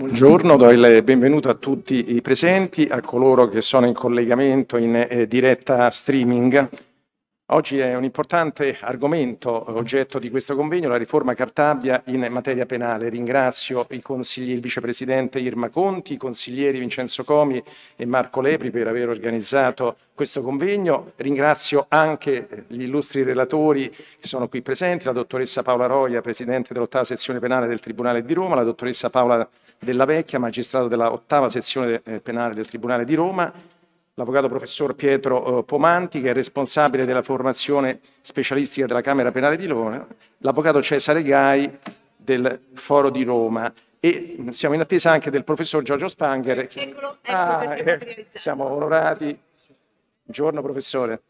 Buongiorno, do il benvenuto a tutti i presenti, a coloro che sono in collegamento in eh, diretta streaming. Oggi è un importante argomento oggetto di questo convegno, la riforma Cartabia in materia penale. Ringrazio i consiglieri, il vicepresidente Irma Conti, i consiglieri Vincenzo Comi e Marco Lepri per aver organizzato questo convegno. Ringrazio anche gli illustri relatori che sono qui presenti, la dottoressa Paola Roia, presidente dell'ottava sezione penale del Tribunale di Roma, la dottoressa Paola Della Vecchia, magistrato dell'ottava sezione eh, penale del Tribunale di Roma, l'avvocato professor Pietro eh, Pomanti, che è responsabile della formazione specialistica della Camera Penale di Roma, l'avvocato Cesare Gai del Foro di Roma e siamo in attesa anche del professor Giorgio Spanger. Che... Eccolo, ecco ah, eh, siamo onorati. Buongiorno professore.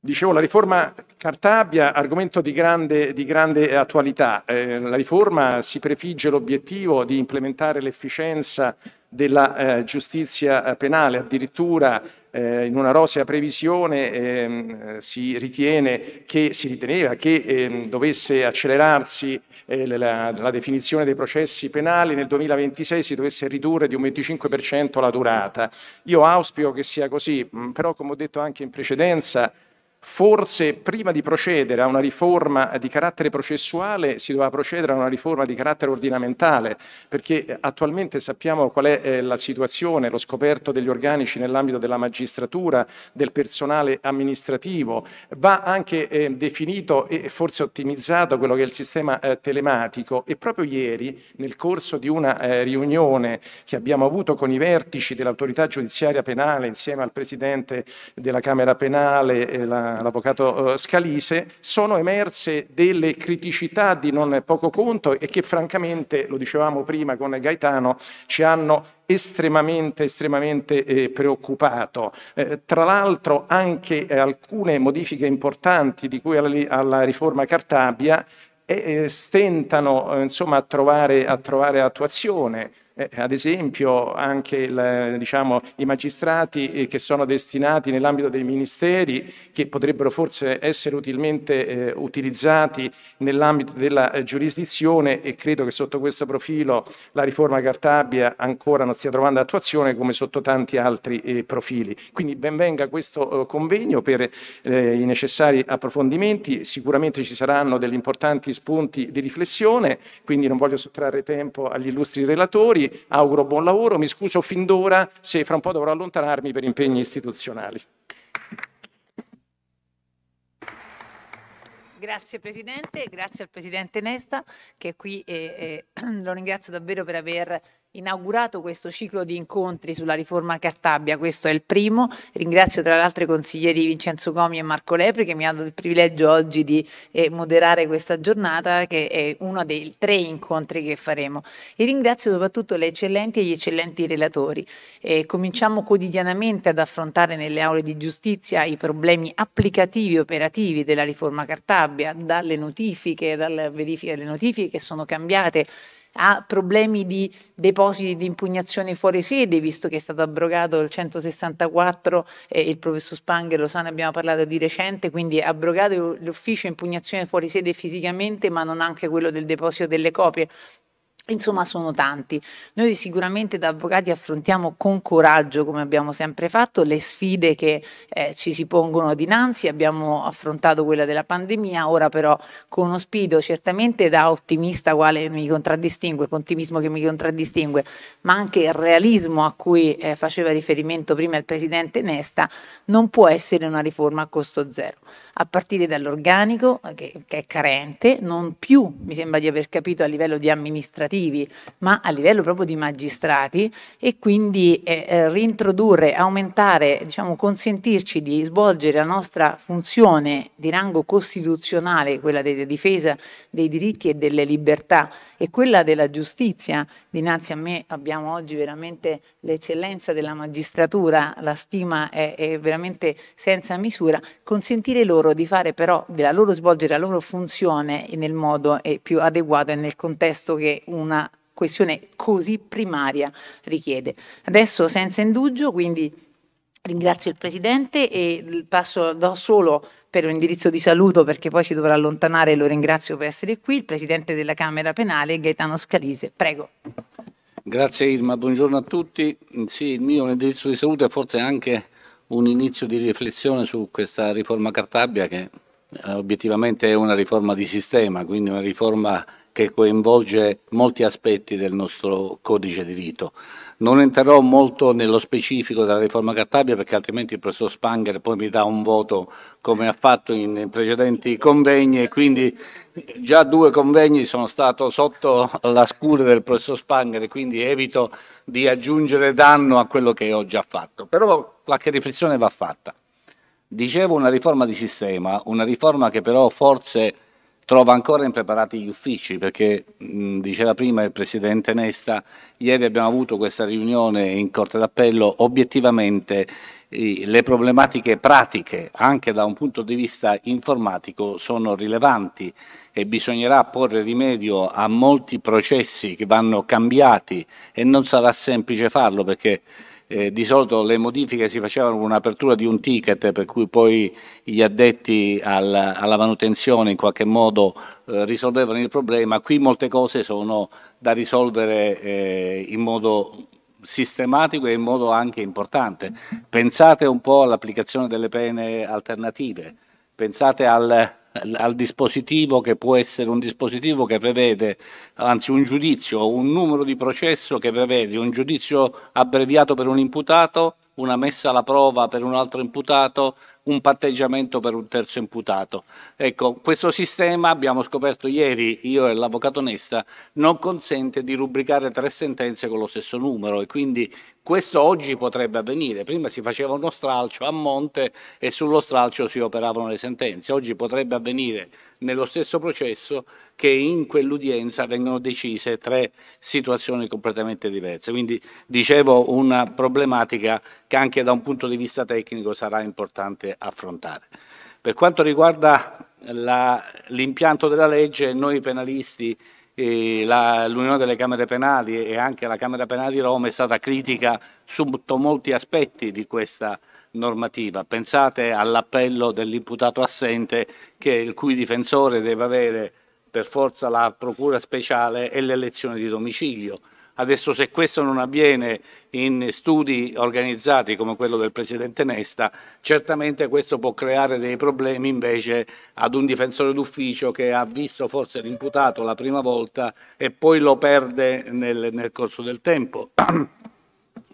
Dicevo, la riforma Cartabia, argomento di grande, di grande attualità. Eh, la riforma si prefigge l'obiettivo di implementare l'efficienza della eh, giustizia eh, penale, addirittura eh, in una rosea previsione ehm, si ritiene che si riteneva che ehm, dovesse accelerarsi eh, la, la, definizione dei processi penali nel 2026 si dovesse ridurre di un 25% la durata. Io auspico che sia così, però come ho detto anche in precedenza Forse prima di procedere a una riforma di carattere processuale si doveva procedere a una riforma di carattere ordinamentale, perché attualmente sappiamo qual è eh, la situazione, lo scoperto degli organici nell'ambito della magistratura, del personale amministrativo. Va anche eh, definito e forse ottimizzato quello che è il sistema eh, telematico e proprio ieri nel corso di una eh, riunione che abbiamo avuto con i vertici dell'autorità giudiziaria penale insieme al Presidente della Camera Penale, e la l'avvocato eh, Scalise, sono emerse delle criticità di non poco conto e che francamente, lo dicevamo prima con Gaetano, ci hanno estremamente, estremamente eh, preoccupato. Eh, tra l'altro anche eh, alcune modifiche importanti di cui alla, alla riforma Cartabia eh, stentano insomma, a, trovare, a trovare attuazione eh, ad esempio anche il, diciamo, i magistrati eh, che sono destinati nell'ambito dei ministeri che potrebbero forse essere utilmente eh, utilizzati nell'ambito della eh, giurisdizione e credo che sotto questo profilo la riforma Cartabia ancora non stia trovando attuazione come sotto tanti altri eh, profili. Quindi benvenga questo convegno per i necessari approfondimenti, sicuramente ci saranno degli importanti spunti di riflessione, quindi non voglio sottrarre tempo agli illustri relatori auguro buon lavoro, mi scuso fin d'ora se fra un po' dovrò allontanarmi per impegni istituzionali. Grazie Presidente, grazie al Presidente Nesta che è qui e, e lo ringrazio davvero per aver inaugurato questo ciclo di incontri sulla riforma Cartabia, questo è il primo, ringrazio tra l'altro i consiglieri Vincenzo Comi e Marco Lepri che mi hanno il privilegio oggi di eh, moderare questa giornata che è uno dei tre incontri che faremo. E ringrazio soprattutto le eccellenti e gli eccellenti relatori. Eh, cominciamo quotidianamente ad affrontare nelle aule di giustizia i problemi applicativi e operativi della riforma Cartabia, dalle notifiche, dalla verifica delle notifiche che sono cambiate ha problemi di depositi di impugnazione fuori sede, visto che è stato abrogato il 164 e il professor Spanger lo sa, ne abbiamo parlato di recente, quindi è abrogato l'ufficio impugnazione fuori sede fisicamente, ma non anche quello del deposito delle copie. Insomma, sono tanti. Noi sicuramente da avvocati affrontiamo con coraggio, come abbiamo sempre fatto, le sfide che eh, ci si pongono dinanzi. Abbiamo affrontato quella della pandemia, ora però con uno spirito certamente da ottimista quale mi contraddistingue, con ottimismo che mi contraddistingue, ma anche il realismo a cui eh, faceva riferimento prima il Presidente Nesta, non può essere una riforma a costo zero a partire dall'organico che, che, è carente, non più mi sembra di aver capito a livello di amministrativi, ma a livello proprio di magistrati e quindi eh, eh, reintrodurre, aumentare, diciamo, consentirci di svolgere la nostra funzione di rango costituzionale, quella della difesa dei diritti e delle libertà e quella della giustizia. Dinanzi a me abbiamo oggi veramente l'eccellenza della magistratura, la stima è, è veramente senza misura, consentire loro loro di fare però, della loro svolgere la loro funzione nel modo più adeguato e nel contesto che una questione così primaria richiede. Adesso senza indugio, quindi ringrazio il Presidente e passo, do solo per un indirizzo di saluto perché poi si dovrà allontanare e lo ringrazio per essere qui, il Presidente della Camera Penale Gaetano Scalise. Prego. Grazie Irma, buongiorno a tutti. Sì, il mio indirizzo di saluto è forse anche un inizio di riflessione su questa riforma Cartabia che eh, obiettivamente è una riforma di sistema, quindi una riforma che coinvolge molti aspetti del nostro codice di rito. Non entrerò molto nello specifico della riforma Cartabia perché altrimenti il professor Spanger poi mi dà un voto come ha fatto in precedenti convegni e quindi già due convegni sono stato sotto la scure del professor Spanger e quindi evito di aggiungere danno a quello che ho già fatto. Però qualche riflessione va fatta. Dicevo una riforma di sistema, una riforma che però forse trova ancora impreparati gli uffici perché mh, diceva prima il Presidente Nesta, ieri abbiamo avuto questa riunione in Corte d'Appello, obiettivamente eh, le problematiche pratiche anche da un punto di vista informatico sono rilevanti e bisognerà porre rimedio a molti processi che vanno cambiati e non sarà semplice farlo perché eh, di solito le modifiche si facevano con un'apertura di un ticket per cui poi gli addetti al, alla manutenzione in qualche modo eh, risolvevano il problema, qui molte cose sono da risolvere eh, in modo sistematico e in modo anche importante. Pensate un po' all'applicazione delle pene alternative, pensate al, al dispositivo che può essere un dispositivo che prevede, anzi un giudizio, un numero di processo che prevede un giudizio abbreviato per un imputato, una messa alla prova per un altro imputato, un patteggiamento per un terzo imputato. Ecco, questo sistema, abbiamo scoperto ieri, io e l'avvocato Nesta, non consente di rubricare tre sentenze con lo stesso numero e quindi questo oggi potrebbe avvenire, prima si faceva uno stralcio a monte e sullo stralcio si operavano le sentenze, oggi potrebbe avvenire nello stesso processo che in quell'udienza vengono decise tre situazioni completamente diverse. Quindi dicevo una problematica che anche da un punto di vista tecnico sarà importante affrontare. Per quanto riguarda l'impianto della legge, noi penalisti l'Unione delle Camere Penali e anche la Camera Penale di Roma è stata critica sotto molti aspetti di questa normativa. Pensate all'appello dell'imputato assente che il cui difensore deve avere per forza la procura speciale e l'elezione di domicilio. Adesso se questo non avviene in studi organizzati come quello del Presidente Nesta, certamente questo può creare dei problemi invece ad un difensore d'ufficio che ha visto forse l'imputato la prima volta e poi lo perde nel, nel corso del tempo.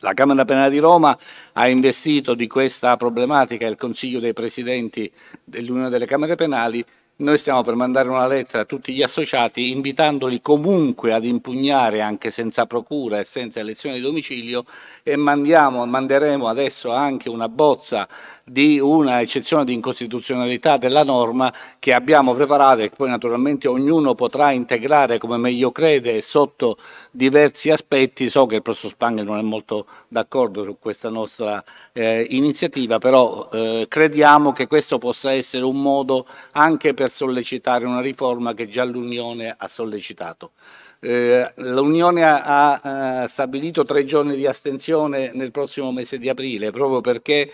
La Camera Penale di Roma ha investito di questa problematica il Consiglio dei Presidenti dell'Unione delle Camere Penali noi stiamo per mandare una lettera a tutti gli associati invitandoli comunque ad impugnare anche senza procura e senza elezione di domicilio e mandiamo, manderemo adesso anche una bozza di una eccezione di incostituzionalità della norma che abbiamo preparato e che poi naturalmente ognuno potrà integrare come meglio crede sotto diversi aspetti. So che il professor Spangher non è molto d'accordo su questa nostra eh, iniziativa, però eh, crediamo che questo possa essere un modo anche per sollecitare una riforma che già l'Unione ha sollecitato. Eh, L'Unione ha stabilito tre giorni di astensione nel prossimo mese di aprile proprio perché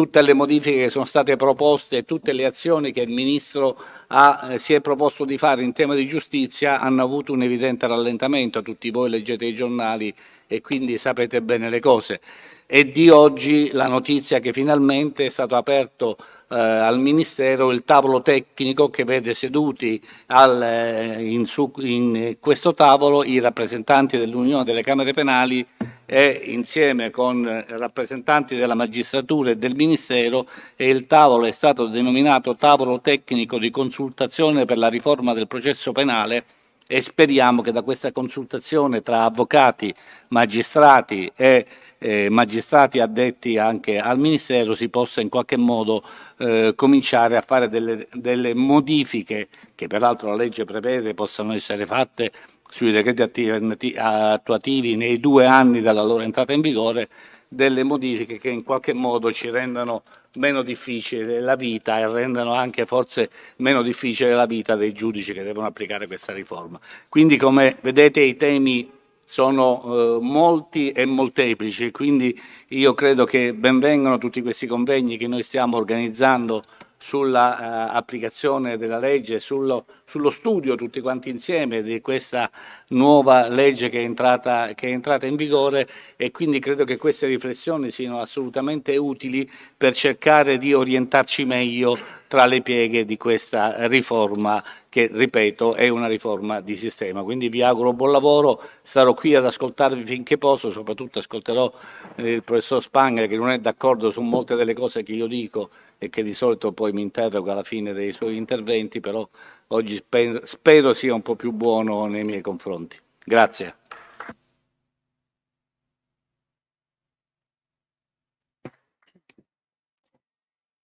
tutte le modifiche che sono state proposte e tutte le azioni che il Ministro ha, eh, si è proposto di fare in tema di giustizia hanno avuto un evidente rallentamento, tutti voi leggete i giornali e quindi sapete bene le cose. È di oggi la notizia che finalmente è stato aperto eh, al Ministero il tavolo tecnico che vede seduti al, eh, in, su, in questo tavolo i rappresentanti dell'Unione delle Camere Penali e insieme con rappresentanti della magistratura e del Ministero e il tavolo è stato denominato tavolo tecnico di consultazione per la riforma del processo penale e speriamo che da questa consultazione tra avvocati, magistrati e eh, magistrati addetti anche al Ministero si possa in qualche modo eh, cominciare a fare delle, delle modifiche che peraltro la legge prevede possano essere fatte sui decreti attuativi nei due anni dalla loro entrata in vigore delle modifiche che in qualche modo ci rendano meno difficile la vita e rendano anche forse meno difficile la vita dei giudici che devono applicare questa riforma. Quindi come vedete i temi sono eh, molti e molteplici, quindi io credo che benvengano tutti questi convegni che noi stiamo organizzando sulla uh, applicazione della legge, sullo, sullo, studio tutti quanti insieme di questa nuova legge che è, entrata, che è entrata in vigore e quindi credo che queste riflessioni siano assolutamente utili per cercare di orientarci meglio tra le pieghe di questa riforma che, ripeto, è una riforma di sistema. Quindi vi auguro buon lavoro, starò qui ad ascoltarvi finché posso, soprattutto ascolterò eh, il professor Spangher che non è d'accordo su molte delle cose che io dico e che di solito poi mi interroga alla fine dei suoi interventi, però oggi spero sia un po' più buono nei miei confronti. Grazie.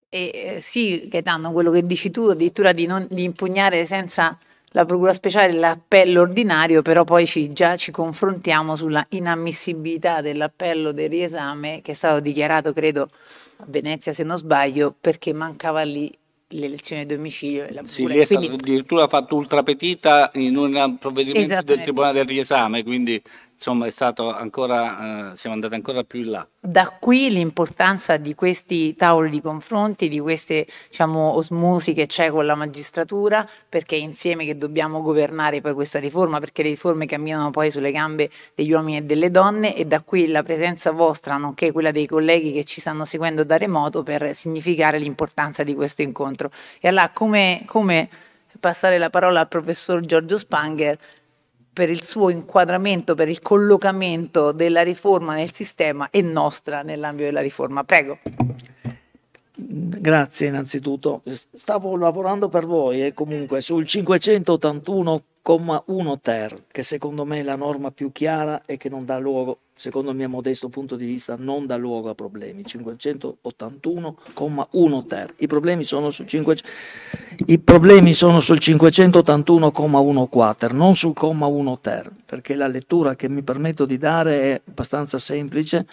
E, eh, sì, Gaetano, quello che dici tu, addirittura di, non, di impugnare senza la procura speciale l'appello ordinario, però poi ci, già ci confrontiamo sulla inammissibilità dell'appello del riesame che è stato dichiarato, credo, a Venezia se non sbaglio, perché mancava lì l'elezione di domicilio e la sì, lì è quindi... addirittura fatto ultrapetita in un provvedimento del Tribunale del riesame, quindi insomma ancora, eh, siamo andati ancora più in là. Da qui l'importanza di questi tavoli di confronti, di queste diciamo, osmosi che c'è con la magistratura, perché è insieme che dobbiamo governare poi questa riforma, perché le riforme camminano poi sulle gambe degli uomini e delle donne e da qui la presenza vostra, nonché quella dei colleghi che ci stanno seguendo da remoto per significare l'importanza di questo incontro. E allora come, come passare la parola al professor Giorgio Spanger per il suo inquadramento, per il collocamento della riforma nel sistema e nostra nell'ambito della riforma. Prego. Grazie innanzitutto. Stavo lavorando per voi e comunque sul 581,1 ter, che secondo me è la norma più chiara e che non dà luogo secondo il mio modesto punto di vista, non dà luogo a problemi. 581,1 ter. I problemi sono, sul 5... I problemi sono sul 581,1 quater, non sul comma 1 ter, perché la lettura che mi permetto di dare è abbastanza semplice.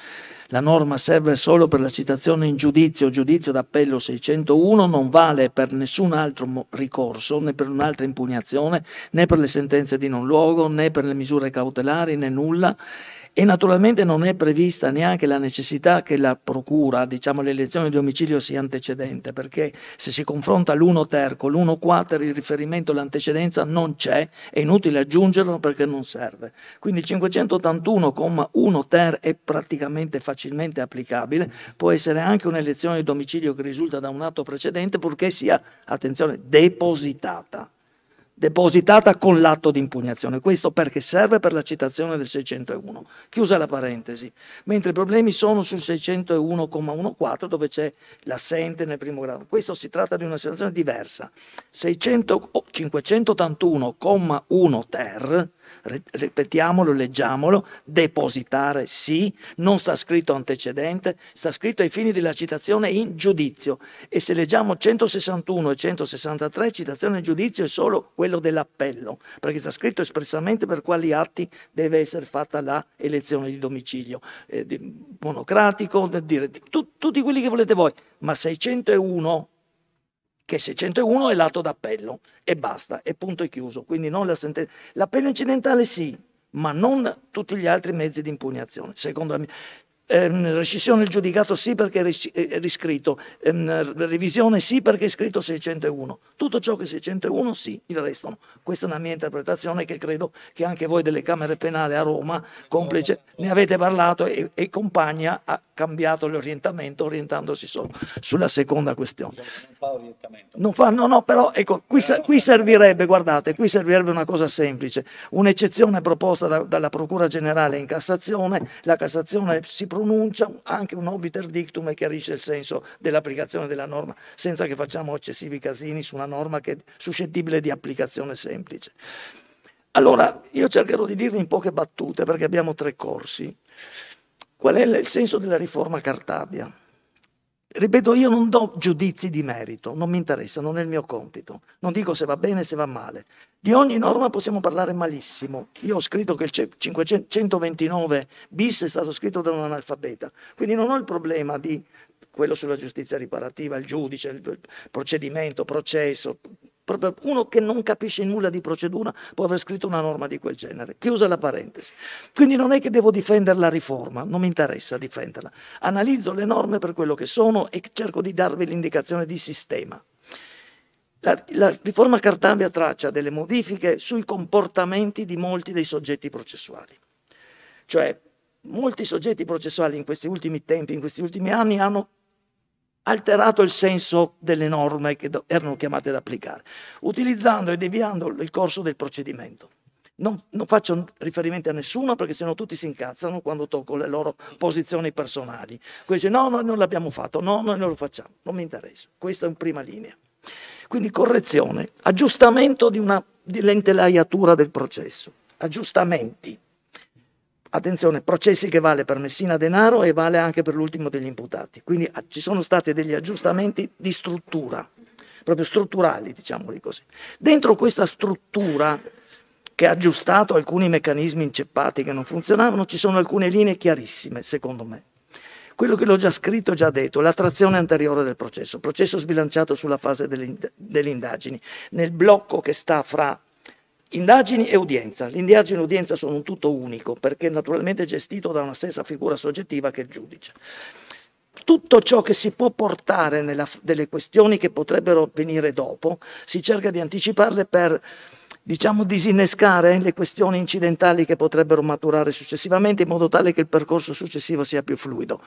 La norma serve solo per la citazione in giudizio, giudizio d'appello 601, non vale per nessun altro ricorso, né per un'altra impugnazione, né per le sentenze di non luogo, né per le misure cautelari, né nulla e naturalmente non è prevista neanche la necessità che la procura, diciamo l'elezione di domicilio sia antecedente, perché se si confronta l'1 ter con l'1 quater il riferimento all'antecedenza non c'è, è inutile aggiungerlo perché non serve. Quindi il 581,1 ter è praticamente facilmente applicabile, può essere anche un'elezione di domicilio che risulta da un atto precedente purché sia, attenzione, depositata depositata con l'atto di impugnazione. Questo perché serve per la citazione del 601. Chiusa la parentesi. Mentre i problemi sono sul 601,14 dove c'è l'assente nel primo grado. Questo si tratta di una situazione diversa. 600, 581,1 ter ripetiamolo, leggiamolo, depositare sì, non sta scritto antecedente, sta scritto ai fini della citazione in giudizio. E se leggiamo 161 e 163 citazione in giudizio è solo quello dell'appello, perché sta scritto espressamente per quali atti deve essere fatta la elezione di domicilio, eh, di, monocratico, dire, di, tu, tutti quelli che volete voi, ma 601 che 601 è l'atto d'appello e basta, e punto e chiuso. Quindi non la sentenza. L'appello incidentale sì, ma non tutti gli altri mezzi di impugnazione, secondo la mia. Ehm, rescissione giudicato sì perché è riscritto, ehm, revisione sì perché è scritto 601. Tutto ciò che è 601 sì, il resto no. Questa è una mia interpretazione che credo che anche voi delle Camere Penali a Roma, complice, ne avete parlato e, e Compagna ha cambiato l'orientamento orientandosi solo sulla seconda questione. Non fa orientamento. Non fa, no, no, però ecco, qui, qui servirebbe, guardate, qui servirebbe una cosa semplice, un'eccezione proposta da, dalla Procura Generale in Cassazione, la Cassazione si pronuncia anche un obiter dictum e chiarisce il senso dell'applicazione della norma senza che facciamo eccessivi casini su una norma che è suscettibile di applicazione semplice. Allora, io cercherò di dirvi in poche battute perché abbiamo tre corsi. Qual è il senso della riforma Cartabia? Ripeto, io non do giudizi di merito, non mi interessa, non è il mio compito. Non dico se va bene, se va male. Di ogni norma possiamo parlare malissimo. Io ho scritto che il 529 bis è stato scritto da un analfabeta, quindi non ho il problema di quello sulla giustizia riparativa, il giudice, il procedimento, processo. Proprio uno che non capisce nulla di procedura può aver scritto una norma di quel genere. Chiusa la parentesi. Quindi non è che devo difendere la riforma, non mi interessa difenderla. Analizzo le norme per quello che sono e cerco di darvi l'indicazione di sistema. La, la, riforma Cartabia traccia delle modifiche sui comportamenti di molti dei soggetti processuali. Cioè, molti soggetti processuali in questi ultimi tempi, in questi ultimi anni, hanno alterato il senso delle norme che erano chiamate ad applicare, utilizzando e deviando il corso del procedimento. Non, non, faccio riferimento a nessuno perché sennò tutti si incazzano quando tocco le loro posizioni personali. Quindi no, noi non l'abbiamo fatto, no, noi non lo facciamo, non mi interessa. Questa è in prima linea. Quindi correzione, aggiustamento di una di lentelaiatura del processo, aggiustamenti. Attenzione, processi che vale per Messina Denaro e vale anche per l'ultimo degli imputati. Quindi ah, ci sono stati degli aggiustamenti di struttura, proprio strutturali, diciamoli così. Dentro questa struttura che ha aggiustato alcuni meccanismi inceppati che non funzionavano, ci sono alcune linee chiarissime, secondo me. Quello che l'ho già scritto, già detto, l'attrazione anteriore del processo, processo sbilanciato sulla fase delle indagini, nel blocco che sta fra Indagini e udienza. L'indagine e l'udienza sono un tutto unico perché naturalmente è gestito da una stessa figura soggettiva che è il giudice. Tutto ciò che si può portare nella, delle questioni che potrebbero venire dopo, si cerca di anticiparle per diciamo disinnescare le questioni incidentali che potrebbero maturare successivamente in modo tale che il percorso successivo sia più fluido.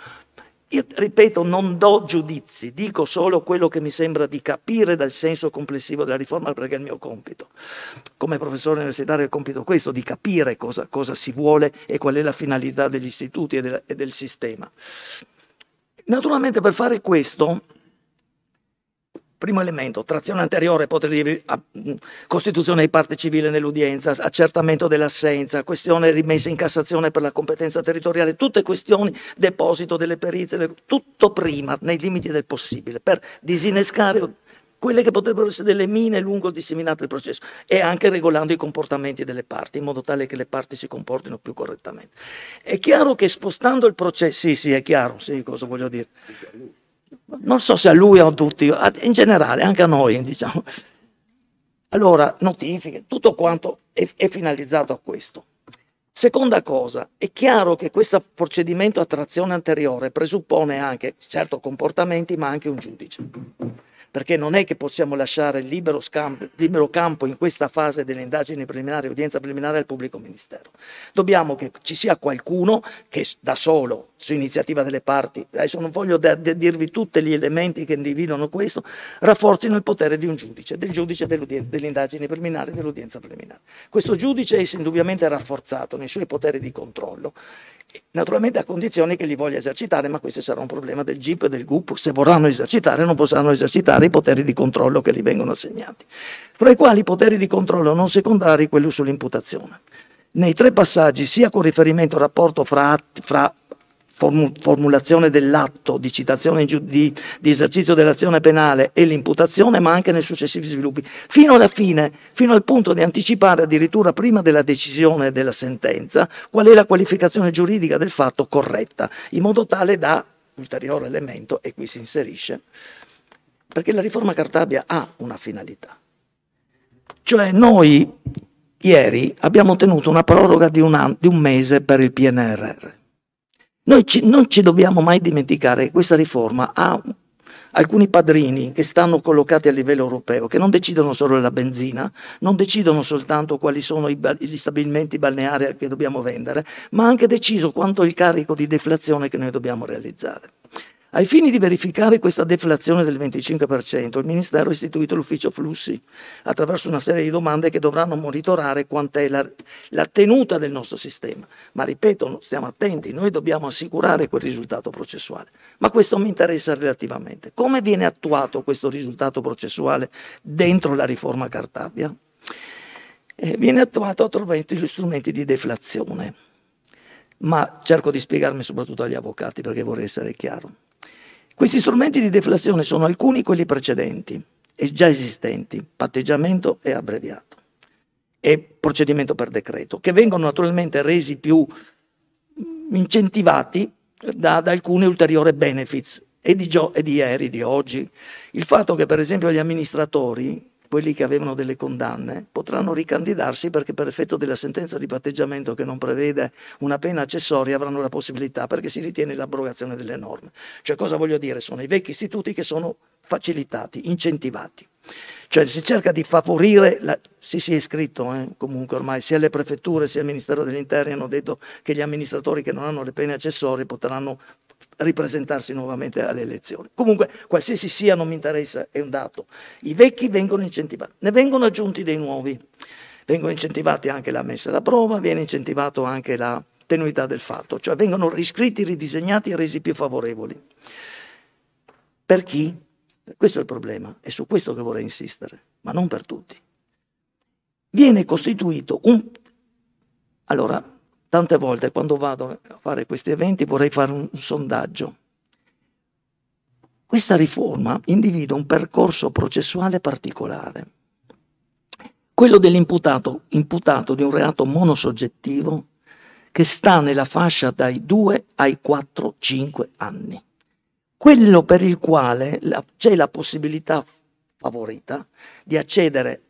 Io ripeto, non do giudizi, dico solo quello che mi sembra di capire dal senso complessivo della riforma perché è il mio compito. Come professore universitario è compito questo, di capire cosa, cosa, si vuole e qual è la finalità degli istituti e del, e del sistema. Naturalmente per fare questo Primo elemento, trazione anteriore, potere di costituzione di parte civile nell'udienza, accertamento dell'assenza, questione rimessa in Cassazione per la competenza territoriale, tutte questioni, deposito delle perizie, tutto prima, nei limiti del possibile, per disinnescare quelle che potrebbero essere delle mine lungo il processo e anche regolando i comportamenti delle parti in modo tale che le parti si comportino più correttamente. È chiaro che spostando il processo, sì, sì, è chiaro, sì, cosa voglio dire non so se a lui o a tutti, in generale, anche a noi, diciamo. Allora, notifiche, tutto quanto è, è finalizzato a questo. Seconda cosa, è chiaro che questo procedimento a trazione anteriore presuppone anche, certo, comportamenti, ma anche un giudice perché non è che possiamo lasciare libero, scampo, libero campo in questa fase delle indagini preliminari, udienza preliminare al pubblico ministero. Dobbiamo che ci sia qualcuno che da solo, su iniziativa delle parti, adesso non voglio de- de- dirvi tutti gli elementi che individuano questo, rafforzino il potere di un giudice, del giudice delle indagini preliminari e dell'udienza preliminare. Questo giudice è indubbiamente rafforzato nei suoi poteri di controllo naturalmente a condizione che li voglia esercitare, ma questo sarà un problema del GIP e del GUP, se vorranno esercitare non potranno esercitare i poteri di controllo che gli vengono assegnati, fra i quali i poteri di controllo non secondari quelli sull'imputazione. Nei tre passaggi, sia con riferimento al rapporto fra, fra formulazione dell'atto di citazione di, di esercizio dell'azione penale e l'imputazione, ma anche nei successivi sviluppi, fino alla fine, fino al punto di anticipare addirittura prima della decisione della sentenza qual è la qualificazione giuridica del fatto corretta, in modo tale da, ulteriore elemento, e qui si inserisce, perché la riforma Cartabia ha una finalità. Cioè noi ieri abbiamo ottenuto una proroga di un, anno, di un mese per il PNRR noi ci, non ci dobbiamo mai dimenticare che questa riforma ha alcuni padrini che stanno collocati a livello europeo, che non decidono solo la benzina, non decidono soltanto quali sono i, gli stabilimenti balneari che dobbiamo vendere, ma ha anche deciso quanto è il carico di deflazione che noi dobbiamo realizzare. Ai fini di verificare questa deflazione del 25%, il Ministero ha istituito l'ufficio flussi attraverso una serie di domande che dovranno monitorare quant'è la, la tenuta del nostro sistema. Ma ripeto, stiamo attenti, noi dobbiamo assicurare quel risultato processuale. Ma questo mi interessa relativamente. Come viene attuato questo risultato processuale dentro la riforma Cartabia? Eh, viene attuato attraverso gli strumenti di deflazione. Ma cerco di spiegarmi soprattutto agli avvocati perché vorrei essere chiaro. Questi strumenti di deflazione sono alcuni quelli precedenti e già esistenti, patteggiamento e abbreviato e procedimento per decreto, che vengono naturalmente resi più incentivati da, da alcuni ulteriori benefits e di, e di ieri, di oggi. Il fatto che per esempio gli amministratori quelli che avevano delle condanne potranno ricandidarsi perché per effetto della sentenza di patteggiamento che non prevede una pena accessoria avranno la possibilità perché si ritiene l'abrogazione delle norme. Cioè cosa voglio dire? Sono i vecchi istituti che sono facilitati, incentivati. Cioè si cerca di favorire, la... sì sì è scritto eh, comunque ormai, sia le prefetture sia il Ministero degli Interni hanno detto che gli amministratori che non hanno le pene accessorie potranno ripresentarsi nuovamente alle elezioni. Comunque, qualsiasi sia, non mi interessa, è un dato. I vecchi vengono incentivati, ne vengono aggiunti dei nuovi. Vengono incentivati anche la messa alla prova, viene incentivato anche la tenuità del fatto, cioè vengono riscritti, ridisegnati e resi più favorevoli. Per chi? Questo è il problema, è su questo che vorrei insistere, ma non per tutti. Viene costituito un... Allora, Tante volte quando vado a fare questi eventi vorrei fare un, un sondaggio. Questa riforma individua un percorso processuale particolare, quello dell'imputato imputato di un reato monosoggettivo che sta nella fascia dai 2 ai 4-5 anni. Quello per il quale c'è la possibilità favorita di accedere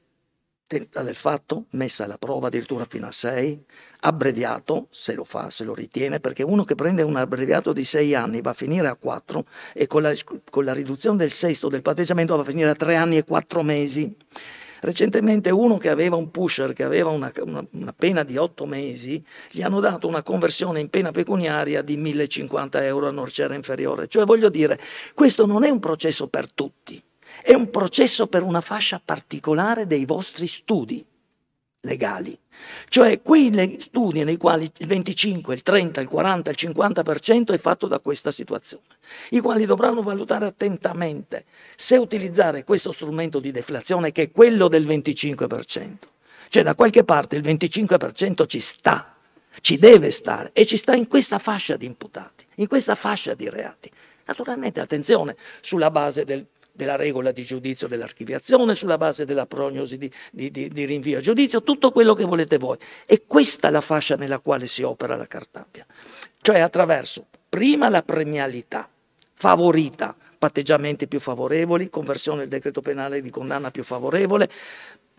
del fatto, messa alla prova addirittura fino a 6, abbreviato, se lo fa, se lo ritiene, perché uno che prende un abbreviato di 6 anni va a finire a 4 e con la, con la riduzione del sesto del patteggiamento va a finire a 3 anni e 4 mesi. Recentemente uno che aveva un pusher, che aveva una, una, una, pena di 8 mesi, gli hanno dato una conversione in pena pecuniaria di 1050 euro a norciera inferiore. Cioè voglio dire, questo non è un processo per tutti, è un processo per una fascia particolare dei vostri studi legali. Cioè quei studi nei quali il 25, il 30, il 40, il 50% è fatto da questa situazione, i quali dovranno valutare attentamente se utilizzare questo strumento di deflazione che è quello del 25%. Cioè da qualche parte il 25% ci sta, ci deve stare e ci sta in questa fascia di imputati, in questa fascia di reati. Naturalmente attenzione sulla base del della regola di giudizio dell'archiviazione, sulla base della prognosi di, di, di, di, rinvio a giudizio, tutto quello che volete voi. E questa è la fascia nella quale si opera la Cartabia, cioè attraverso prima la premialità favorita, patteggiamenti più favorevoli, conversione del decreto penale di condanna più favorevole,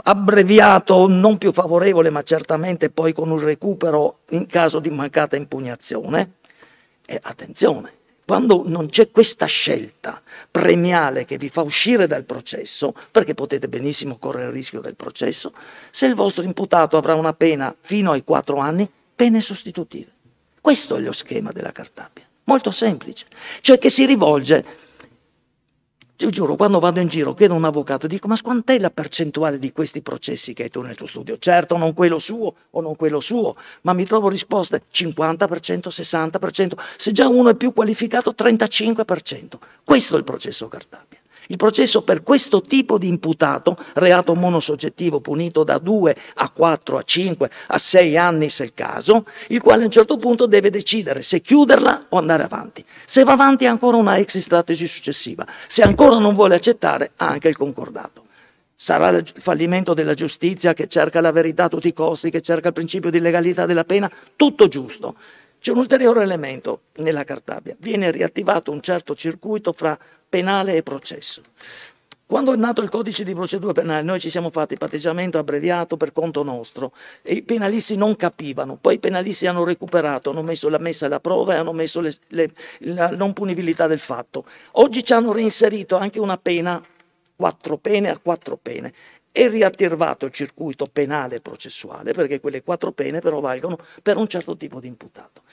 abbreviato non più favorevole ma certamente poi con un recupero in caso di mancata impugnazione. E attenzione, quando non c'è questa scelta premiale che vi fa uscire dal processo, perché potete benissimo correre il rischio del processo, se il vostro imputato avrà una pena fino ai quattro anni, pene sostitutive. Questo è lo schema della Cartabia, molto semplice, cioè che si rivolge io giuro, quando vado in giro, chiedo a un avvocato, dico, ma quant'è la percentuale di questi processi che hai tu nel tuo studio? Certo, non quello suo o non quello suo, ma mi trovo risposte 50%, 60%, se già uno è più qualificato 35%. Questo è il processo Cartabia. Il processo per questo tipo di imputato, reato monosoggettivo punito da 2 a 4 a 5 a 6 anni se il caso, il quale a un certo punto deve decidere se chiuderla o andare avanti. Se va avanti ha ancora una exit strategy successiva, se ancora non vuole accettare ha anche il concordato. Sarà il fallimento della giustizia che cerca la verità a tutti i costi, che cerca il principio di legalità della pena, tutto giusto. C'è un ulteriore elemento nella Cartabia, viene riattivato un certo circuito fra penale e processo. Quando è nato il codice di procedura penale, noi ci siamo fatti patteggiamento abbreviato per conto nostro e i penalisti non capivano. Poi i penalisti hanno recuperato, hanno messo la messa alla prova e hanno messo le, le, la non punibilità del fatto. Oggi ci hanno reinserito anche una pena, quattro pene a quattro pene. È riattivato il circuito penale e processuale perché quelle quattro pene però valgono per un certo tipo di imputato.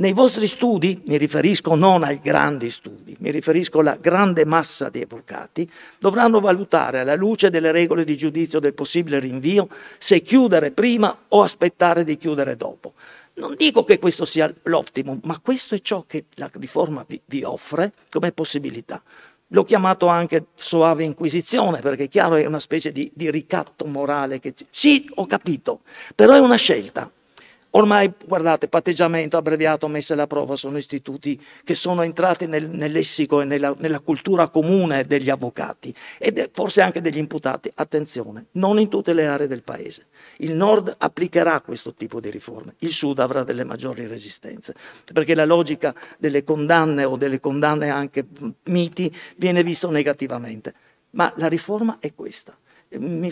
Nei vostri studi, mi riferisco non ai grandi studi, mi riferisco alla grande massa di avvocati, dovranno valutare alla luce delle regole di giudizio del possibile rinvio se chiudere prima o aspettare di chiudere dopo. Non dico che questo sia l'optimum, ma questo è ciò che la riforma vi, vi offre come possibilità. L'ho chiamato anche soave inquisizione, perché è chiaro è una specie di, di ricatto morale. Che... Sì, ho capito, però è una scelta. Ormai, guardate, patteggiamento, abbreviato, messa alla prova sono istituti che sono entrati nel, nel lessico e nella, nella, cultura comune degli avvocati e forse anche degli imputati. Attenzione, non in tutte le aree del paese. Il nord applicherà questo tipo di riforme, il sud avrà delle maggiori resistenze, perché la logica delle condanne o delle condanne anche miti viene vista negativamente. Ma la riforma è questa mi,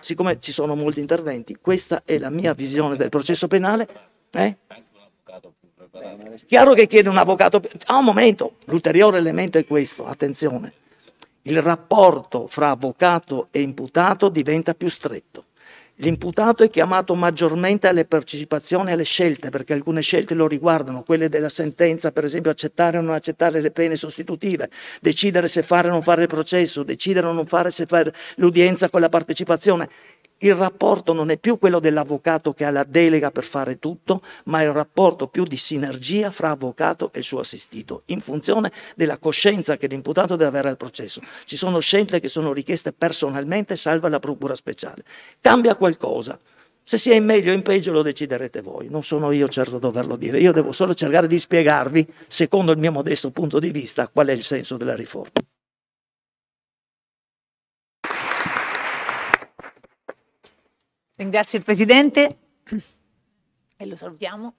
siccome ci sono molti interventi, questa è la mia visione del processo penale. Eh? Chiaro che chiede un avvocato. Ah, un momento, l'ulteriore elemento è questo, attenzione. Il rapporto fra avvocato e imputato diventa più stretto. L'imputato è chiamato maggiormente alle partecipazioni alle scelte, perché alcune scelte lo riguardano, quelle della sentenza, per esempio accettare o non accettare le pene sostitutive, decidere se fare o non fare il processo, decidere o non fare se fare l'udienza con la partecipazione il rapporto non è più quello dell'avvocato che ha la delega per fare tutto, ma è un rapporto più di sinergia fra avvocato e il suo assistito, in funzione della coscienza che l'imputato deve avere al processo. Ci sono scelte che sono richieste personalmente, salva la procura speciale. Cambia qualcosa. Se si è in meglio o in peggio lo deciderete voi, non sono io certo a doverlo dire, io devo solo cercare di spiegarvi, secondo il mio modesto punto di vista, qual è il senso della riforma. Ringrazio il Presidente e lo salutiamo.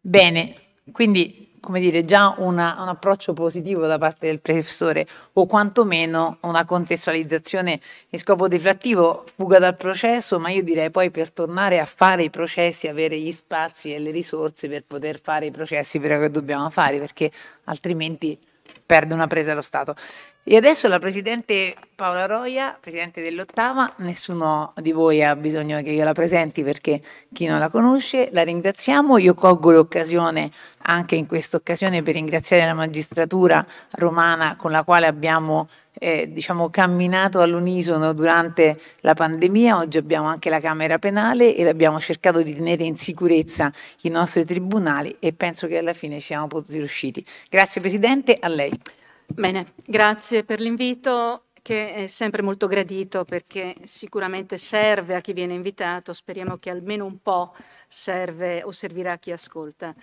Bene, quindi come dire, già una, un approccio positivo da parte del professore o quantomeno una contestualizzazione in scopo deflattivo, fuga dal processo, ma io direi poi per tornare a fare i processi, avere gli spazi e le risorse per poter fare i processi però che dobbiamo fare, perché altrimenti perde una presa lo Stato. E adesso la Presidente Paola Roia, Presidente dell'Ottava, nessuno di voi ha bisogno che io la presenti perché chi non la conosce, la ringraziamo. Io colgo l'occasione anche in questa occasione per ringraziare la magistratura romana con la quale abbiamo eh, diciamo, camminato all'unisono durante la pandemia. Oggi abbiamo anche la Camera Penale ed abbiamo cercato di tenere in sicurezza i nostri tribunali e penso che alla fine ci siamo potuti riusciti. Grazie Presidente, a lei. Bene, grazie per l'invito che è sempre molto gradito perché sicuramente serve a chi viene invitato, speriamo che almeno un po' serve o servirà a chi ascolta.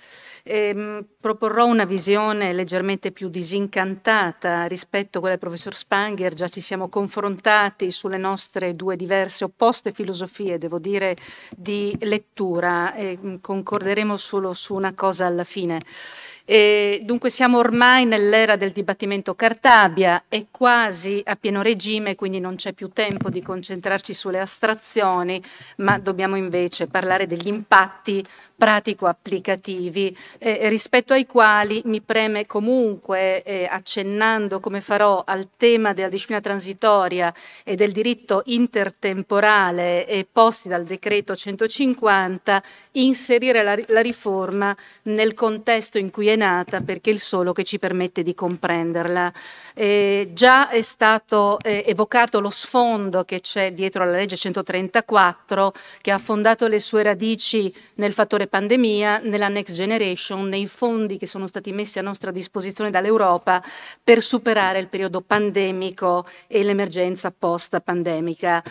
Ehm, proporrò una visione leggermente più disincantata rispetto a quella del professor Spanger, già ci siamo confrontati sulle nostre due diverse opposte filosofie, devo dire, di lettura e concorderemo solo su una cosa alla fine. E dunque siamo ormai nell'era del dibattimento Cartabia, è quasi a pieno regime, quindi non c'è più tempo di concentrarci sulle astrazioni, ma dobbiamo invece parlare degli impatti pratico-applicativi eh, rispetto ai quali mi preme comunque, eh, accennando come farò al tema della disciplina transitoria e del diritto intertemporale eh, posti dal decreto 150, inserire la, la riforma nel contesto in cui è nata perché è il solo che ci permette di comprenderla. Eh, già è stato eh, evocato lo sfondo che c'è dietro alla legge 134 che ha fondato le sue radici nel fattore pandemia, nella Next Generation, nei fondi che sono stati messi a nostra disposizione dall'Europa per superare il periodo pandemico e l'emergenza post-pandemica.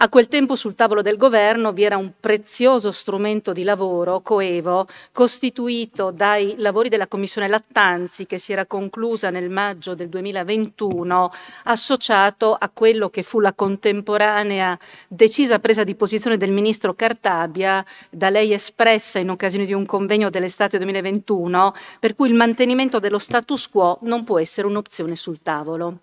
A quel tempo sul tavolo del governo vi era un prezioso strumento di lavoro coevo costituito dai lavori della Commissione Lattanzi che si era conclusa nel maggio del 2021 associato a quello che fu la contemporanea decisa presa di posizione del ministro Cartabia da lei espressa in occasione di un convegno dell'estate 2021 per cui il mantenimento dello status quo non può essere un'opzione sul tavolo.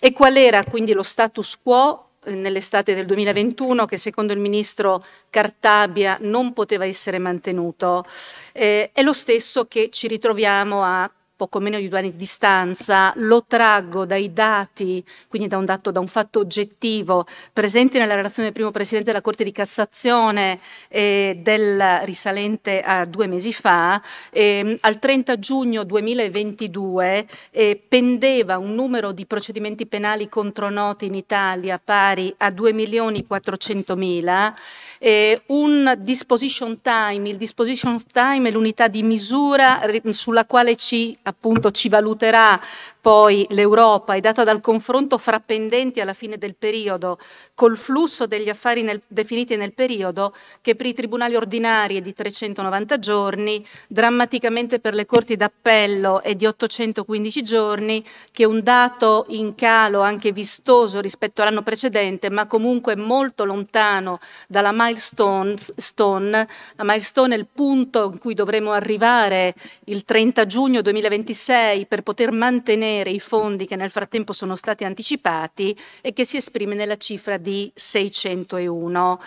E qual era quindi lo status quo? Nell'estate del 2021 che secondo il ministro Cartabia non poteva essere mantenuto. Eh, è lo stesso che ci ritroviamo a poco meno di due anni di distanza, lo traggo dai dati, quindi da un dato, da un fatto oggettivo, presenti nella relazione del primo Presidente della Corte di Cassazione eh, del, risalente a due mesi fa, eh, al 30 giugno 2022 eh, pendeva un numero di procedimenti penali contro noti in Italia pari a 2 milioni 400 mila, eh, un disposition time, il disposition time è l'unità di misura sulla quale ci appunto ci valuterà poi l'Europa è data dal confronto fra pendenti alla fine del periodo col flusso degli affari nel, definiti nel periodo che per i tribunali ordinari è di 390 giorni, drammaticamente per le corti d'appello è di 815 giorni, che è un dato in calo anche vistoso rispetto all'anno precedente, ma comunque molto lontano dalla milestone. Stone. La milestone è il punto in cui dovremo arrivare il 30 giugno 2026 per poter mantenere sostenere i fondi che nel frattempo sono stati anticipati e che si esprime nella cifra di 601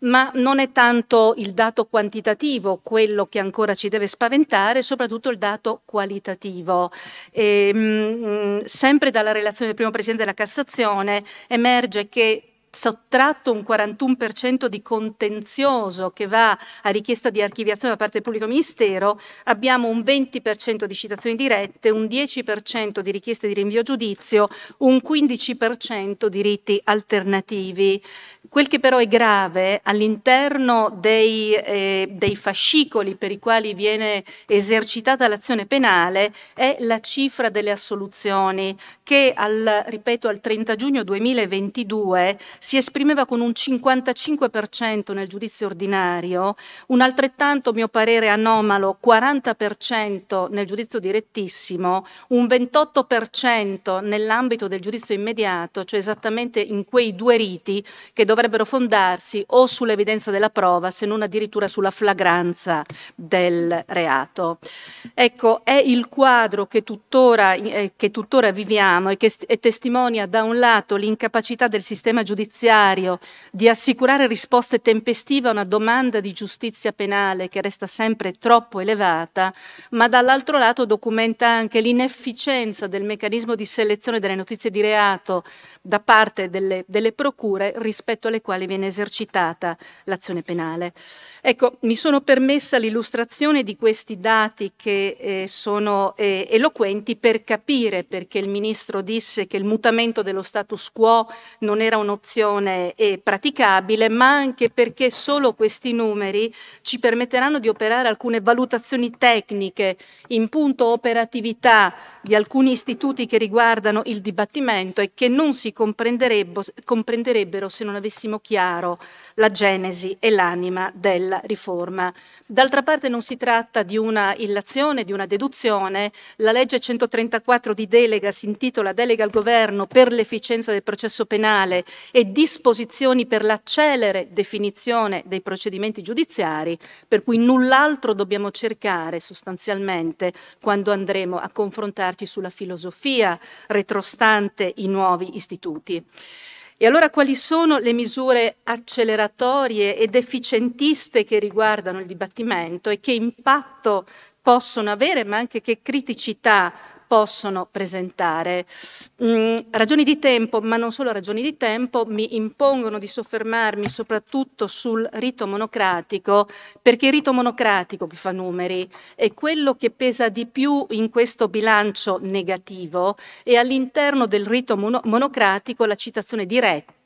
ma non è tanto il dato quantitativo quello che ancora ci deve spaventare, soprattutto il dato qualitativo. E, mh, mm, sempre dalla relazione del primo Presidente della Cassazione emerge che sottratto un 41% di contenzioso che va a richiesta di archiviazione da parte del pubblico ministero, abbiamo un 20% di citazioni dirette, un 10% di richieste di rinvio giudizio, un 15% di riti alternativi. Quel che però è grave all'interno dei, eh, dei, fascicoli per i quali viene esercitata l'azione penale è la cifra delle assoluzioni che al, ripeto, al 30 giugno 2022 si esprimeva con un 55% nel giudizio ordinario, un altrettanto, mio parere, anomalo 40% nel giudizio direttissimo, un 28% nell'ambito del giudizio immediato, cioè esattamente in quei due riti che dovrebbero dovrebbero fondarsi o sull'evidenza della prova, se non addirittura sulla flagranza del reato. Ecco, è il quadro che tuttora, eh, che tuttora viviamo e che e testimonia da un lato l'incapacità del sistema giudiziario di assicurare risposte tempestive a una domanda di giustizia penale che resta sempre troppo elevata, ma dall'altro lato documenta anche l'inefficienza del meccanismo di selezione delle notizie di reato da parte delle, delle procure rispetto alle quali viene esercitata l'azione penale. Ecco, mi sono permessa l'illustrazione di questi dati che eh, sono eh, eloquenti per capire perché il Ministro disse che il mutamento dello status quo non era un'opzione eh, praticabile, ma anche perché solo questi numeri ci permetteranno di operare alcune valutazioni tecniche in punto operatività di alcuni istituti che riguardano il dibattimento e che non si comprenderebbero se non avessimo chiaro la genesi e l'anima della riforma. D'altra parte non si tratta di una illazione, di una deduzione. La legge 134 di delega si intitola Delega al governo per l'efficienza del processo penale e disposizioni per la celere definizione dei procedimenti giudiziari, per cui null'altro dobbiamo cercare sostanzialmente quando andremo a confrontarci sulla filosofia retrostante i nuovi istituti. E allora quali sono le misure acceleratorie ed efficientiste che riguardano il dibattimento e che impatto possono avere, ma anche che criticità possono presentare. Mm, ragioni di tempo, ma non solo ragioni di tempo, mi impongono di soffermarmi soprattutto sul rito monocratico, perché il rito monocratico che fa numeri è quello che pesa di più in questo bilancio negativo e all'interno del rito mono monocratico la citazione diretta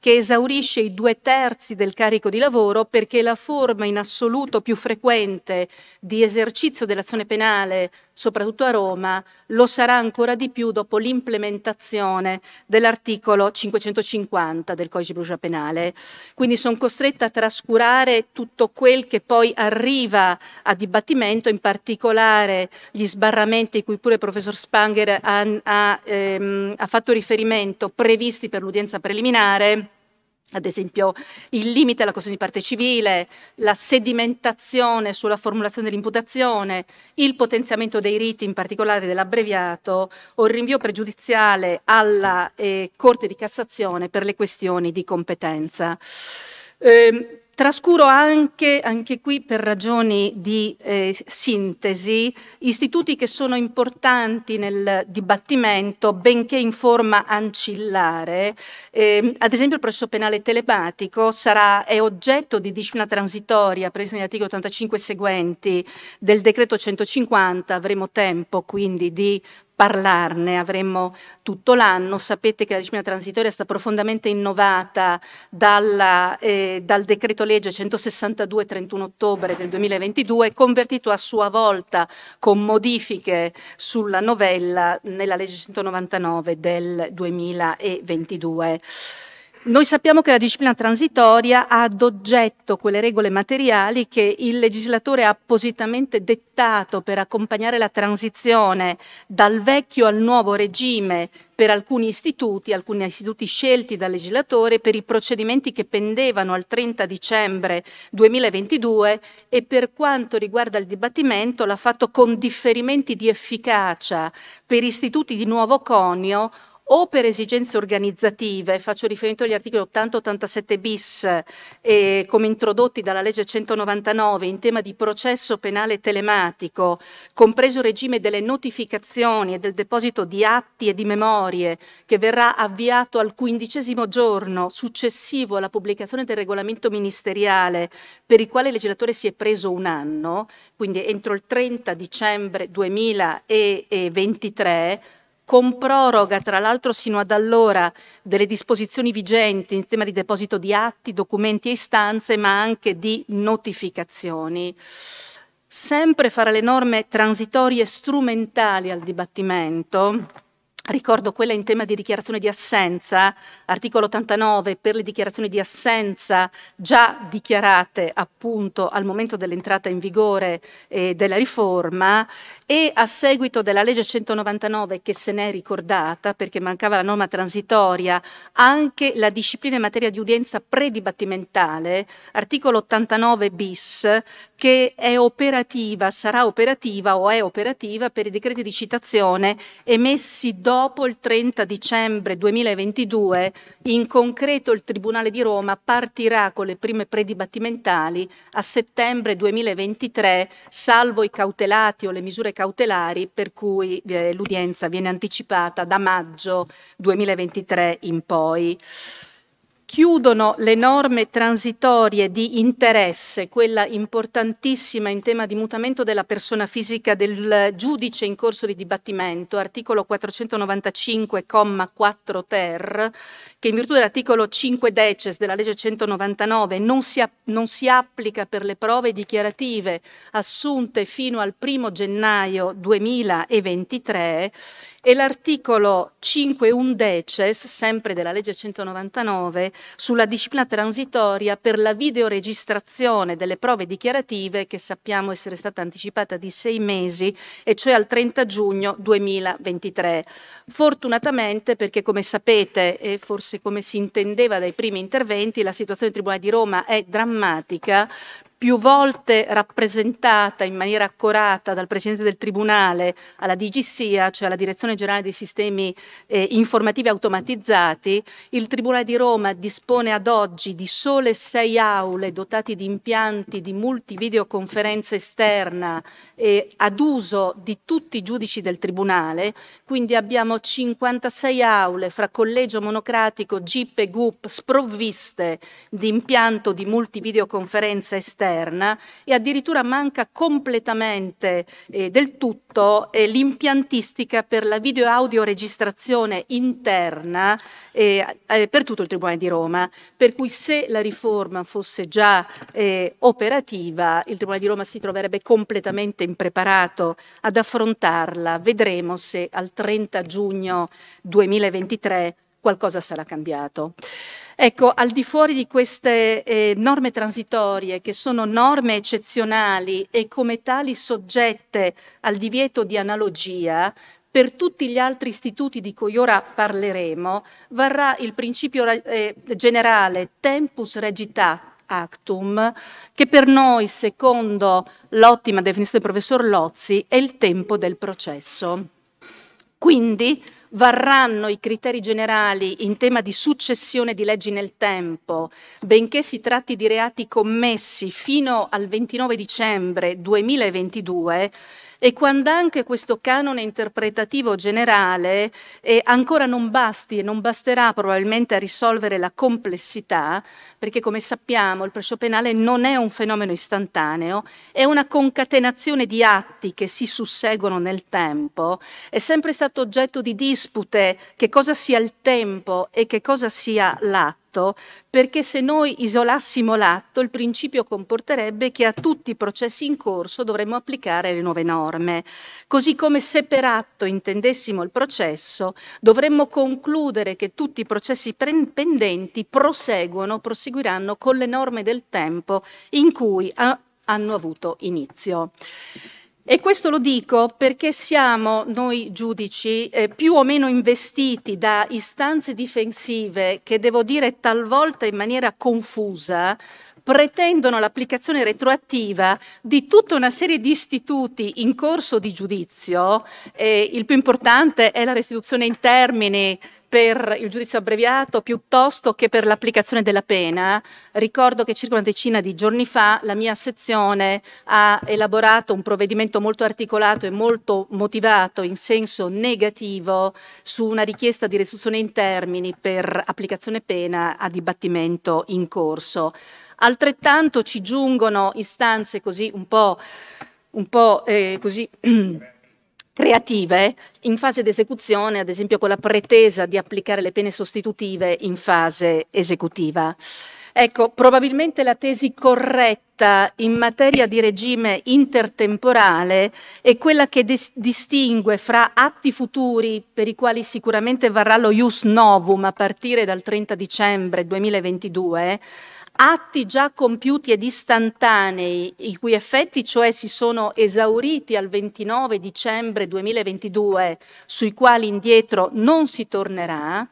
che esaurisce i due terzi del carico di lavoro perché la forma in assoluto più frequente di esercizio dell'azione penale soprattutto a Roma, lo sarà ancora di più dopo l'implementazione dell'articolo 550 del Codice di procedura penale. Quindi sono costretta a trascurare tutto quel che poi arriva a dibattimento, in particolare gli sbarramenti cui pure il professor Spanger ha, ha, ehm, ha fatto riferimento, previsti per l'udienza preliminare ad esempio il limite alla questione di parte civile, la sedimentazione sulla formulazione dell'imputazione, il potenziamento dei riti, in particolare dell'abbreviato, o il rinvio pregiudiziale alla eh, Corte di Cassazione per le questioni di competenza. Eh, Trascuro anche, anche, qui per ragioni di eh, sintesi, istituti che sono importanti nel dibattimento, benché in forma ancillare. Eh, ad esempio il processo penale telematico sarà, è oggetto di disciplina transitoria presa negli articoli 85 seguenti del decreto 150, avremo tempo quindi di parlarne, avremmo tutto l'anno. Sapete che la disciplina transitoria è stata profondamente innovata dalla, eh, dal decreto legge 162 31 ottobre del 2022, convertito a sua volta con modifiche sulla novella nella legge 199 del 2022. Noi sappiamo che la disciplina transitoria ha ad oggetto quelle regole materiali che il legislatore ha appositamente dettato per accompagnare la transizione dal vecchio al nuovo regime per alcuni istituti, alcuni istituti scelti dal legislatore per i procedimenti che pendevano al 30 dicembre 2022 e per quanto riguarda il dibattimento l'ha fatto con differimenti di efficacia per istituti di nuovo conio o per esigenze organizzative, faccio riferimento agli articoli 80-87 bis eh, come introdotti dalla legge 199 in tema di processo penale telematico, compreso il regime delle notificazioni e del deposito di atti e di memorie che verrà avviato al quindicesimo giorno successivo alla pubblicazione del regolamento ministeriale per il quale il legislatore si è preso un anno, quindi entro il 30 dicembre 2023, con proroga tra l'altro sino ad allora delle disposizioni vigenti in tema di deposito di atti, documenti e istanze, ma anche di notificazioni. Sempre fare le norme transitorie strumentali al dibattimento, Ricordo quella in tema di dichiarazione di assenza, articolo 89, per le dichiarazioni di assenza già dichiarate appunto al momento dell'entrata in vigore eh, della riforma e a seguito della legge 199 che se n'è ricordata perché mancava la norma transitoria, anche la disciplina in materia di udienza predibattimentale, articolo 89 bis, che è operativa, sarà operativa o è operativa per i decreti di citazione emessi dopo il 30 dicembre 2022. In concreto il Tribunale di Roma partirà con le prime predibattimentali a settembre 2023, salvo i cautelati o le misure cautelari per cui eh, l'udienza viene anticipata da maggio 2023 in poi chiudono le norme transitorie di interesse, quella importantissima in tema di mutamento della persona fisica del giudice in corso di dibattimento, articolo 495,4 ter, che in virtù dell'articolo 5 deces della legge 199 non si, non si applica per le prove dichiarative assunte fino al 1 gennaio 2023 e l'articolo 5 undeces, sempre della legge 199, sulla disciplina transitoria per la videoregistrazione delle prove dichiarative che sappiamo essere stata anticipata di sei mesi, e cioè al 30 giugno 2023. Fortunatamente, perché come sapete e forse come si intendeva dai primi interventi, la situazione del Tribunale di Roma è drammatica, più volte rappresentata in maniera accurata dal Presidente del Tribunale alla DGSIA, cioè alla Direzione Generale dei Sistemi eh, Informativi Automatizzati, il Tribunale di Roma dispone ad oggi di sole sei aule dotate di impianti di multivideoconferenza esterna eh, ad uso di tutti i giudici del Tribunale, quindi abbiamo 56 aule fra collegio monocratico, GIP e GUP sprovviste di impianto di multivideoconferenza esterna esterna e addirittura manca completamente eh, del tutto eh, l'impiantistica per la video audio registrazione interna eh, eh, per tutto il Tribunale di Roma, per cui se la riforma fosse già eh, operativa il Tribunale di Roma si troverebbe completamente impreparato ad affrontarla. Vedremo se al 30 giugno 2023 qualcosa sarà cambiato. Ecco, al di fuori di queste eh, norme transitorie, che sono norme eccezionali e come tali soggette al divieto di analogia, per tutti gli altri istituti di cui ora parleremo, varrà il principio eh, generale tempus regita actum, che per noi, secondo l'ottima definizione del professor Lozzi, è il tempo del processo. Quindi varranno i criteri generali in tema di successione di leggi nel tempo, benché si tratti di reati commessi fino al 29 dicembre 2022, e quando anche questo canone interpretativo generale eh, ancora non basti e non basterà probabilmente a risolvere la complessità, perché come sappiamo il processo penale non è un fenomeno istantaneo, è una concatenazione di atti che si susseguono nel tempo, è sempre stato oggetto di dispute che cosa sia il tempo e che cosa sia l'atto l'atto, perché se noi isolassimo l'atto, il principio comporterebbe che a tutti i processi in corso dovremmo applicare le nuove norme. Così come se per atto intendessimo il processo, dovremmo concludere che tutti i processi pendenti proseguono, proseguiranno con le norme del tempo in cui hanno avuto inizio. E questo lo dico perché siamo noi giudici eh, più o meno investiti da istanze difensive che devo dire talvolta in maniera confusa pretendono l'applicazione retroattiva di tutta una serie di istituti in corso di giudizio. Eh, il più importante è la restituzione in termini per il giudizio abbreviato piuttosto che per l'applicazione della pena. Ricordo che circa una decina di giorni fa la mia sezione ha elaborato un provvedimento molto articolato e molto motivato in senso negativo su una richiesta di restituzione in termini per applicazione pena a dibattimento in corso. Altrettanto ci giungono istanze così un po', un po' eh, così creative in fase di esecuzione, ad esempio con la pretesa di applicare le pene sostitutive in fase esecutiva. Ecco, probabilmente la tesi corretta in materia di regime intertemporale è quella che dis- distingue fra atti futuri per i quali sicuramente varrà lo ius novum a partire dal 30 dicembre 2022 atti già compiuti ed istantanei, i cui effetti cioè si sono esauriti al 29 dicembre 2022, sui quali indietro non si tornerà,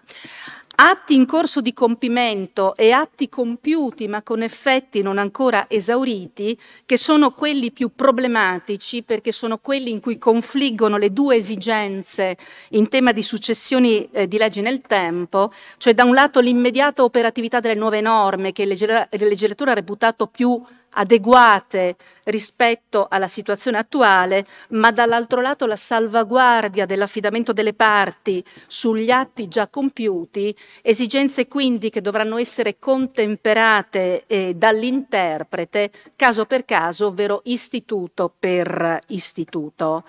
atti in corso di compimento e atti compiuti ma con effetti non ancora esauriti, che sono quelli più problematici perché sono quelli in cui confliggono le due esigenze in tema di successioni eh, di leggi nel tempo, cioè da un lato l'immediata operatività delle nuove norme che il legislatore ha reputato più adeguate rispetto alla situazione attuale, ma dall'altro lato la salvaguardia dell'affidamento delle parti sugli atti già compiuti, esigenze quindi che dovranno essere contemperate eh, dall'interprete caso per caso, ovvero istituto per istituto.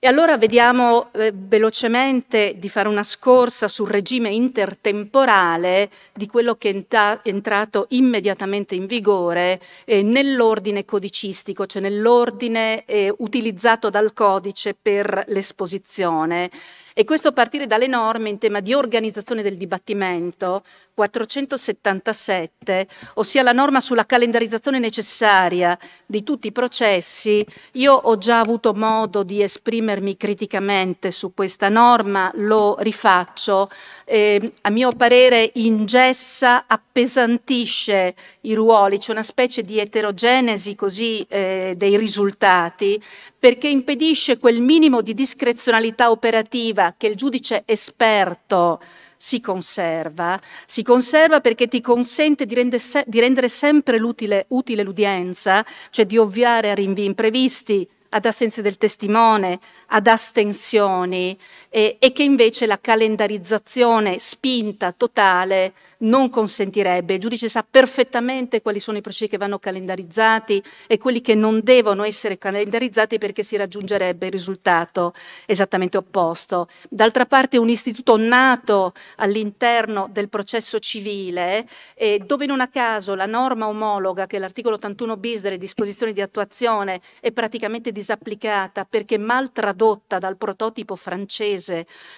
E allora vediamo eh, velocemente di fare una scorsa sul regime intertemporale di quello che è entrato immediatamente in vigore eh, nell'ordine codicistico, cioè nell'ordine eh, utilizzato dal codice per l'esposizione. E questo a partire dalle norme in tema di organizzazione del dibattimento 477, ossia la norma sulla calendarizzazione necessaria di tutti i processi. Io ho già avuto modo di esprimermi criticamente su questa norma, lo rifaccio. Eh, a mio parere ingessa, appesantisce i ruoli, c'è una specie di eterogenesi così eh, dei risultati, perché impedisce quel minimo di discrezionalità operativa che il giudice esperto si conserva, si conserva perché ti consente di, rende se di rendere sempre utile l'udienza, cioè di ovviare a rinvii imprevisti, ad assenze del testimone, ad astensioni e, e, che invece la calendarizzazione spinta totale non consentirebbe. Il giudice sa perfettamente quali sono i processi che vanno calendarizzati e quelli che non devono essere calendarizzati perché si raggiungerebbe il risultato esattamente opposto. D'altra parte un istituto nato all'interno del processo civile eh, dove non a caso la norma omologa che è l'articolo 81 bis delle disposizioni di attuazione è praticamente disapplicata perché mal tradotta dal prototipo francese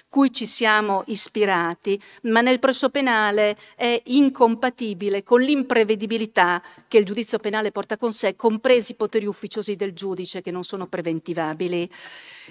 cui ci siamo ispirati, ma nel processo penale è incompatibile con l'imprevedibilità che il giudizio penale porta con sé, compresi i poteri ufficiosi del giudice che non sono preventivabili.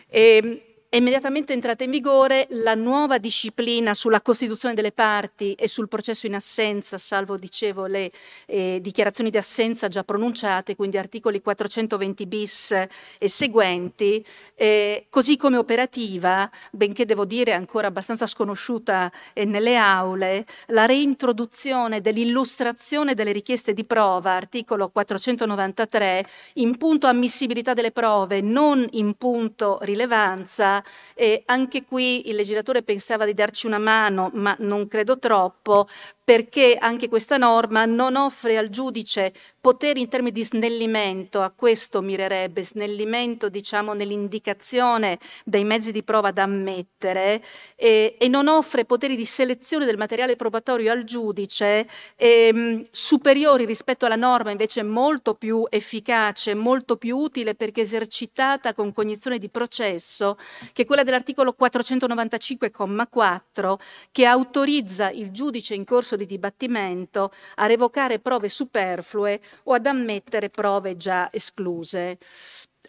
E, ehm, è immediatamente entrata in vigore la nuova disciplina sulla costituzione delle parti e sul processo in assenza, salvo, dicevo, le eh, dichiarazioni di assenza già pronunciate, quindi articoli 420 bis e seguenti, eh, così come operativa, benché devo dire ancora abbastanza sconosciuta eh, nelle aule, la reintroduzione dell'illustrazione delle richieste di prova, articolo 493, in punto ammissibilità delle prove, non in punto rilevanza, aula. E anche qui il legislatore pensava di darci una mano, ma non credo troppo, perché anche questa norma non offre al giudice poteri in termini di snellimento, a questo mirerebbe, snellimento diciamo nell'indicazione dei mezzi di prova da ammettere eh, e non offre poteri di selezione del materiale probatorio al giudice eh, superiori rispetto alla norma invece molto più efficace, molto più utile perché esercitata con cognizione di processo, che è quella dell'articolo 495,4 che autorizza il giudice in corso di dibattimento a revocare prove superflue o ad ammettere prove già escluse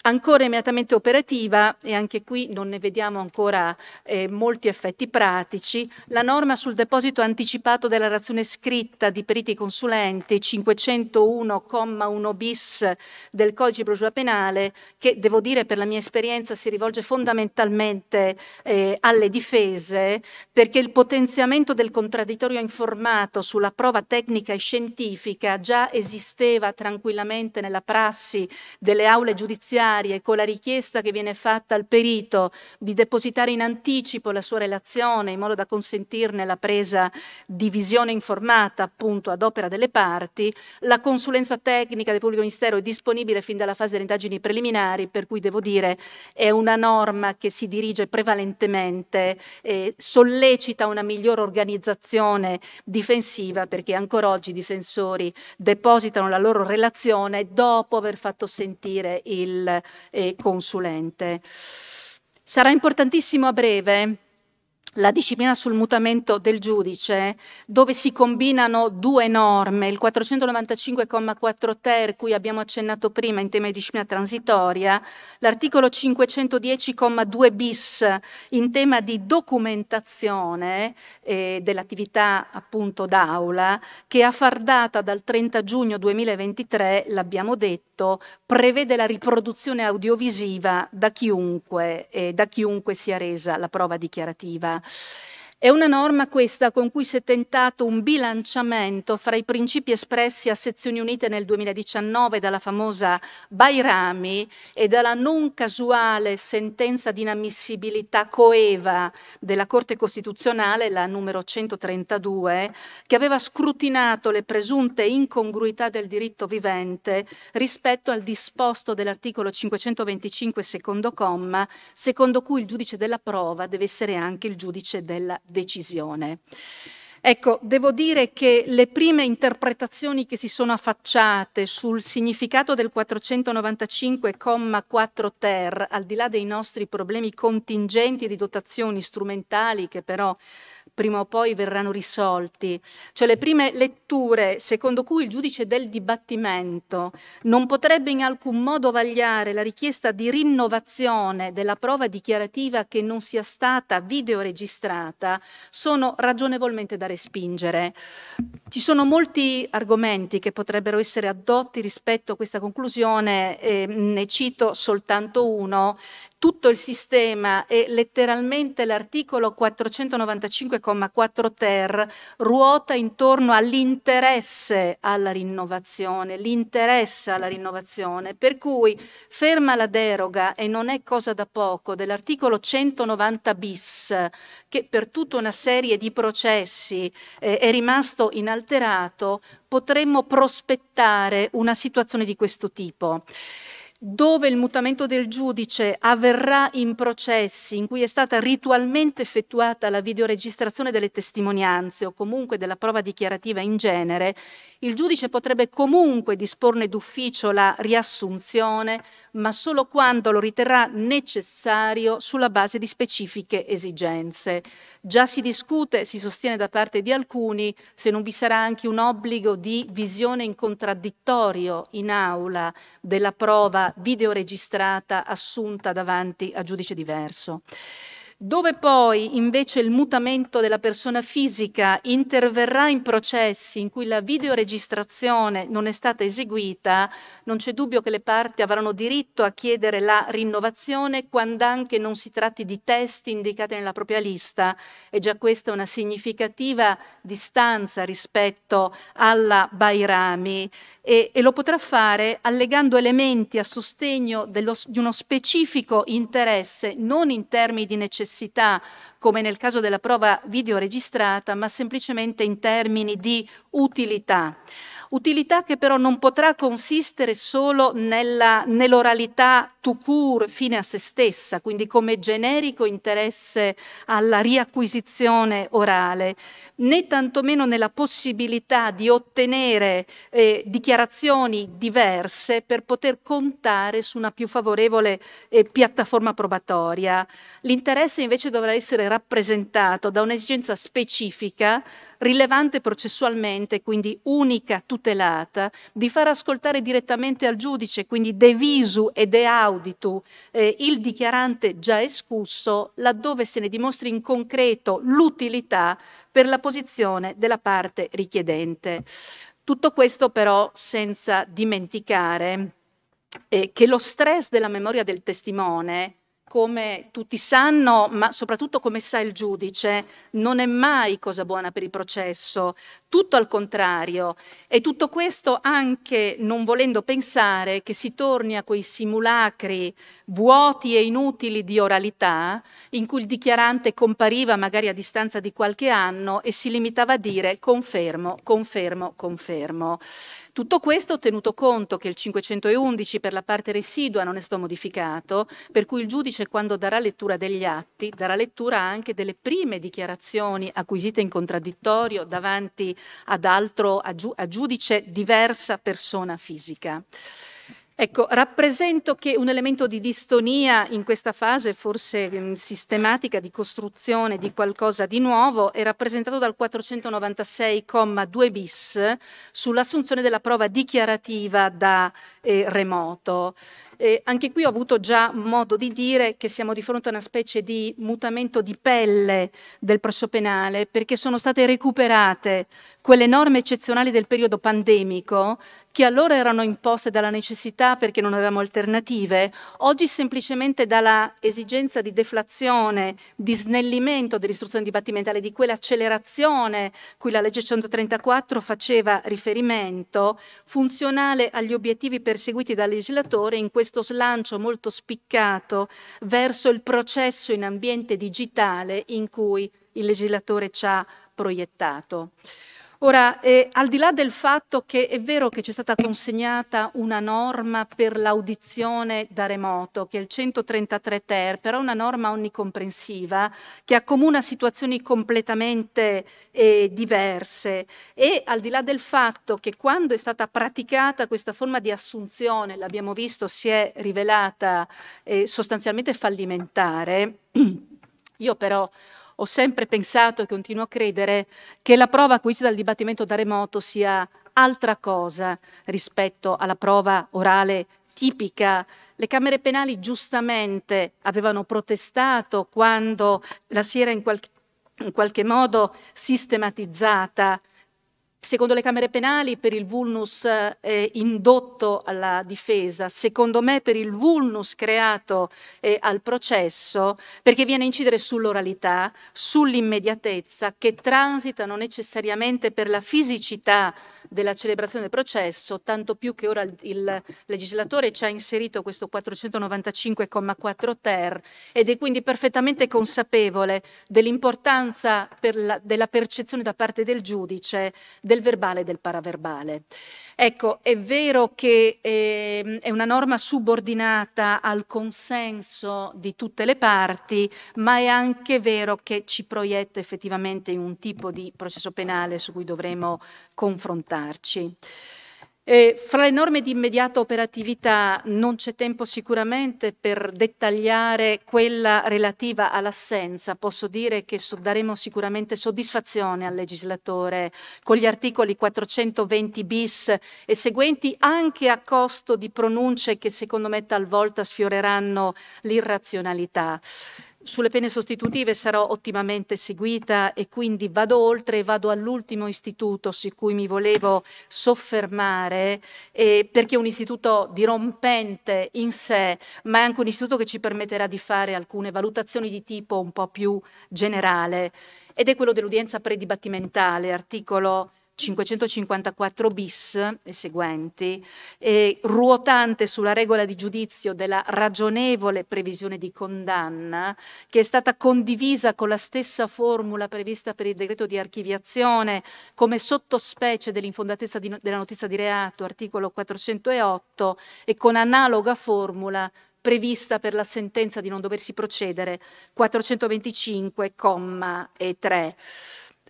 ancora immediatamente operativa e anche qui non ne vediamo ancora eh, molti effetti pratici, la norma sul deposito anticipato della relazione scritta di periti consulenti 501,1 bis del codice di procedura penale che devo dire per la mia esperienza si rivolge fondamentalmente eh, alle difese perché il potenziamento del contraddittorio informato sulla prova tecnica e scientifica già esisteva tranquillamente nella prassi delle aule giudiziarie giudiziarie con la richiesta che viene fatta al perito di depositare in anticipo la sua relazione in modo da consentirne la presa di visione informata appunto ad opera delle parti, la consulenza tecnica del pubblico ministero è disponibile fin dalla fase delle indagini preliminari, per cui devo dire è una norma che si dirige prevalentemente, eh, sollecita una migliore organizzazione difensiva perché ancora oggi i difensori depositano la loro relazione dopo aver fatto sentire il eh, consulente. Sarà importantissimo a breve la disciplina sul mutamento del giudice, dove si combinano due norme, il 495,4 ter, cui abbiamo accennato prima in tema di disciplina transitoria, l'articolo 510,2 bis in tema di documentazione eh, dell'attività appunto d'aula, che a far data dal 30 giugno 2023, l'abbiamo detto, prevede la riproduzione audiovisiva da chiunque, eh, da chiunque sia resa la prova dichiarativa. È una norma questa con cui si è tentato un bilanciamento fra i principi espressi a sezioni unite nel 2019 dalla famosa Bairami e dalla non casuale sentenza di inammissibilità coeva della Corte Costituzionale, la numero 132, che aveva scrutinato le presunte incongruità del diritto vivente rispetto al disposto dell'articolo 525 secondo comma, secondo cui il giudice della prova deve essere anche il giudice della decisione. Ecco, devo dire che le prime interpretazioni che si sono affacciate sul significato del 495,4 ter, al di là dei nostri problemi contingenti di dotazioni strumentali che però prima o poi verranno risolti. Cioè le prime letture secondo cui il giudice del dibattimento non potrebbe in alcun modo vagliare la richiesta di rinnovazione della prova dichiarativa che non sia stata videoregistrata sono ragionevolmente da respingere. Ci sono molti argomenti che potrebbero essere addotti rispetto a questa conclusione, eh, ne cito soltanto uno tutto il sistema e letteralmente l'articolo 495,4 ter ruota intorno all'interesse alla rinnovazione, l'interesse alla rinnovazione, per cui ferma la deroga e non è cosa da poco dell'articolo 190 bis che per tutta una serie di processi eh, è rimasto inalterato, potremmo prospettare una situazione di questo tipo dove il mutamento del giudice avverrà in processi in cui è stata ritualmente effettuata la videoregistrazione delle testimonianze o comunque della prova dichiarativa in genere, il giudice potrebbe comunque disporne d'ufficio la riassunzione, ma solo quando lo riterrà necessario sulla base di specifiche esigenze. Già si discute, si sostiene da parte di alcuni, se non vi sarà anche un obbligo di visione in contraddittorio in aula della prova videoregistrata assunta davanti a giudice diverso. Dove poi invece il mutamento della persona fisica interverrà in processi in cui la videoregistrazione non è stata eseguita, non c'è dubbio che le parti avranno diritto a chiedere la rinnovazione quando anche non si tratti di testi indicati nella propria lista. E già questa è una significativa distanza rispetto alla Bairami. E, e lo potrà fare allegando elementi a sostegno dello, di uno specifico interesse non in termini di necessità necessità, come nel caso della prova videoregistrata, ma semplicemente in termini di utilità. Utilità che però non potrà consistere solo nella, nell'oralità to cure fine a se stessa, quindi come generico interesse alla riacquisizione orale, né tantomeno nella possibilità di ottenere eh, dichiarazioni diverse per poter contare su una più favorevole eh, piattaforma probatoria. L'interesse invece dovrà essere rappresentato da un'esigenza specifica rilevante processualmente, quindi unica, tutelata, di far ascoltare direttamente al giudice, quindi de visu e de auditu, eh, il dichiarante già escusso, laddove se ne dimostri in concreto l'utilità per la posizione della parte richiedente. Tutto questo però senza dimenticare eh, che lo stress della memoria del testimone come tutti sanno, ma soprattutto come sa il giudice, non è mai cosa buona per il processo, tutto al contrario. E tutto questo anche non volendo pensare che si torni a quei simulacri vuoti e inutili di oralità, in cui il dichiarante compariva magari a distanza di qualche anno e si limitava a dire confermo, confermo, confermo. Tutto questo tenuto conto che il 511 per la parte residua non è stato modificato, per cui il giudice quando darà lettura degli atti darà lettura anche delle prime dichiarazioni acquisite in contraddittorio davanti ad altro, a, giudice diversa persona fisica. Ecco, rappresento che un elemento di distonia in questa fase, forse mh, sistematica di costruzione di qualcosa di nuovo, è rappresentato dal 496,2 bis sull'assunzione della prova dichiarativa da eh, remoto. Eh, anche qui ho avuto già modo di dire che siamo di fronte a una specie di mutamento di pelle del processo penale perché sono state recuperate quelle norme eccezionali del periodo pandemico che allora erano imposte dalla necessità perché non avevamo alternative, oggi semplicemente dalla esigenza di deflazione, di snellimento dell'istruzione dibattimentale, di quell'accelerazione cui la legge 134 faceva riferimento, funzionale agli obiettivi perseguiti dal legislatore in questo slancio molto spiccato verso il processo in ambiente digitale in cui il legislatore ci ha proiettato. Ora, eh, al di là del fatto che è vero che ci è stata consegnata una norma per l'audizione da remoto, che è il 133 ter, però una norma onnicomprensiva che accomuna situazioni completamente eh, diverse. E al di là del fatto che quando è stata praticata questa forma di assunzione, l'abbiamo visto, si è rivelata eh, sostanzialmente fallimentare, io però ho sempre pensato e continuo a credere che la prova acquisita dal dibattimento da remoto sia altra cosa rispetto alla prova orale tipica. Le Camere penali giustamente avevano protestato quando la si era in qualche, in qualche modo sistematizzata Secondo le Camere penali per il vulnus eh, indotto alla difesa, secondo me per il vulnus creato eh, al processo, perché viene a incidere sull'oralità, sull'immediatezza, che transitano necessariamente per la fisicità della celebrazione del processo, tanto più che ora il, legislatore ci ha inserito questo 495,4 ter ed è quindi perfettamente consapevole dell'importanza per della percezione da parte del giudice del verbale e del paraverbale. Ecco, è vero che eh, è una norma subordinata al consenso di tutte le parti, ma è anche vero che ci proietta effettivamente in un tipo di processo penale su cui dovremo confrontarci. Eh, fra le norme di immediata operatività non c'è tempo sicuramente per dettagliare quella relativa all'assenza. Posso dire che daremo sicuramente soddisfazione al legislatore con gli articoli 420 bis e seguenti, anche a costo di pronunce che secondo me talvolta sfioreranno l'irrazionalità. Sulle pene sostitutive sarò ottimamente seguita e quindi vado oltre e vado all'ultimo istituto su cui mi volevo soffermare, eh, perché è un istituto dirompente in sé, ma è anche un istituto che ci permetterà di fare alcune valutazioni di tipo un po' più generale, ed è quello dell'udienza predibattimentale, articolo 554 bis e seguenti, eh, ruotante sulla regola di giudizio della ragionevole previsione di condanna, che è stata condivisa con la stessa formula prevista per il decreto di archiviazione come sottospecie dell'infondatezza di, della notizia di reato, articolo 408, e con analoga formula prevista per la sentenza di non doversi procedere, 425,3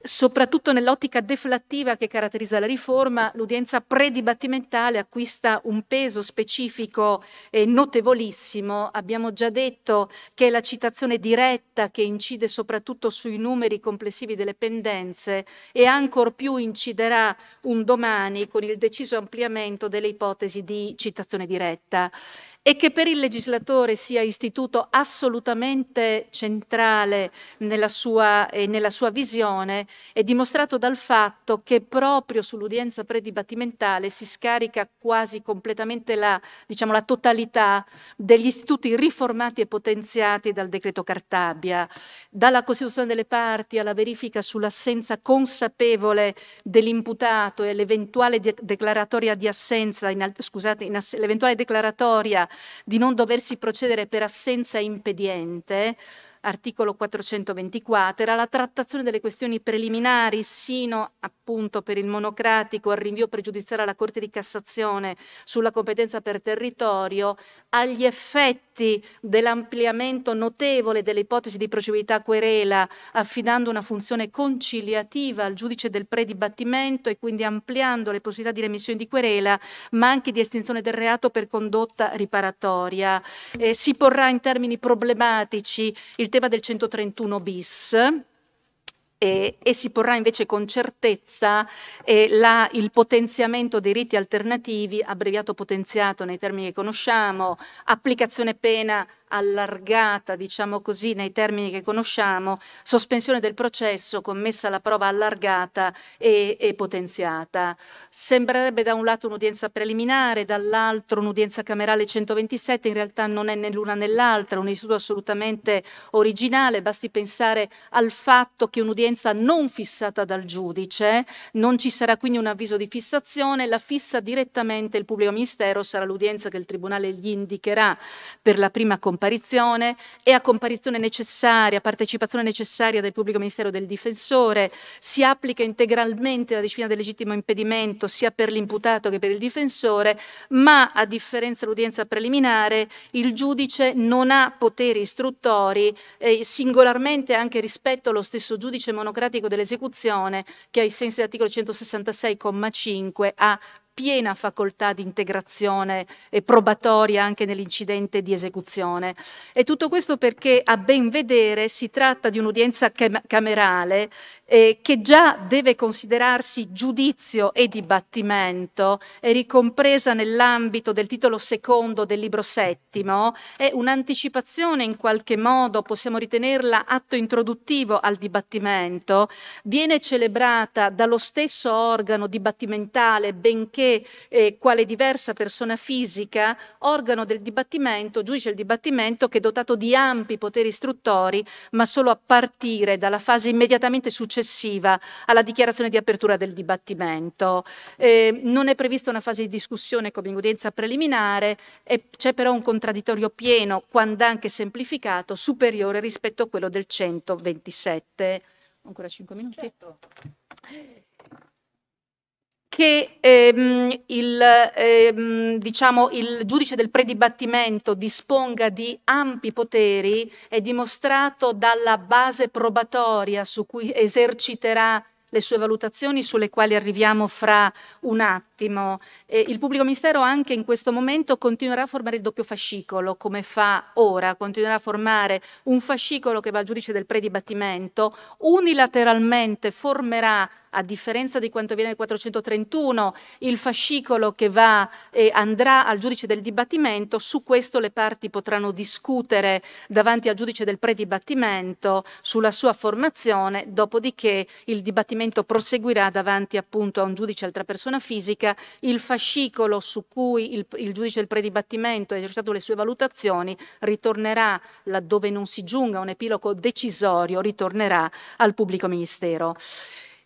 soprattutto nell'ottica deflattiva che caratterizza la riforma, l'udienza predibattimentale acquista un peso specifico e notevolissimo. Abbiamo già detto che la citazione diretta che incide soprattutto sui numeri complessivi delle pendenze e ancor più inciderà un domani con il deciso ampliamento delle ipotesi di citazione diretta e che per il legislatore sia istituto assolutamente centrale nella sua, eh, nella sua visione è dimostrato dal fatto che proprio sull'udienza predibattimentale si scarica quasi completamente la, diciamo, la totalità degli istituti riformati e potenziati dal decreto Cartabia, dalla costituzione delle parti alla verifica sull'assenza consapevole dell'imputato e l'eventuale de declaratoria di assenza, in, scusate, in ass l'eventuale declaratoria di non doversi procedere per assenza impediente, articolo 424, era la trattazione delle questioni preliminari sino appunto per il monocratico al rinvio pregiudiziale alla Corte di Cassazione sulla competenza per territorio, agli effetti dell'ampliamento notevole delle ipotesi di procedibilità querela, affidando una funzione conciliativa al giudice del predibattimento e quindi ampliando le possibilità di remissione di querela, ma anche di estinzione del reato per condotta riparatoria. Eh, si porrà in termini problematici il tema del 131 bis, e, e, si porrà invece con certezza eh, la, il potenziamento dei riti alternativi, abbreviato potenziato nei termini che conosciamo, applicazione pena allargata, diciamo così, nei termini che conosciamo, sospensione del processo, commessa la prova allargata e, e potenziata. Sembrerebbe da un lato un'udienza preliminare, dall'altro un'udienza camerale 127, in realtà non è né l'una né l'altra, un istituto assolutamente originale, basti pensare al fatto che un'udienza non fissata dal giudice, non ci sarà quindi un avviso di fissazione, la fissa direttamente il pubblico ministero, sarà l'udienza che il Tribunale gli indicherà per la prima compagnia comparizione e a comparizione necessaria, partecipazione necessaria del pubblico ministero del difensore, si applica integralmente la disciplina del legittimo impedimento sia per l'imputato che per il difensore, ma a differenza dell'udienza preliminare il giudice non ha poteri istruttori eh, singolarmente anche rispetto allo stesso giudice monocratico dell'esecuzione che ai sensi dell'articolo 166,5 ha piena facoltà di integrazione e probatoria anche nell'incidente di esecuzione. E tutto questo perché a ben vedere si tratta di un'udienza camerale eh, che già deve considerarsi giudizio e dibattimento, è ricompresa nell'ambito del titolo secondo del libro settimo, è un'anticipazione in qualche modo, possiamo ritenerla atto introduttivo al dibattimento, viene celebrata dallo stesso organo dibattimentale, benché eh, quale diversa persona fisica, organo del dibattimento, giudice del dibattimento che è dotato di ampi poteri istruttori, ma solo a partire dalla fase immediatamente successiva successiva alla dichiarazione di apertura del dibattimento. Eh, non è prevista una fase di discussione come in udienza preliminare, c'è però un contraddittorio pieno, quando anche semplificato, superiore rispetto a quello del 127. Ancora 5 minuti? Certo che ehm, il, ehm, diciamo, il, giudice del predibattimento disponga di ampi poteri è dimostrato dalla base probatoria su cui eserciterà le sue valutazioni sulle quali arriviamo fra un attimo. Eh, il pubblico ministero anche in questo momento continuerà a formare il doppio fascicolo, come fa ora, continuerà a formare un fascicolo che va al giudice del predibattimento, unilateralmente formerà a differenza di quanto viene nel 431, il fascicolo che va e andrà al giudice del dibattimento, su questo le parti potranno discutere davanti al giudice del predibattimento sulla sua formazione, dopodiché il dibattimento proseguirà davanti appunto a un giudice altra persona fisica, il fascicolo su cui il, il giudice del predibattimento ha esercitato le sue valutazioni ritornerà laddove non si giunga a un epilogo decisorio, ritornerà al pubblico ministero.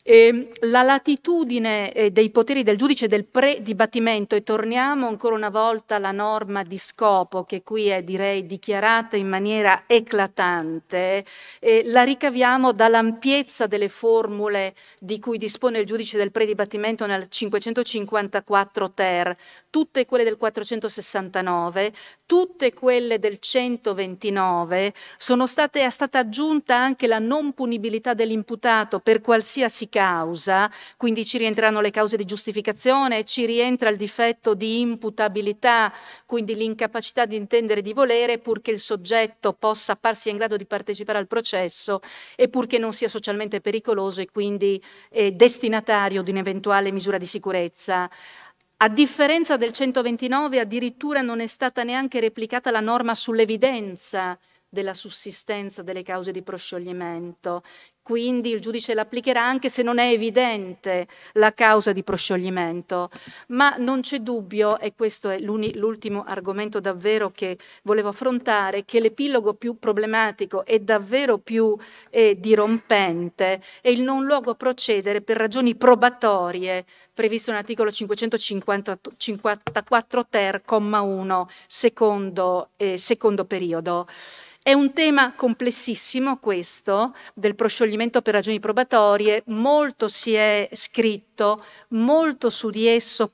Eh, la latitudine eh, dei poteri del giudice del pre-dibattimento, e torniamo ancora una volta alla norma di scopo, che qui è direi dichiarata in maniera eclatante, eh, la ricaviamo dall'ampiezza delle formule di cui dispone il giudice del pre-dibattimento nel 554 ter, tutte quelle del 469, tutte quelle del 129, sono state, è stata aggiunta anche la non punibilità dell'imputato per qualsiasi causa, quindi ci rientrano le cause di giustificazione, ci rientra il difetto di imputabilità, quindi l'incapacità di intendere e di volere purché il soggetto possa farsi in grado di partecipare al processo e purché non sia socialmente pericoloso e quindi eh, destinatario di un'eventuale misura di sicurezza. A differenza del 129 addirittura non è stata neanche replicata la norma sull'evidenza della sussistenza delle cause di proscioglimento, quindi il giudice l'applicherà anche se non è evidente la causa di proscioglimento. Ma non c'è dubbio, e questo è l'ultimo argomento davvero che volevo affrontare, che l'epilogo più problematico e davvero più eh, dirompente è il non luogo a procedere per ragioni probatorie previsto nell'articolo 554 ter, comma 1, secondo, eh, secondo periodo. È un tema complessissimo questo, del proscioglimento per ragioni probatorie, molto si è scritto, molto su di esso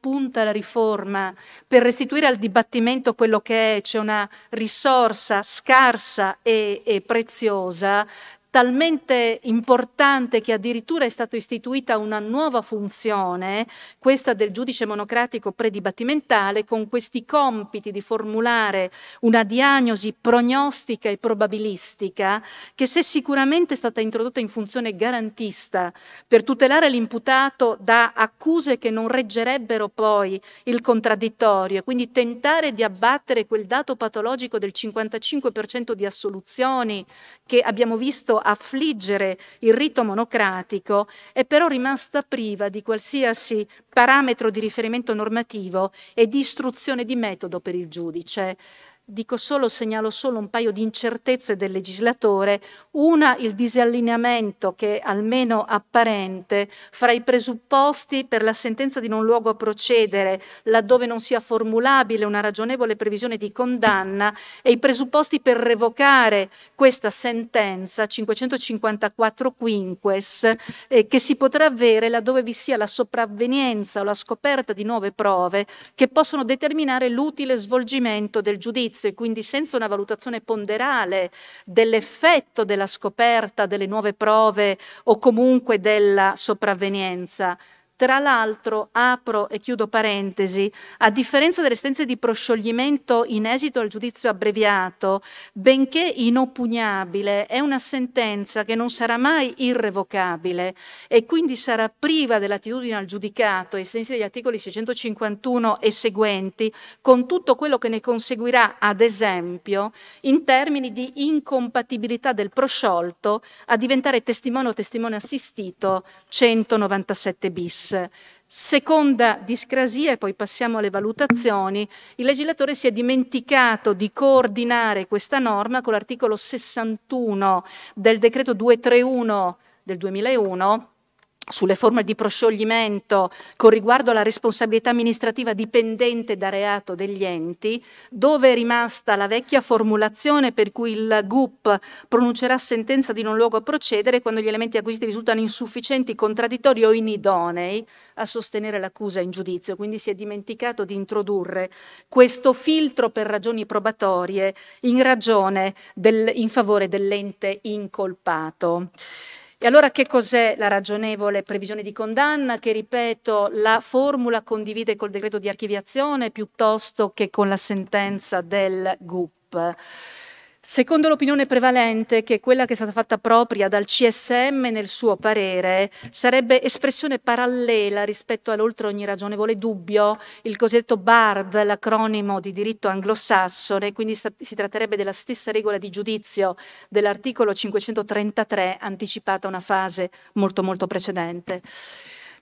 punta la riforma per restituire al dibattimento quello che è, cioè una risorsa scarsa e, e preziosa talmente importante che addirittura è stata istituita una nuova funzione, questa del giudice monocratico predibattimentale, con questi compiti di formulare una diagnosi prognostica e probabilistica, che se sicuramente è stata introdotta in funzione garantista per tutelare l'imputato da accuse che non reggerebbero poi il contraddittorio, quindi tentare di abbattere quel dato patologico del 55% di assoluzioni che abbiamo visto affliggere il rito monocratico, è però rimasta priva di qualsiasi parametro di riferimento normativo e di istruzione di metodo per il giudice. Dico solo, segnalo solo un paio di incertezze del legislatore. Una, il disallineamento che è almeno apparente fra i presupposti per la sentenza di non luogo a procedere, laddove non sia formulabile una ragionevole previsione di condanna, e i presupposti per revocare questa sentenza 554 quinques, eh, che si potrà avere laddove vi sia la sopravvenienza o la scoperta di nuove prove che possono determinare l'utile svolgimento del giudizio e quindi senza una valutazione ponderale dell'effetto della scoperta delle nuove prove o comunque della sopravvenienza, tra l'altro, apro e chiudo parentesi, a differenza delle sentenze di proscioglimento in esito al giudizio abbreviato, benché inoppugnabile, è una sentenza che non sarà mai irrevocabile e quindi sarà priva dell'attitudine al giudicato ai sensi degli articoli 651 e seguenti, con tutto quello che ne conseguirà, ad esempio, in termini di incompatibilità del prosciolto a diventare testimone o testimone assistito 197 bis. Seconda discrasia, e poi passiamo alle valutazioni, il legislatore si è dimenticato di coordinare questa norma con l'articolo 61 del decreto 231 del 2001 sulle forme di proscioglimento con riguardo alla responsabilità amministrativa dipendente da reato degli enti, dove è rimasta la vecchia formulazione per cui il GUP pronuncerà sentenza di non luogo a procedere quando gli elementi acquisiti risultano insufficienti, contraddittori o inidonei a sostenere l'accusa in giudizio. Quindi si è dimenticato di introdurre questo filtro per ragioni probatorie in, ragione del, in favore dell'ente incolpato. E allora che cos'è la ragionevole previsione di condanna che, ripeto, la formula condivide col decreto di archiviazione piuttosto che con la sentenza del GUP? Secondo l'opinione prevalente, che è quella che è stata fatta propria dal CSM nel suo parere, sarebbe espressione parallela rispetto all'oltre ogni ragionevole dubbio il cosiddetto BARD, l'acronimo di diritto anglosassone, quindi si tratterebbe della stessa regola di giudizio dell'articolo 533 anticipata a una fase molto molto precedente.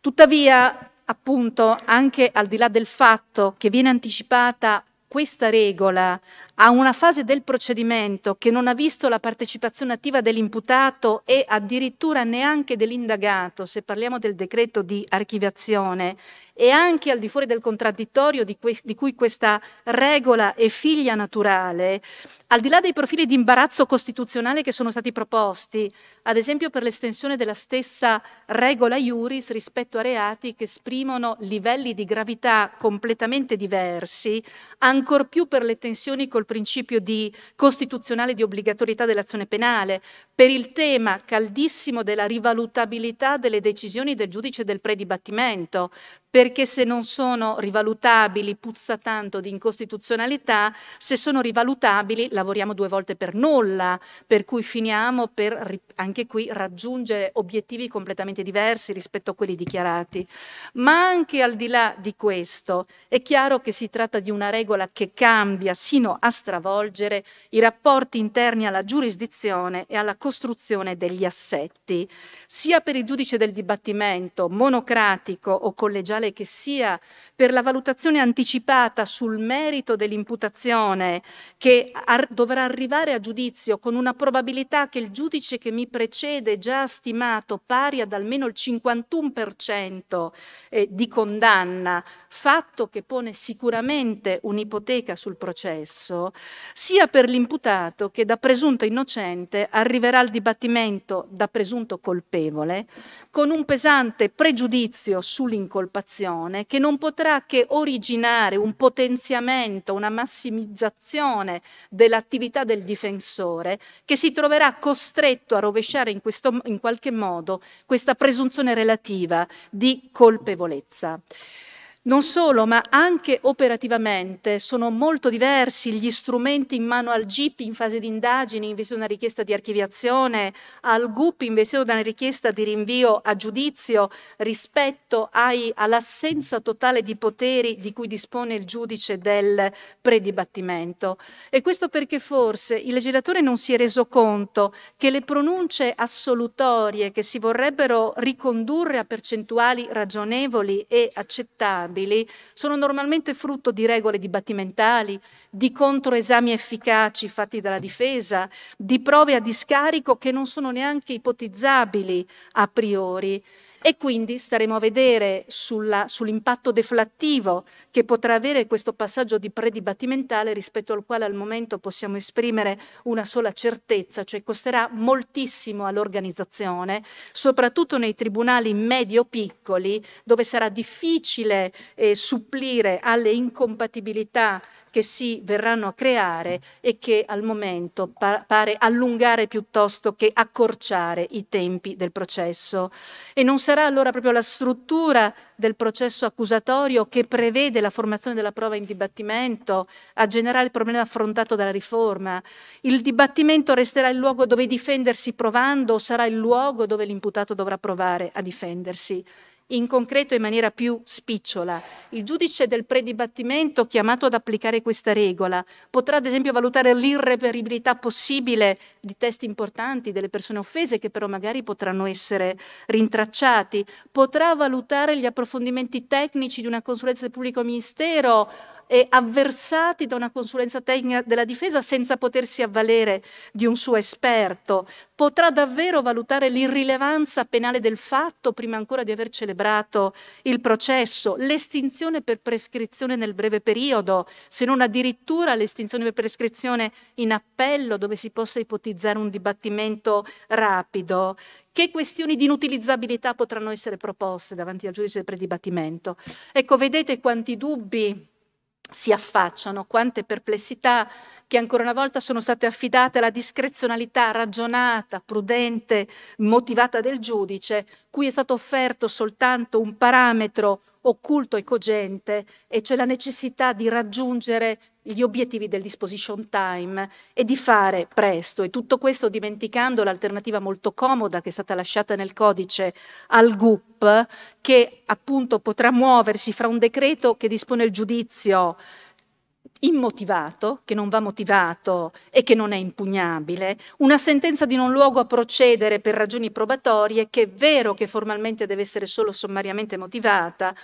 Tuttavia, appunto, anche al di là del fatto che viene anticipata questa regola a una fase del procedimento che non ha visto la partecipazione attiva dell'imputato e addirittura neanche dell'indagato, se parliamo del decreto di archiviazione, e anche al di fuori del contraddittorio di, di, cui questa regola è figlia naturale, al di là dei profili di imbarazzo costituzionale che sono stati proposti, ad esempio per l'estensione della stessa regola iuris rispetto a reati che esprimono livelli di gravità completamente diversi, ancor più per le tensioni col principio di costituzionale di obbligatorietà dell'azione penale, per il tema caldissimo della rivalutabilità delle decisioni del giudice del predibattimento, perché se non sono rivalutabili puzza tanto di incostituzionalità, se sono rivalutabili lavoriamo due volte per nulla, per cui finiamo per anche qui raggiungere obiettivi completamente diversi rispetto a quelli dichiarati. Ma anche al di là di questo è chiaro che si tratta di una regola che cambia sino a stravolgere i rapporti interni alla giurisdizione e alla costruzione degli assetti, sia per il giudice del dibattimento monocratico o collegiale che sia per la valutazione anticipata sul merito dell'imputazione che ar- dovrà arrivare a giudizio con una probabilità che il giudice che mi precede già ha stimato pari ad almeno il 51% eh, di condanna, fatto che pone sicuramente un'ipoteca sul processo, sia per l'imputato che da presunto innocente arriverà al dibattimento da presunto colpevole con un pesante pregiudizio sull'incolpazione che non potrà che originare un potenziamento, una massimizzazione dell'attività del difensore che si troverà costretto a rovesciare in, questo, in qualche modo questa presunzione relativa di colpevolezza. Non solo, ma anche operativamente sono molto diversi gli strumenti in mano al GIP in fase di indagini, invece di una richiesta di archiviazione, al GUP invece di una richiesta di rinvio a giudizio rispetto all'assenza totale di poteri di cui dispone il giudice del predibattimento. E questo perché forse il legislatore non si è reso conto che le pronunce assolutorie che si vorrebbero ricondurre a percentuali ragionevoli e accettabili stabili sono normalmente frutto di regole dibattimentali, di controesami efficaci fatti dalla difesa, di prove a discarico che non sono neanche ipotizzabili a priori e quindi staremo a vedere sull'impatto deflattivo che potrà avere questo passaggio di predibattimentale rispetto al quale al momento possiamo esprimere una sola certezza, cioè costerà moltissimo all'organizzazione, soprattutto nei tribunali medio-piccoli dove sarà difficile eh, supplire alle incompatibilità che si verranno a creare e che al momento pare allungare piuttosto che accorciare i tempi del processo. E non sarà allora proprio la struttura del processo accusatorio che prevede la formazione della prova in dibattimento a generare il problema affrontato dalla riforma. Il dibattimento resterà il luogo dove difendersi provando o sarà il luogo dove l'imputato dovrà provare a difendersi in concreto in maniera più spicciola. Il giudice del predibattimento chiamato ad applicare questa regola potrà ad esempio valutare l'irreperibilità possibile di testi importanti delle persone offese che però magari potranno essere rintracciati, potrà valutare gli approfondimenti tecnici di una consulenza del pubblico ministero e avversati da una consulenza tecnica della difesa senza potersi avvalere di un suo esperto, potrà davvero valutare l'irrilevanza penale del fatto prima ancora di aver celebrato il processo, l'estinzione per prescrizione nel breve periodo, se non addirittura l'estinzione per prescrizione in appello dove si possa ipotizzare un dibattimento rapido. Che questioni di inutilizzabilità potranno essere proposte davanti al giudice del predibattimento? Ecco, vedete quanti dubbi si affacciano, quante perplessità che ancora una volta sono state affidate alla discrezionalità ragionata, prudente, motivata del giudice, cui è stato offerto soltanto un parametro occulto e cogente, e cioè la necessità di raggiungere gli obiettivi del disposition time e di fare presto. E tutto questo dimenticando l'alternativa molto comoda che è stata lasciata nel codice al GUP, che appunto potrà muoversi fra un decreto che dispone il giudizio immotivato, che non va motivato e che non è impugnabile, una sentenza di non luogo a procedere per ragioni probatorie che è vero che formalmente deve essere solo sommariamente motivata,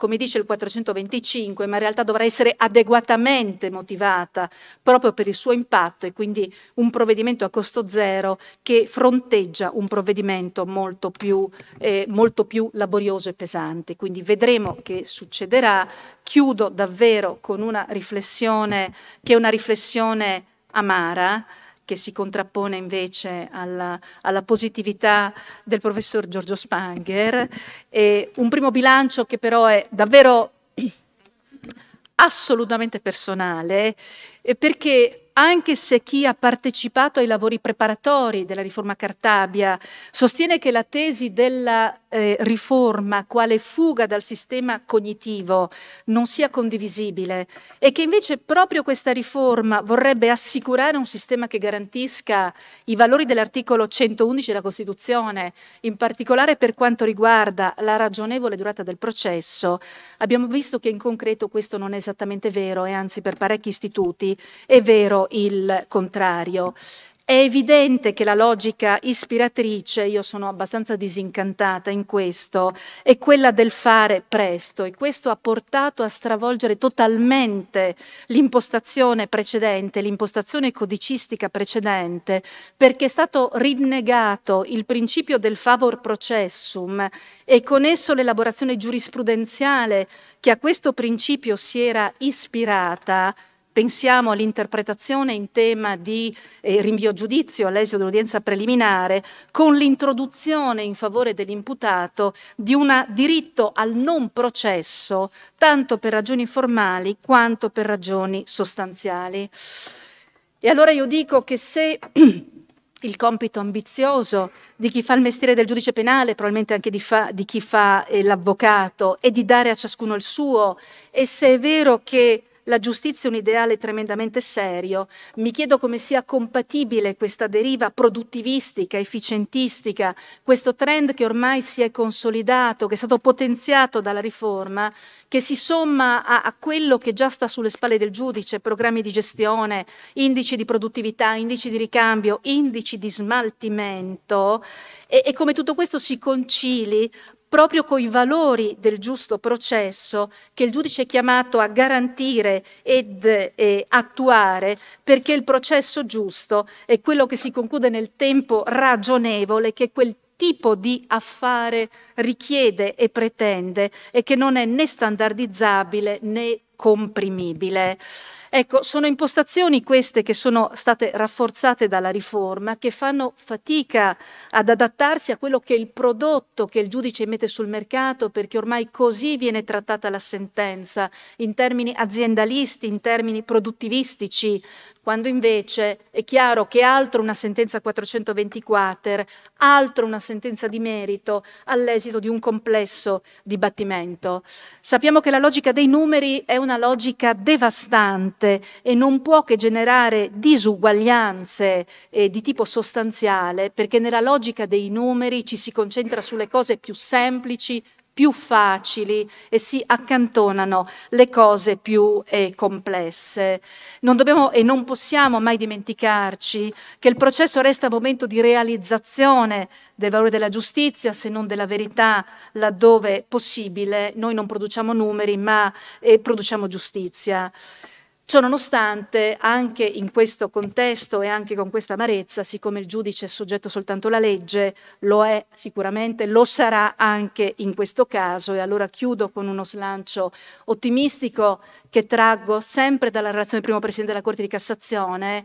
come dice il 425, ma in realtà dovrà essere adeguatamente motivata proprio per il suo impatto e quindi un provvedimento a costo zero che fronteggia un provvedimento molto più, eh, molto più laborioso e pesante. Quindi vedremo che succederà. Chiudo davvero con una riflessione che è una riflessione amara che si contrappone invece alla, alla positività del professor Giorgio Spanger. E un primo bilancio che però è davvero assolutamente personale, perché anche se chi ha partecipato ai lavori preparatori della riforma Cartabia sostiene che la tesi della eh, riforma quale fuga dal sistema cognitivo non sia condivisibile e che invece proprio questa riforma vorrebbe assicurare un sistema che garantisca i valori dell'articolo 111 della Costituzione, in particolare per quanto riguarda la ragionevole durata del processo, abbiamo visto che in concreto questo non è esattamente vero e anzi per parecchi istituti è vero il contrario. È evidente che la logica ispiratrice, io sono abbastanza disincantata in questo, è quella del fare presto e questo ha portato a stravolgere totalmente l'impostazione precedente, l'impostazione codicistica precedente, perché è stato rinnegato il principio del favor processum e con esso l'elaborazione giurisprudenziale che a questo principio si era ispirata Pensiamo all'interpretazione in tema di eh, rinvio a giudizio all'esito dell'udienza preliminare con l'introduzione in favore dell'imputato di un diritto al non processo tanto per ragioni formali quanto per ragioni sostanziali. E allora io dico che se il compito ambizioso di chi fa il mestiere del giudice penale, probabilmente anche di, fa, di chi fa eh, l'avvocato, è di dare a ciascuno il suo, e se è vero che la giustizia è un ideale tremendamente serio. Mi chiedo come sia compatibile questa deriva produttivistica, efficientistica, questo trend che ormai si è consolidato, che è stato potenziato dalla riforma, che si somma a, a quello che già sta sulle spalle del giudice, programmi di gestione, indici di produttività, indici di ricambio, indici di smaltimento, e, e come tutto questo si concili proprio con i valori del giusto processo che il giudice è chiamato a garantire ed eh, attuare perché il processo giusto è quello che si conclude nel tempo ragionevole, che quel tipo di affare richiede e pretende e che non è né standardizzabile né comprimibile. Ecco, sono impostazioni queste che sono state rafforzate dalla riforma, che fanno fatica ad adattarsi a quello che è il prodotto che il giudice mette sul mercato, perché ormai così viene trattata la sentenza, in termini aziendalisti, in termini produttivistici, quando invece è chiaro che altro una sentenza 424, altro una sentenza di merito all'esito di un complesso dibattimento. Sappiamo che la logica dei numeri è una logica devastante e non può che generare disuguaglianze eh, di tipo sostanziale, perché nella logica dei numeri ci si concentra sulle cose più semplici, più facili e si accantonano le cose più eh, complesse. Non dobbiamo e non possiamo mai dimenticarci che il processo resta momento di realizzazione del valore della giustizia, se non della verità, laddove possibile. Noi non produciamo numeri, ma eh, produciamo giustizia. Ciononostante, anche in questo contesto e anche con questa amarezza, siccome il giudice è soggetto soltanto alla legge, lo è sicuramente, lo sarà anche in questo caso. E allora chiudo con uno slancio ottimistico che traggo sempre dalla relazione del primo Presidente della Corte di Cassazione,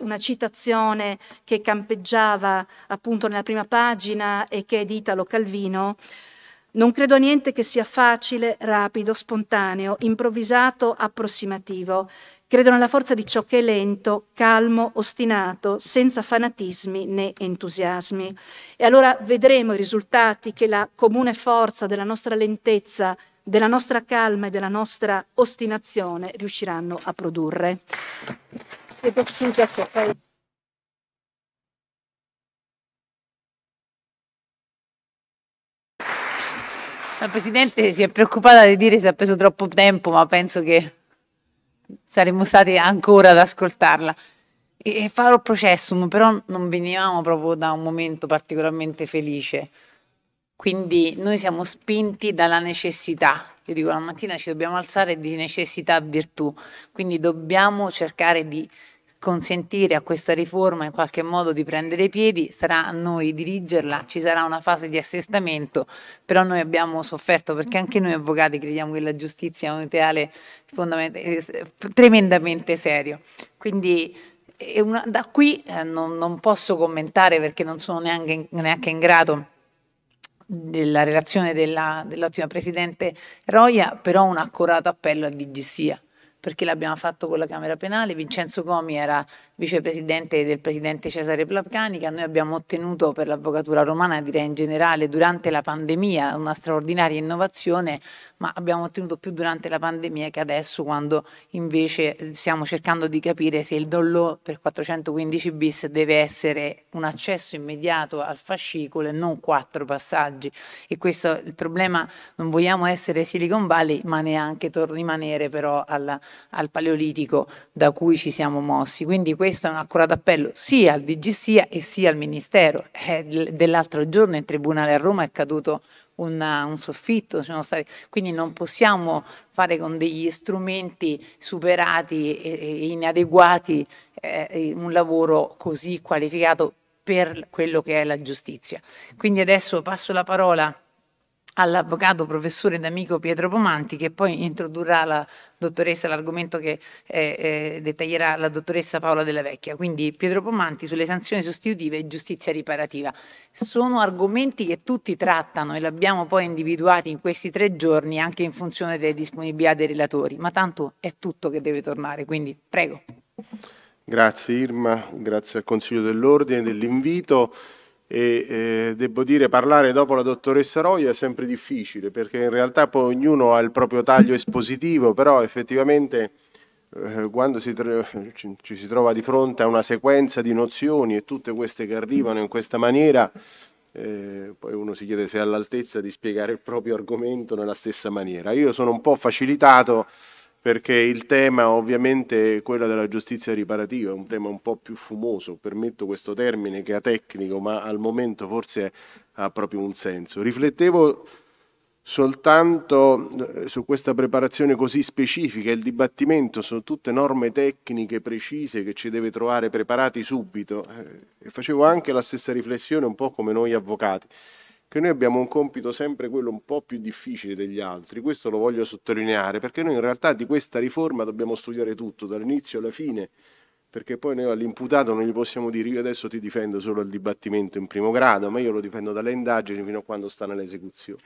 una citazione che campeggiava appunto nella prima pagina e che è di Italo Calvino Non credo a niente che sia facile, rapido, spontaneo, improvvisato, approssimativo. Credo nella forza di ciò che è lento, calmo, ostinato, senza fanatismi né entusiasmi. E allora vedremo i risultati che la comune forza della nostra lentezza, della nostra calma e della nostra ostinazione riusciranno a produrre. Chiedo scusa se poi... La Presidente si è preoccupata di dire se ha preso troppo tempo, ma penso che saremmo stati ancora ad ascoltarla. E farò processum, però non venivamo proprio da un momento particolarmente felice. Quindi noi siamo spinti dalla necessità. Io dico la mattina ci dobbiamo alzare di necessità a virtù, quindi dobbiamo cercare di consentire a questa riforma in qualche modo di prendere piedi, sarà a noi dirigerla, ci sarà una fase di assestamento, però noi abbiamo sofferto perché anche noi avvocati crediamo che la giustizia è un ideale eh, tremendamente serio. Quindi una, da qui eh, non, non, posso commentare perché non sono neanche, neanche in grado della relazione dell'ottima dell Presidente Roia, però un accorato appello a DGSIA perché l'abbiamo fatto con la Camera Penale. Vincenzo Comi era vicepresidente del presidente Cesare Plapcanica. Noi abbiamo ottenuto per l'avvocatura romana, direi in generale, durante la pandemia una straordinaria innovazione ma abbiamo ottenuto più durante la pandemia che adesso quando invece eh, stiamo cercando di capire se il dollo per 415 bis deve essere un accesso immediato al fascicolo e non quattro passaggi e questo è il problema, non vogliamo essere Silicon Valley ma neanche rimanere però al, al paleolitico da cui ci siamo mossi, quindi questo è un accurato appello sia al DGSIA e sia al Ministero. Eh, dell'altro giorno in Tribunale a Roma è caduto una, un soffitto, stati, quindi non possiamo fare con degli strumenti superati e, inadeguati eh, un lavoro così qualificato per quello che è la giustizia. Quindi adesso passo la parola all'avvocato professore d'amico Pietro Pomanti che poi introdurrà la dottoressa l'argomento che eh, eh, dettaglierà la dottoressa Paola Della Vecchia. Quindi Pietro Pomanti sulle sanzioni sostitutive e giustizia riparativa. Sono argomenti che tutti trattano e l'abbiamo poi individuati in questi tre giorni anche in funzione delle disponibilità dei relatori, ma tanto è tutto che deve tornare, quindi prego. Grazie Irma, grazie al Consiglio dell'Ordine dell'invito e eh, devo dire parlare dopo la dottoressa Roia è sempre difficile perché in realtà poi ognuno ha il proprio taglio espositivo, però effettivamente eh, quando si ci, ci si trova di fronte a una sequenza di nozioni e tutte queste che arrivano in questa maniera, eh, poi uno si chiede se è all'altezza di spiegare il proprio argomento nella stessa maniera. Io sono un po' facilitato perché il tema ovviamente è quello della giustizia riparativa, è un tema un po' più fumoso, permetto questo termine che è tecnico, ma al momento forse ha proprio un senso. Riflettevo soltanto eh, su questa preparazione così specifica, il dibattimento sono tutte norme tecniche precise che ci deve trovare preparati subito eh, e facevo anche la stessa riflessione un po' come noi avvocati che noi abbiamo un compito sempre quello un po' più difficile degli altri, questo lo voglio sottolineare, perché noi in realtà di questa riforma dobbiamo studiare tutto, dall'inizio alla fine, perché poi noi all'imputato non gli possiamo dire io adesso ti difendo solo al dibattimento in primo grado, ma io lo difendo dalle indagini fino a quando sta nell'esecuzione.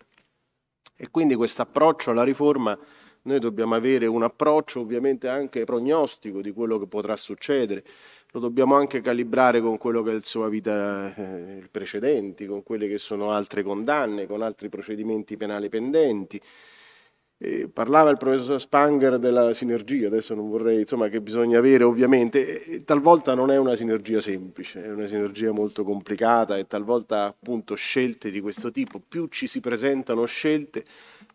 E quindi questo approccio alla riforma, noi dobbiamo avere un approccio ovviamente anche prognostico di quello che potrà succedere, lo dobbiamo anche calibrare con quello che è il sua vita eh, precedenti, con quelle che sono altre condanne, con altri procedimenti penali pendenti. E parlava il professor Spanger della sinergia, adesso non vorrei, insomma, che bisogna avere ovviamente, e talvolta non è una sinergia semplice, è una sinergia molto complicata e talvolta appunto scelte di questo tipo, più ci si presentano scelte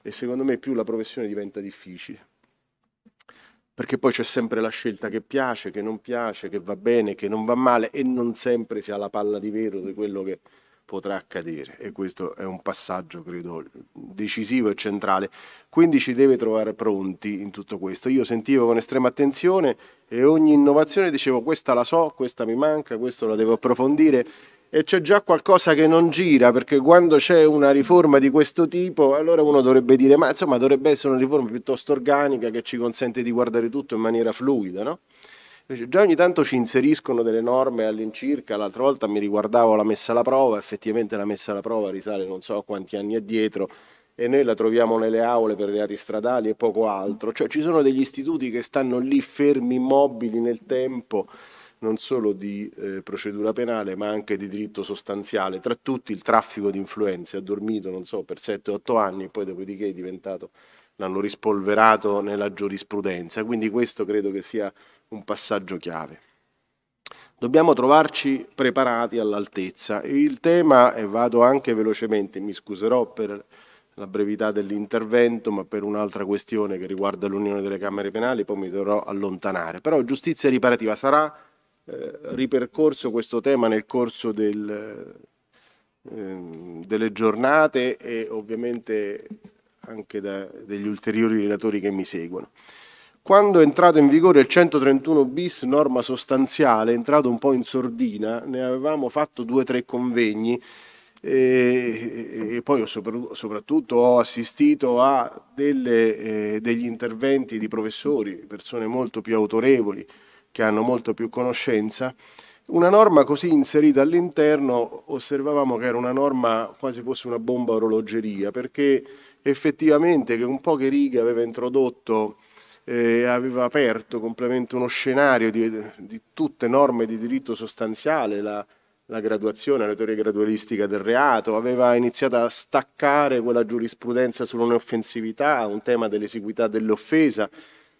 e secondo me più la professione diventa difficile perché poi c'è sempre la scelta che piace, che non piace, che va bene, che non va male e non sempre si ha la palla di vero di quello che potrà accadere. E questo è un passaggio credo decisivo e centrale. Quindi ci deve trovare pronti in tutto questo. Io sentivo con estrema attenzione e ogni innovazione dicevo questa la so, questa mi manca, questo la devo approfondire e c'è già qualcosa che non gira perché quando c'è una riforma di questo tipo allora uno dovrebbe dire ma insomma dovrebbe essere una riforma piuttosto organica che ci consente di guardare tutto in maniera fluida no? Invece già ogni tanto ci inseriscono delle norme all'incirca, l'altra volta mi riguardavo la messa alla prova, effettivamente la messa alla prova risale non so quanti anni addietro e noi la troviamo nelle aule per reati stradali e poco altro. Cioè ci sono degli istituti che stanno lì fermi, immobili nel tempo, non solo di eh, procedura penale ma anche di diritto sostanziale, tra tutti il traffico di influenze, ha dormito non so per 7-8 anni e poi dopodiché è diventato, l'hanno rispolverato nella giurisprudenza, quindi questo credo che sia un passaggio chiave. Dobbiamo trovarci preparati all'altezza. Il tema, e vado anche velocemente, mi scuserò per la brevità dell'intervento, ma per un'altra questione che riguarda l'Unione delle Camere Penali, poi mi dovrò allontanare. Però giustizia riparativa sarà eh, ripercorso questo tema nel corso del, eh, delle giornate e ovviamente anche da, degli ulteriori relatori che mi seguono. Quando è entrato in vigore il 131 bis, norma sostanziale, è entrato un po' in sordina, ne avevamo fatto due o tre convegni e, e poi soprattutto ho assistito a delle, eh, degli interventi di professori, persone molto più autorevoli, che hanno molto più conoscenza, una norma così inserita all'interno osservavamo che era una norma quasi fosse una bomba orologeria, perché effettivamente che un po' che righe aveva introdotto eh, aveva aperto completamente uno scenario di, di, tutte norme di diritto sostanziale, la, la graduazione, la teoria gradualistica del reato, aveva iniziato a staccare quella giurisprudenza sull'offensività, un tema dell'esiguità dell'offesa,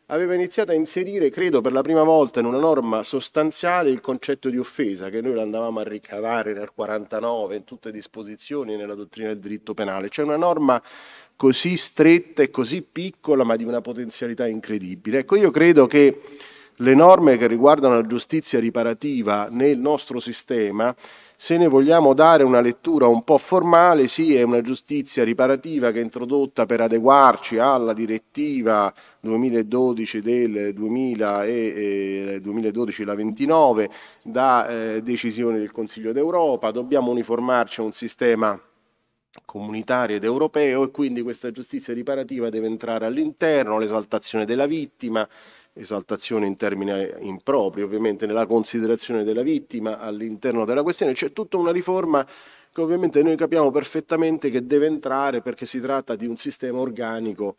aveva iniziato a inserire, credo per la prima volta in una norma sostanziale, il concetto di offesa, che noi lo andavamo a ricavare nel 49 in tutte le disposizioni nella dottrina del diritto penale, cioè una norma così stretta e così piccola ma di una potenzialità incredibile. Ecco, io credo che le norme che riguardano la giustizia riparativa nel nostro sistema se ne vogliamo dare una lettura un po' formale, sì, è una giustizia riparativa che è introdotta per adeguarci alla direttiva 2012 del 2000 e, eh, 2012 la 29 da eh, decisione del Consiglio d'Europa, dobbiamo uniformarci a un sistema comunitario ed europeo e quindi questa giustizia riparativa deve entrare all'interno, l'esaltazione della vittima, esaltazione in termini impropri, ovviamente nella considerazione della vittima all'interno della questione, c'è tutta una riforma che ovviamente noi capiamo perfettamente che deve entrare perché si tratta di un sistema organico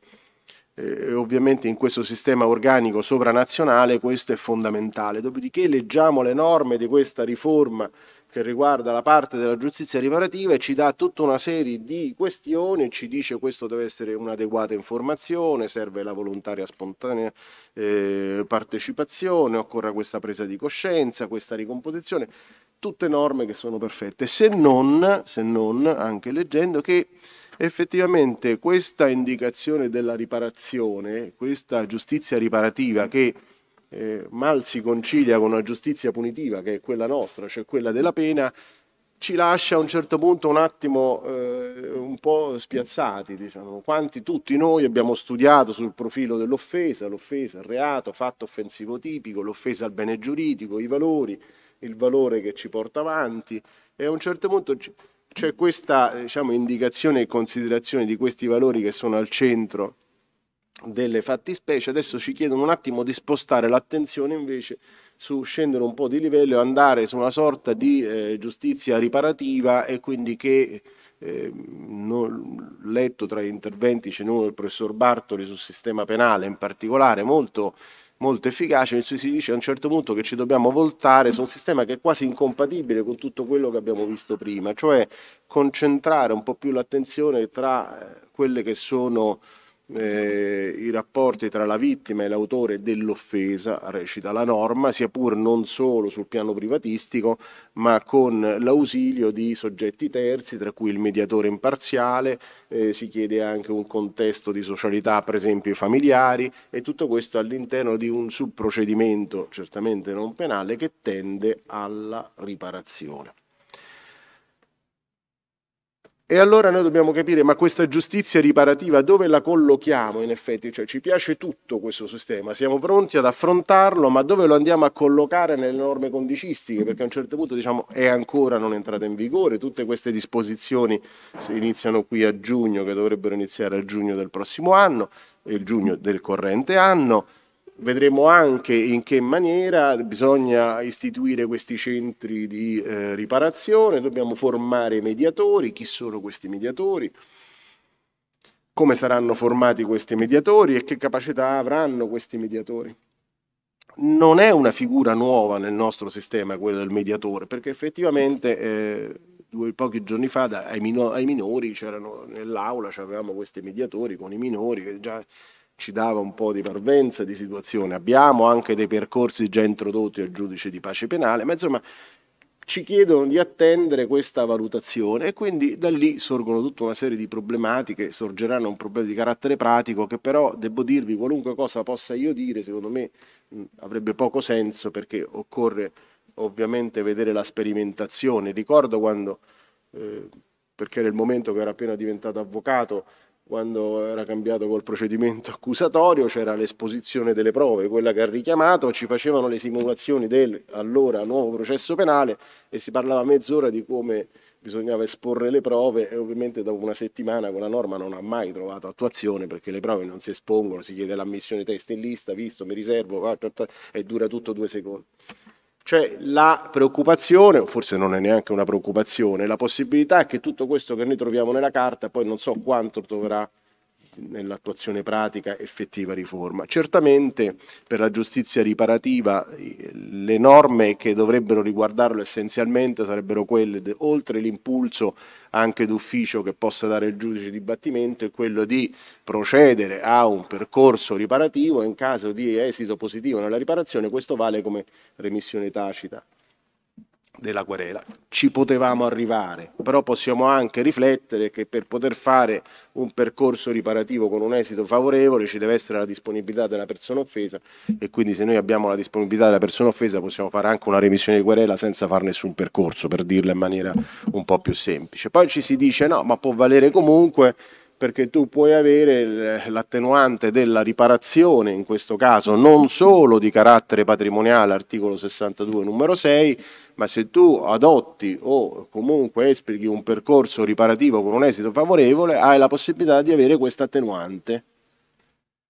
e ovviamente in questo sistema organico sovranazionale questo è fondamentale. Dopodiché leggiamo le norme di questa riforma che riguarda la parte della giustizia riparativa e ci dà tutta una serie di questioni, ci dice che questo deve essere un'adeguata informazione, serve la volontaria spontanea eh, partecipazione, occorre questa presa di coscienza, questa ricomposizione, tutte norme che sono perfette, se non, se non anche leggendo che effettivamente questa indicazione della riparazione, questa giustizia riparativa che eh, mal si concilia con una giustizia punitiva che è quella nostra, cioè quella della pena, ci lascia a un certo punto un attimo eh, un po' spiazzati, diciamo. Quanti tutti noi abbiamo studiato sul profilo dell'offesa, l'offesa, il reato, fatto offensivo tipico, l'offesa al bene giuridico, i valori, il valore che ci porta avanti e a un certo punto c'è questa diciamo, indicazione e considerazione di questi valori che sono al centro delle fattispecie, adesso ci chiedono un attimo di spostare l'attenzione invece su scendere un po' di livello e andare su una sorta di eh, giustizia riparativa e quindi che eh, non, letto tra gli interventi c'è uno del professor Bartoli sul sistema penale in particolare molto, molto efficace, si dice a un certo punto che ci dobbiamo voltare su un sistema che è quasi incompatibile con tutto quello che abbiamo visto prima, cioè concentrare un po' più l'attenzione tra eh, quelle che sono eh, i rapporti tra la vittima e l'autore dell'offesa, recita la norma, sia pur non solo sul piano privatistico, ma con l'ausilio di soggetti terzi, tra cui il mediatore imparziale, eh, si chiede anche un contesto di socialità, per esempio i familiari, e tutto questo all'interno di un subprocedimento, certamente non penale, che tende alla riparazione. E allora noi dobbiamo capire, ma questa giustizia riparativa dove la collochiamo in effetti? Cioè ci piace tutto questo sistema, siamo pronti ad affrontarlo, ma dove lo andiamo a collocare nelle norme condicistiche? Perché a un certo punto diciamo è ancora non entrata in vigore, tutte queste disposizioni iniziano qui a giugno, che dovrebbero iniziare a giugno del prossimo anno, il giugno del corrente anno, Vedremo anche in che maniera bisogna istituire questi centri di eh, riparazione, dobbiamo formare mediatori, chi sono questi mediatori. come saranno formati questi mediatori e che capacità avranno questi mediatori. Non è una figura nuova nel nostro sistema quella del mediatore, perché effettivamente eh, due, pochi giorni fa da, ai, mino, ai, minori c'erano nell'aula, avevamo questi mediatori con i minori che già ci dava un po' di parvenza di situazione. Abbiamo anche dei percorsi già introdotti al giudice di pace penale, ma insomma ci chiedono di attendere questa valutazione e quindi da lì sorgono tutta una serie di problematiche, sorgeranno un problema di carattere pratico che però, devo dirvi, qualunque cosa possa io dire, secondo me mh, avrebbe poco senso perché occorre ovviamente vedere la sperimentazione. Ricordo quando, eh, perché era il momento che era appena diventato avvocato, quando era cambiato col procedimento accusatorio c'era l'esposizione delle prove, quella che ha richiamato, ci facevano le simulazioni del allora nuovo processo penale e si parlava mezz'ora di come bisognava esporre le prove e ovviamente dopo una settimana quella norma non ha mai trovato attuazione perché le prove non si espongono, si chiede l'ammissione test in lista, visto, mi riservo, e dura tutto due secondi. Cioè la preoccupazione, forse non è neanche una preoccupazione, la possibilità è che tutto questo che noi troviamo nella carta poi non so quanto troverà nell'attuazione pratica effettiva riforma. Certamente per la giustizia riparativa le norme che dovrebbero riguardarlo essenzialmente sarebbero quelle, oltre l'impulso anche d'ufficio che possa dare il giudice di dibattimento, è quello di procedere a un percorso riparativo in caso di esito positivo nella riparazione, questo vale come remissione tacita della querela. Ci potevamo arrivare, però possiamo anche riflettere che per poter fare un percorso riparativo con un esito favorevole ci deve essere la disponibilità della persona offesa e quindi se noi abbiamo la disponibilità della persona offesa possiamo fare anche una remissione di querela senza fare nessun percorso, per dirla in maniera un po' più semplice. Poi ci si dice no, ma può valere comunque perché tu puoi avere l'attenuante della riparazione, in questo caso non solo di carattere patrimoniale, articolo 62 numero 6, ma se tu adotti o comunque esplichi un percorso riparativo con un esito favorevole, hai la possibilità di avere questa attenuante.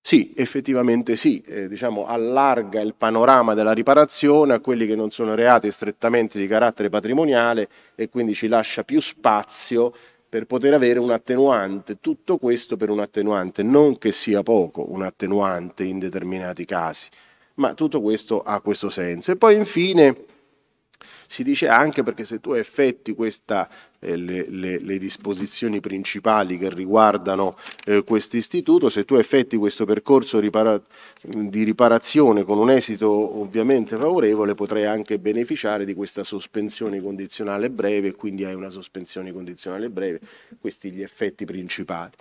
Sì, effettivamente sì, eh, diciamo, allarga il panorama della riparazione a quelli che non sono reati strettamente di carattere patrimoniale e quindi ci lascia più spazio per poter avere un attenuante, tutto questo per un attenuante, non che sia poco un attenuante in determinati casi, ma tutto questo ha questo senso. E poi infine si dice anche perché se tu effetti questa, eh, le, le, le, disposizioni principali che riguardano eh, questo istituto, se tu effetti questo percorso ripara di riparazione con un esito ovviamente favorevole, potrai anche beneficiare di questa sospensione condizionale breve e quindi hai una sospensione condizionale breve, questi gli effetti principali.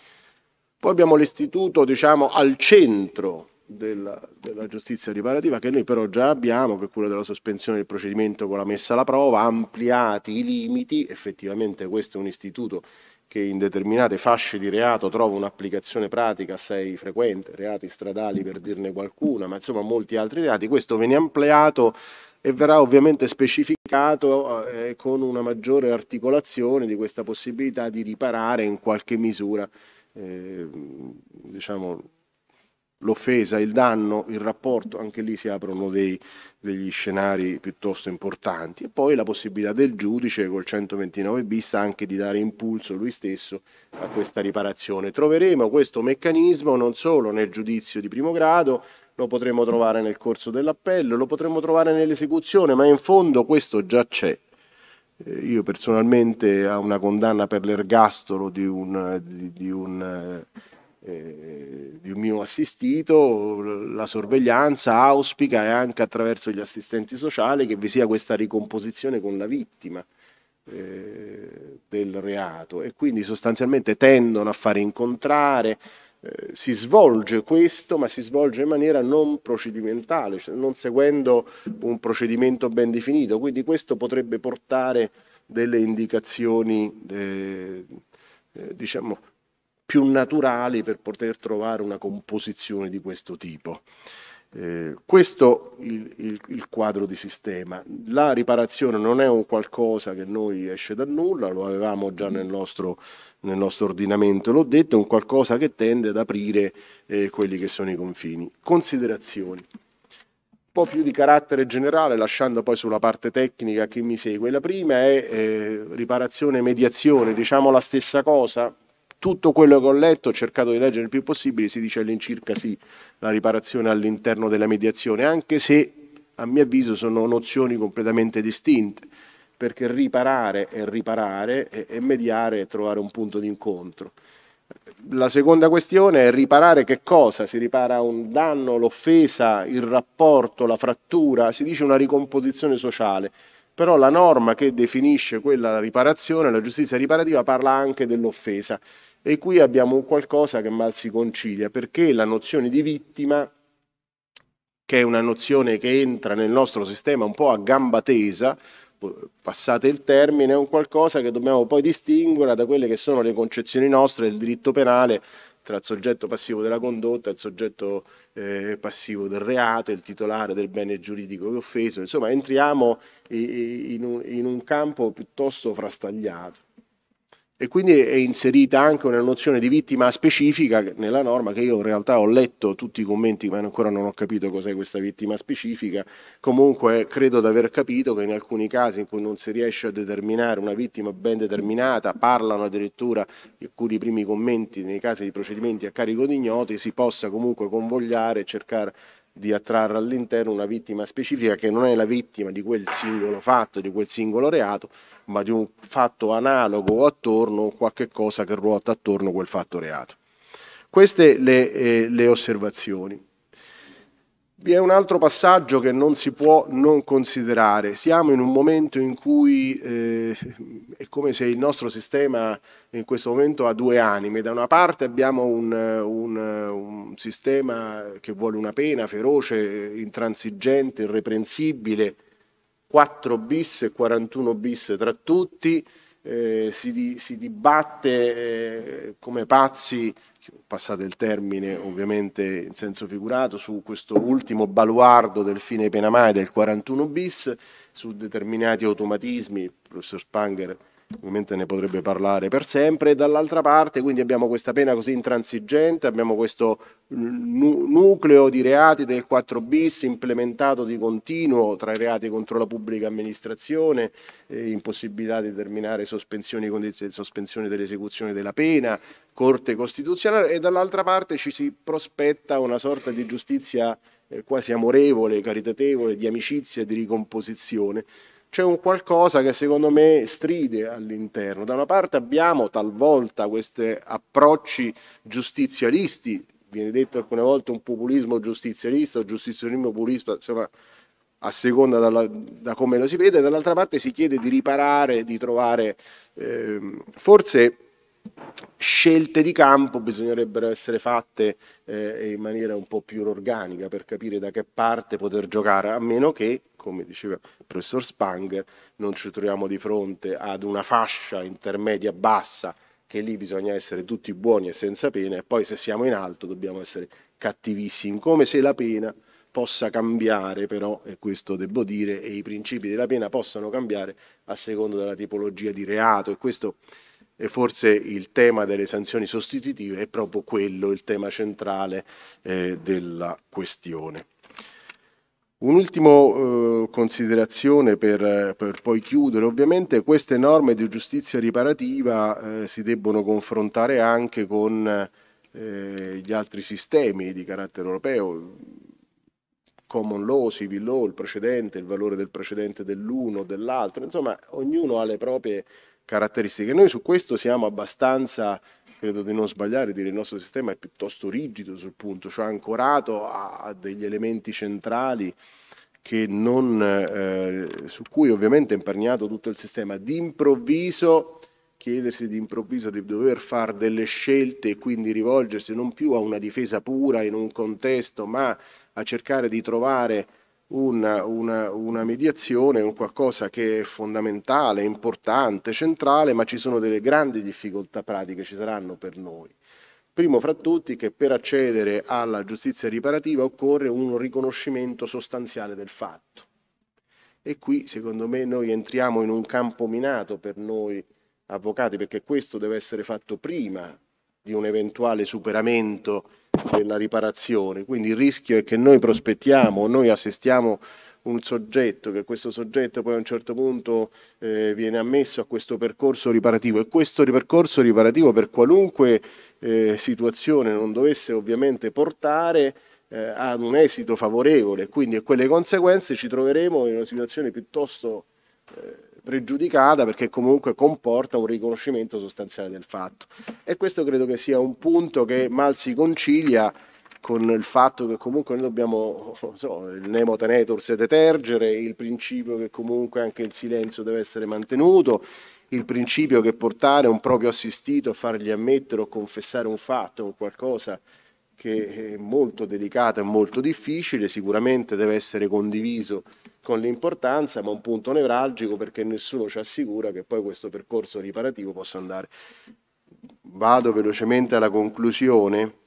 Poi abbiamo l'istituto diciamo, al centro della, della, giustizia riparativa che noi però già abbiamo, che è quello della sospensione del procedimento con la messa alla prova, ampliati i limiti, effettivamente questo è un istituto che in determinate fasce di reato trova un'applicazione pratica assai frequente, reati stradali per dirne qualcuna, ma insomma molti altri reati, questo viene ampliato e verrà ovviamente specificato eh, con una maggiore articolazione di questa possibilità di riparare in qualche misura eh, diciamo, l'offesa, il danno, il rapporto, anche lì si aprono dei, degli scenari piuttosto importanti e poi la possibilità del giudice col 129 bis anche di dare impulso lui stesso a questa riparazione. Troveremo questo meccanismo non solo nel giudizio di primo grado, lo potremo trovare nel corso dell'appello, lo potremo trovare nell'esecuzione, ma in fondo questo già c'è. Eh, io personalmente a una condanna per l'ergastolo di un, di, di un eh, di un mio assistito, la sorveglianza auspica e anche attraverso gli assistenti sociali che vi sia questa ricomposizione con la vittima eh, del reato. E quindi sostanzialmente tendono a fare incontrare, eh, si svolge questo ma si svolge in maniera non procedimentale, cioè non seguendo un procedimento ben definito, quindi questo potrebbe portare delle indicazioni eh, eh diciamo più naturali per poter trovare una composizione di questo tipo. Eh, questo è il, il, il, quadro di sistema. La riparazione non è un qualcosa che noi esce da nulla, lo avevamo già nel nostro, nel nostro ordinamento, l'ho detto, è un qualcosa che tende ad aprire eh, quelli che sono i confini. Considerazioni. Un po' più di carattere generale, lasciando poi sulla parte tecnica chi mi segue. La prima è eh, riparazione e mediazione, diciamo la stessa cosa, tutto quello che ho letto, ho cercato di leggere il più possibile, si dice all'incirca sì, la riparazione all'interno della mediazione, anche se a mio avviso sono nozioni completamente distinte, perché riparare è riparare e, e mediare è trovare un punto di incontro. La seconda questione è riparare che cosa? Si ripara un danno, l'offesa, il rapporto, la frattura, si dice una ricomposizione sociale, però la norma che definisce quella riparazione, la giustizia riparativa, parla anche dell'offesa e qui abbiamo un qualcosa che mal si concilia, perché la nozione di vittima, che è una nozione che entra nel nostro sistema un po' a gamba tesa, passate il termine, è un qualcosa che dobbiamo poi distinguere da quelle che sono le concezioni nostre del diritto penale tra il soggetto passivo della condotta il soggetto eh, passivo del reato, il titolare del bene giuridico che offeso, insomma entriamo in un campo piuttosto frastagliato e quindi è inserita anche una nozione di vittima specifica nella norma che io in realtà ho letto tutti i commenti ma ancora non ho capito cos'è questa vittima specifica, comunque credo di aver capito che in alcuni casi in cui non si riesce a determinare una vittima ben determinata, parlano addirittura alcuni primi commenti nei casi di procedimenti a carico di ignoti, si possa comunque convogliare e cercare di attrarre all'interno una vittima specifica che non è la vittima di quel singolo fatto, di quel singolo reato, ma di un fatto analogo o attorno o qualche cosa che ruota attorno a quel fatto reato. Queste le, eh, le osservazioni. Vi è un altro passaggio che non si può non considerare. Siamo in un momento in cui eh, è come se il nostro sistema in questo momento ha due anime. Da una parte abbiamo un, un, un sistema che vuole una pena feroce, intransigente, irreprensibile, 4 bis e 41 bis tra tutti, eh, si, si, dibatte eh, come pazzi passate il termine ovviamente in senso figurato, su questo ultimo baluardo del fine pena mai del 41 bis, su determinati automatismi, il professor Spanger ovviamente ne potrebbe parlare per sempre, e dall'altra parte quindi abbiamo questa pena così intransigente, abbiamo questo nu nucleo di reati del 4 bis implementato di continuo tra i reati contro la pubblica amministrazione, eh, impossibilità di determinare sospensioni, sospensioni dell'esecuzione della pena, Corte Costituzionale e dall'altra parte ci si prospetta una sorta di giustizia eh, quasi amorevole, caritatevole, di amicizia e di ricomposizione c'è un qualcosa che secondo me stride all'interno. Da una parte abbiamo talvolta questi approcci giustizialisti, viene detto alcune volte un populismo giustizialista o giustizionismo populista, insomma a seconda dalla, da come lo si vede, dall'altra parte si chiede di riparare, di trovare eh, forse scelte di campo bisognerebbero essere fatte eh, in maniera un po' più organica per capire da che parte poter giocare, a meno che, come diceva il professor Spanger, non ci troviamo di fronte ad una fascia intermedia bassa che lì bisogna essere tutti buoni e senza pena e poi se siamo in alto dobbiamo essere cattivissimi, come se la pena possa cambiare però, e questo devo dire, e i principi della pena possano cambiare a seconda della tipologia di reato e questo e forse il tema delle sanzioni sostitutive è proprio quello, il tema centrale eh, della questione. Un'ultima eh, considerazione per, per, poi chiudere, ovviamente queste norme di giustizia riparativa eh, si debbono confrontare anche con eh, gli altri sistemi di carattere europeo, common law, civil law, il precedente, il valore del precedente dell'uno, dell'altro, insomma ognuno ha le proprie caratteristiche. Noi su questo siamo abbastanza, credo di non sbagliare, dire il nostro sistema è piuttosto rigido sul punto, cioè ancorato a, degli elementi centrali non, eh, su cui ovviamente è imperniato tutto il sistema. D'improvviso chiedersi d'improvviso di dover fare delle scelte e quindi rivolgersi non più a una difesa pura in un contesto, ma a cercare di trovare una, una, una, mediazione, un qualcosa che è fondamentale, importante, centrale, ma ci sono delle grandi difficoltà pratiche, ci saranno per noi. Primo fra tutti che per accedere alla giustizia riparativa occorre un riconoscimento sostanziale del fatto. E qui secondo me noi entriamo in un campo minato per noi avvocati, perché questo deve essere fatto prima di un eventuale superamento della riparazione. Quindi il rischio è che noi prospettiamo, noi assistiamo un soggetto, che questo soggetto poi a un certo punto eh, viene ammesso a questo percorso riparativo e questo percorso riparativo per qualunque eh, situazione non dovesse ovviamente portare eh, ad un esito favorevole, quindi a quelle conseguenze ci troveremo in una situazione piuttosto eh, pregiudicata perché comunque comporta un riconoscimento sostanziale del fatto. E questo credo che sia un punto che mal si concilia con il fatto che comunque noi dobbiamo, so, il nemo tenetur se detergere, il principio che comunque anche il silenzio deve essere mantenuto, il principio che portare un proprio assistito a fargli ammettere o confessare un fatto, un qualcosa che è molto delicato e molto difficile, sicuramente deve essere condiviso con l'importanza, ma un punto nevralgico perché nessuno ci assicura che poi questo percorso riparativo possa andare. Vado velocemente alla conclusione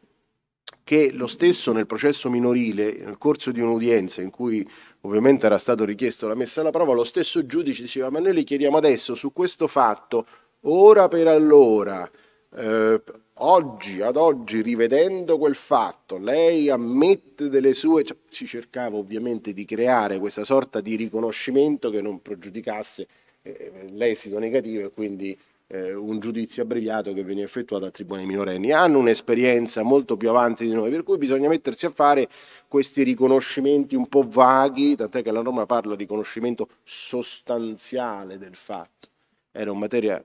che lo stesso nel processo minorile, nel corso di un'udienza in cui ovviamente era stato richiesto la messa alla prova, lo stesso giudice diceva ma noi le chiediamo adesso su questo fatto, ora per allora, eh, oggi, ad oggi, rivedendo quel fatto, lei ammette delle sue... Cioè, si cercava ovviamente di creare questa sorta di riconoscimento che non pregiudicasse eh, l'esito negativo e quindi eh, un giudizio abbreviato che viene effettuato a tribunali minorenni. Hanno un'esperienza molto più avanti di noi, per cui bisogna mettersi a fare questi riconoscimenti un po' vaghi, tant'è che la norma parla di riconoscimento sostanziale del fatto. Era in materia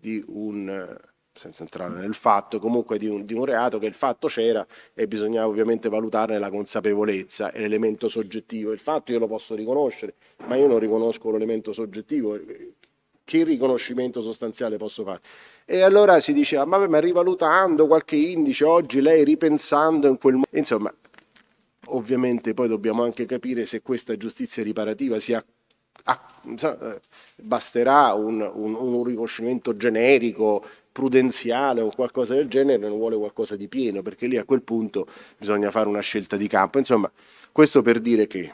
di un senza entrare nel fatto, comunque di un, di un, reato che il fatto c'era e bisognava ovviamente valutarne la consapevolezza e l'elemento soggettivo. Il fatto io lo posso riconoscere, ma io non riconosco l'elemento soggettivo che riconoscimento sostanziale posso fare? E allora si diceva, ma, ma rivalutando qualche indice, oggi lei ripensando in quel modo, insomma, ovviamente poi dobbiamo anche capire se questa giustizia riparativa sia eh, basterà un, un, un, riconoscimento generico, prudenziale o qualcosa del genere, non vuole qualcosa di pieno, perché lì a quel punto bisogna fare una scelta di campo. Insomma, questo per dire che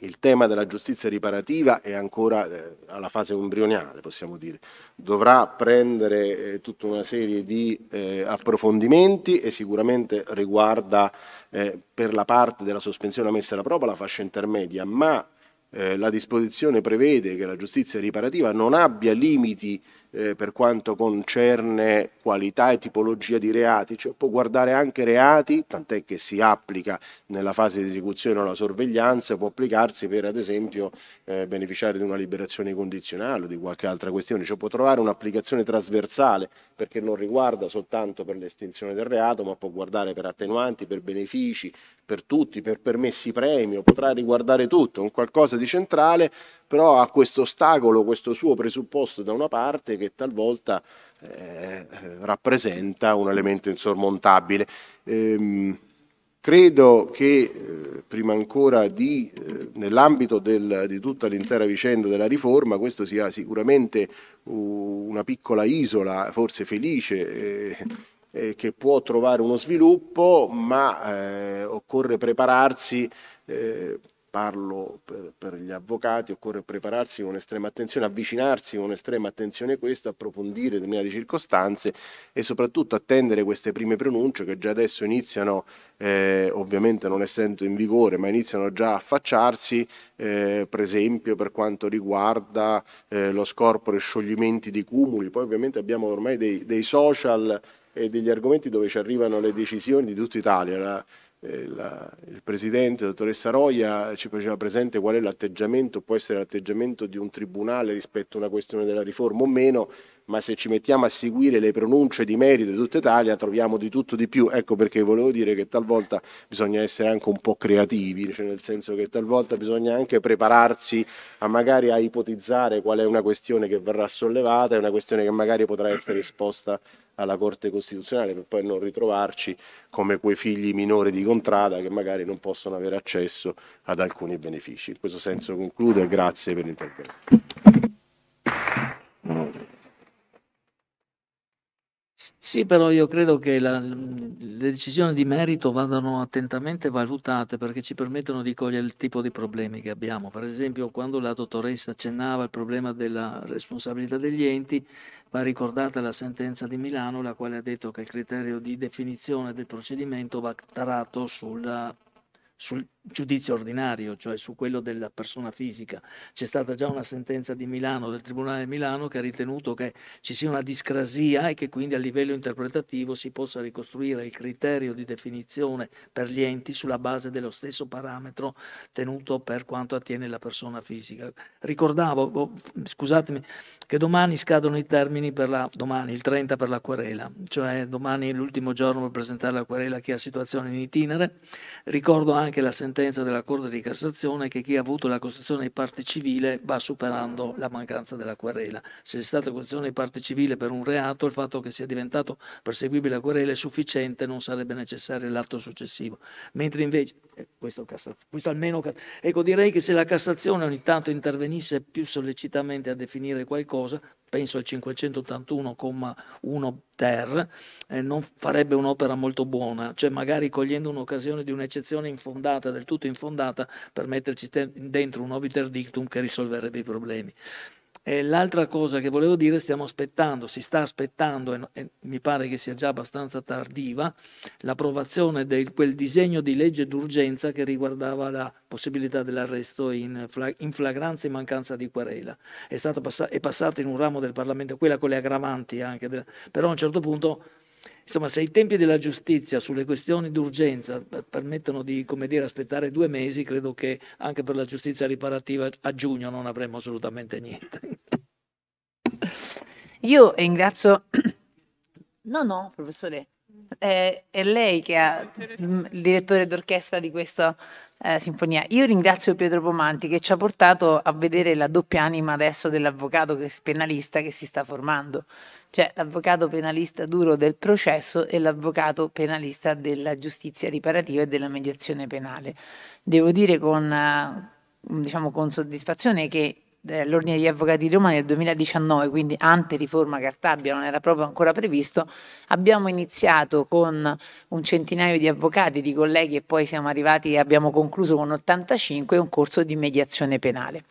il tema della giustizia riparativa è ancora eh, alla fase embrionale, possiamo dire. Dovrà prendere eh, tutta una serie di eh, approfondimenti e sicuramente riguarda eh, per la parte della sospensione messa alla prova la fascia intermedia, ma eh, la disposizione prevede che la giustizia riparativa non abbia limiti eh, per quanto concerne qualità e tipologia di reati, cioè può guardare anche reati, tant'è che si applica nella fase di esecuzione o la sorveglianza, può applicarsi per ad esempio eh, beneficiare di una liberazione condizionale o di qualche altra questione, cioè può trovare un'applicazione trasversale perché non riguarda soltanto per l'estinzione del reato, ma può guardare per attenuanti, per benefici, per tutti, per permessi premio, potrà riguardare tutto, un qualcosa di centrale, però ha questo ostacolo, questo suo presupposto da una parte che talvolta eh, rappresenta un elemento insormontabile. Ehm, credo che eh, prima ancora di, eh, nell'ambito di tutta l'intera vicenda della riforma, questo sia sicuramente una piccola isola, forse felice, eh, che può trovare uno sviluppo, ma eh, occorre prepararsi eh, parlo per, per, gli avvocati, occorre prepararsi con estrema attenzione, avvicinarsi con estrema attenzione a questo, approfondire determinate circostanze e soprattutto attendere queste prime pronunce che già adesso iniziano, eh, ovviamente non essendo in vigore, ma iniziano già a affacciarsi, eh, per esempio per quanto riguarda eh, lo scorporo e scioglimenti di cumuli, poi ovviamente abbiamo ormai dei, dei social e degli argomenti dove ci arrivano le decisioni di tutta Italia. La, la, il Presidente, dottoressa Roia, ci faceva presente qual è l'atteggiamento, può essere l'atteggiamento di un tribunale rispetto a una questione della riforma o meno, ma se ci mettiamo a seguire le pronunce di merito di tutta Italia troviamo di tutto di più. Ecco perché volevo dire che talvolta bisogna essere anche un po' creativi, cioè nel senso che talvolta bisogna anche prepararsi a magari a ipotizzare qual è una questione che verrà sollevata e una questione che magari potrà essere esposta alla Corte Costituzionale per poi non ritrovarci come quei figli minori di contrada che magari non possono avere accesso ad alcuni benefici. In questo senso concludo e grazie per l'intervento. Sì, però io credo che la, le decisioni di merito vadano attentamente valutate perché ci permettono di cogliere il tipo di problemi che abbiamo. Per esempio, quando la dottoressa accennava al problema della responsabilità degli enti, Va ricordata la sentenza di Milano, la quale ha detto che il criterio di definizione del procedimento va tarato sulla, sul giudizio ordinario, cioè su quello della persona fisica. C'è stata già una sentenza di Milano, del Tribunale di Milano, che ha ritenuto che ci sia una discrasia e che quindi a livello interpretativo si possa ricostruire il criterio di definizione per gli enti sulla base dello stesso parametro tenuto per quanto attiene la persona fisica. Ricordavo, oh, scusatemi, che domani scadono i termini per la, domani il 30 per la querela, cioè domani è l'ultimo giorno per presentare la querela a chi ha situazione in itinere. Ricordo anche la sentenza sentenza della Corte di Cassazione che chi ha avuto la costituzione di parte civile va superando la mancanza della querela. Se c'è stata costituzione di parte civile per un reato, il fatto che sia diventato perseguibile la querela è sufficiente, non sarebbe necessario l'atto successivo. Mentre invece, eh, questo, questo almeno, ecco direi che se la Cassazione ogni tanto intervenisse più sollecitamente a definire qualcosa, penso al 581,1 ter, eh, non farebbe un'opera molto buona, cioè magari cogliendo un'occasione di un'eccezione infondata, del tutto infondata, per metterci dentro un obiter dictum che risolverebbe i problemi. E l'altra cosa che volevo dire, stiamo aspettando, si sta aspettando, e, mi pare che sia già abbastanza tardiva, l'approvazione di quel disegno di legge d'urgenza che riguardava la possibilità dell'arresto in, flag, in flagranza e mancanza di querela. È, pass- è passata in un ramo del Parlamento, quella con le aggravanti anche, del, però a un certo punto Insomma, se i tempi della giustizia sulle questioni d'urgenza permettono di dire, aspettare due mesi, credo che anche per la giustizia riparativa a giugno non avremo assolutamente niente. Io ringrazio... No, no, professore, è, è lei che è il direttore d'orchestra di questa eh, sinfonia. Io ringrazio Pietro Pomanti che ci ha portato a vedere la doppia anima adesso dell'avvocato penalista che si sta formando cioè l'avvocato penalista duro del processo e l'avvocato penalista della giustizia riparativa e della mediazione penale. Devo dire con, eh, diciamo, con soddisfazione che eh, l'Ordine degli Avvocati di Roma nel 2019, quindi ante riforma Cartabia, non era proprio ancora previsto, abbiamo iniziato con un centinaio di avvocati, di colleghi e poi siamo arrivati e abbiamo concluso con 85 un corso di mediazione penale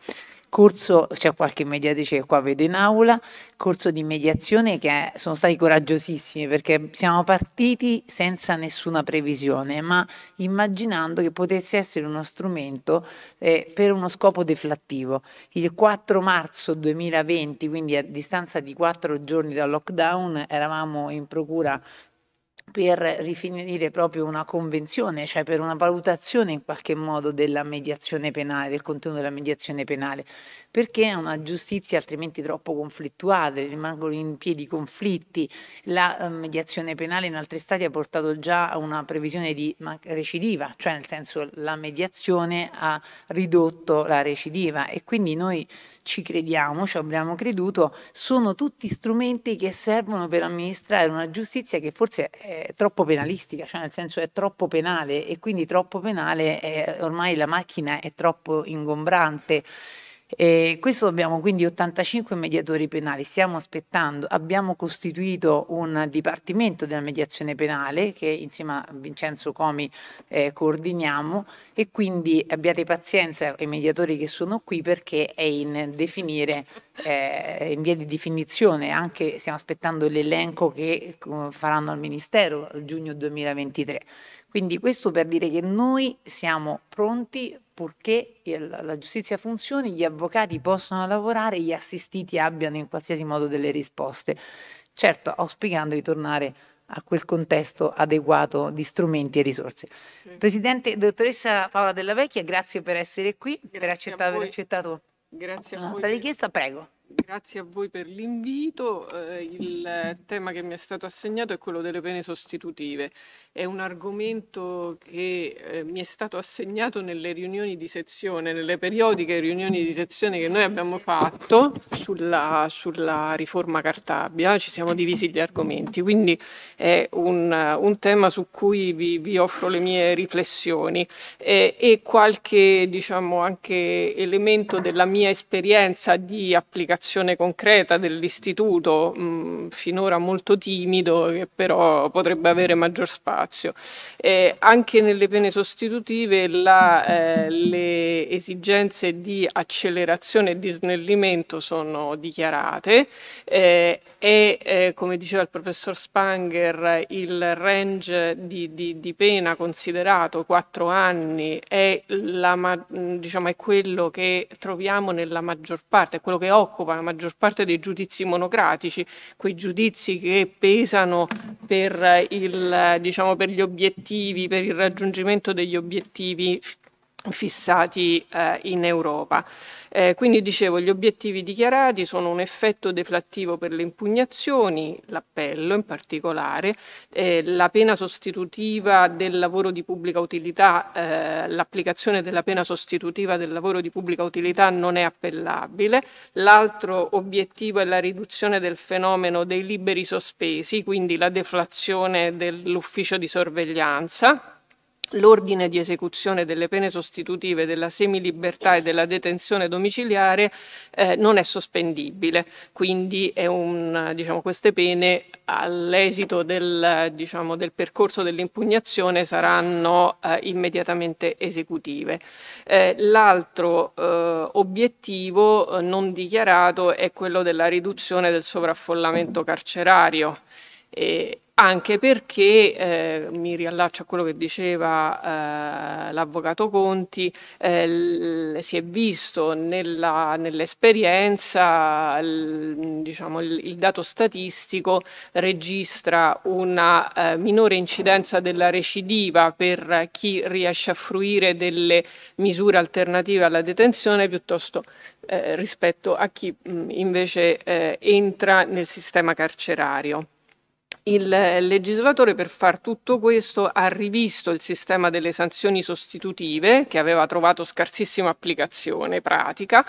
corso, c'è qualche mediatrice che qua vedo in aula, corso di mediazione che sono stati coraggiosissimi perché siamo partiti senza nessuna previsione, ma immaginando che potesse essere uno strumento eh, per uno scopo deflattivo. Il 4 marzo 2020, quindi a distanza di quattro giorni dal lockdown, eravamo in procura per rifinire proprio una convenzione, cioè per una valutazione in qualche modo della mediazione penale, del contenuto della mediazione penale, perché è una giustizia altrimenti troppo conflittuale, rimangono in piedi conflitti, la eh, mediazione penale in altri stati ha portato già a una previsione di recidiva, cioè nel senso la mediazione ha ridotto la recidiva e quindi noi ci crediamo, ci abbiamo creduto, sono tutti strumenti che servono per amministrare una giustizia che forse è troppo penalistica, cioè nel senso è troppo penale e quindi troppo penale è, ormai la macchina è troppo ingombrante. E questo abbiamo quindi 85 mediatori penali, stiamo aspettando, abbiamo costituito un dipartimento della mediazione penale che insieme a Vincenzo Comi eh, coordiniamo e quindi abbiate pazienza ai mediatori che sono qui perché è in definire, eh, in via di definizione, anche stiamo aspettando l'elenco che eh, faranno al Ministero giugno 2023. Quindi questo per dire che noi siamo pronti purché la giustizia funzioni, gli avvocati possano lavorare, gli assistiti abbiano in qualsiasi modo delle risposte. Certo, auspicando di tornare a quel contesto adeguato di strumenti e risorse. Presidente, dottoressa Paola Della Vecchia, grazie per essere qui, grazie per accettare, aver accettato la nostra richiesta. Prego. Grazie a voi per l'invito. Eh, il tema che mi è stato assegnato è quello delle pene sostitutive. È un argomento che eh, mi è stato assegnato nelle riunioni di sezione, nelle periodiche riunioni di sezione che noi abbiamo fatto sulla, sulla riforma Cartabia. Ci siamo divisi gli argomenti, quindi è un, un tema su cui vi, vi, offro le mie riflessioni e, e qualche diciamo, anche elemento della mia esperienza di applicazione un'azione concreta dell'istituto, mh, finora molto timido, che però potrebbe avere maggior spazio. Eh, anche nelle pene sostitutive la, eh, le esigenze di accelerazione e di snellimento sono dichiarate eh, e, eh, come diceva il professor Spanger, il range di, di, di pena considerato quattro anni è, la, diciamo, è quello che troviamo nella maggior parte, è quello che occupa la maggior parte dei giudizi monocratici, quei giudizi che pesano per, il, diciamo, per gli obiettivi, per il raggiungimento degli obiettivi fissati eh, in Europa. Eh, quindi dicevo, gli obiettivi dichiarati sono un effetto deflattivo per le impugnazioni, l'appello in particolare, eh, la pena sostitutiva del lavoro di pubblica utilità, eh, l'applicazione della pena sostitutiva del lavoro di pubblica utilità non è appellabile, l'altro obiettivo è la riduzione del fenomeno dei liberi sospesi, quindi la deflazione dell'ufficio di sorveglianza l'ordine di esecuzione delle pene sostitutive della semilibertà e della detenzione domiciliare eh, non è sospendibile, quindi un, diciamo, queste pene all'esito del, diciamo, del, percorso dell'impugnazione saranno eh, immediatamente esecutive. Eh, l'altro eh, obiettivo eh, non dichiarato è quello della riduzione del sovraffollamento carcerario. E, anche perché eh, mi riallaccio a quello che diceva eh, l'avvocato Conti, eh, si è visto nella, nell'esperienza diciamo, il, il, dato statistico registra una eh, minore incidenza della recidiva per chi riesce a fruire delle misure alternative alla detenzione piuttosto eh, rispetto a chi mh, invece eh, entra nel sistema carcerario. Il legislatore per far tutto questo ha rivisto il sistema delle sanzioni sostitutive che aveva trovato scarsissima applicazione pratica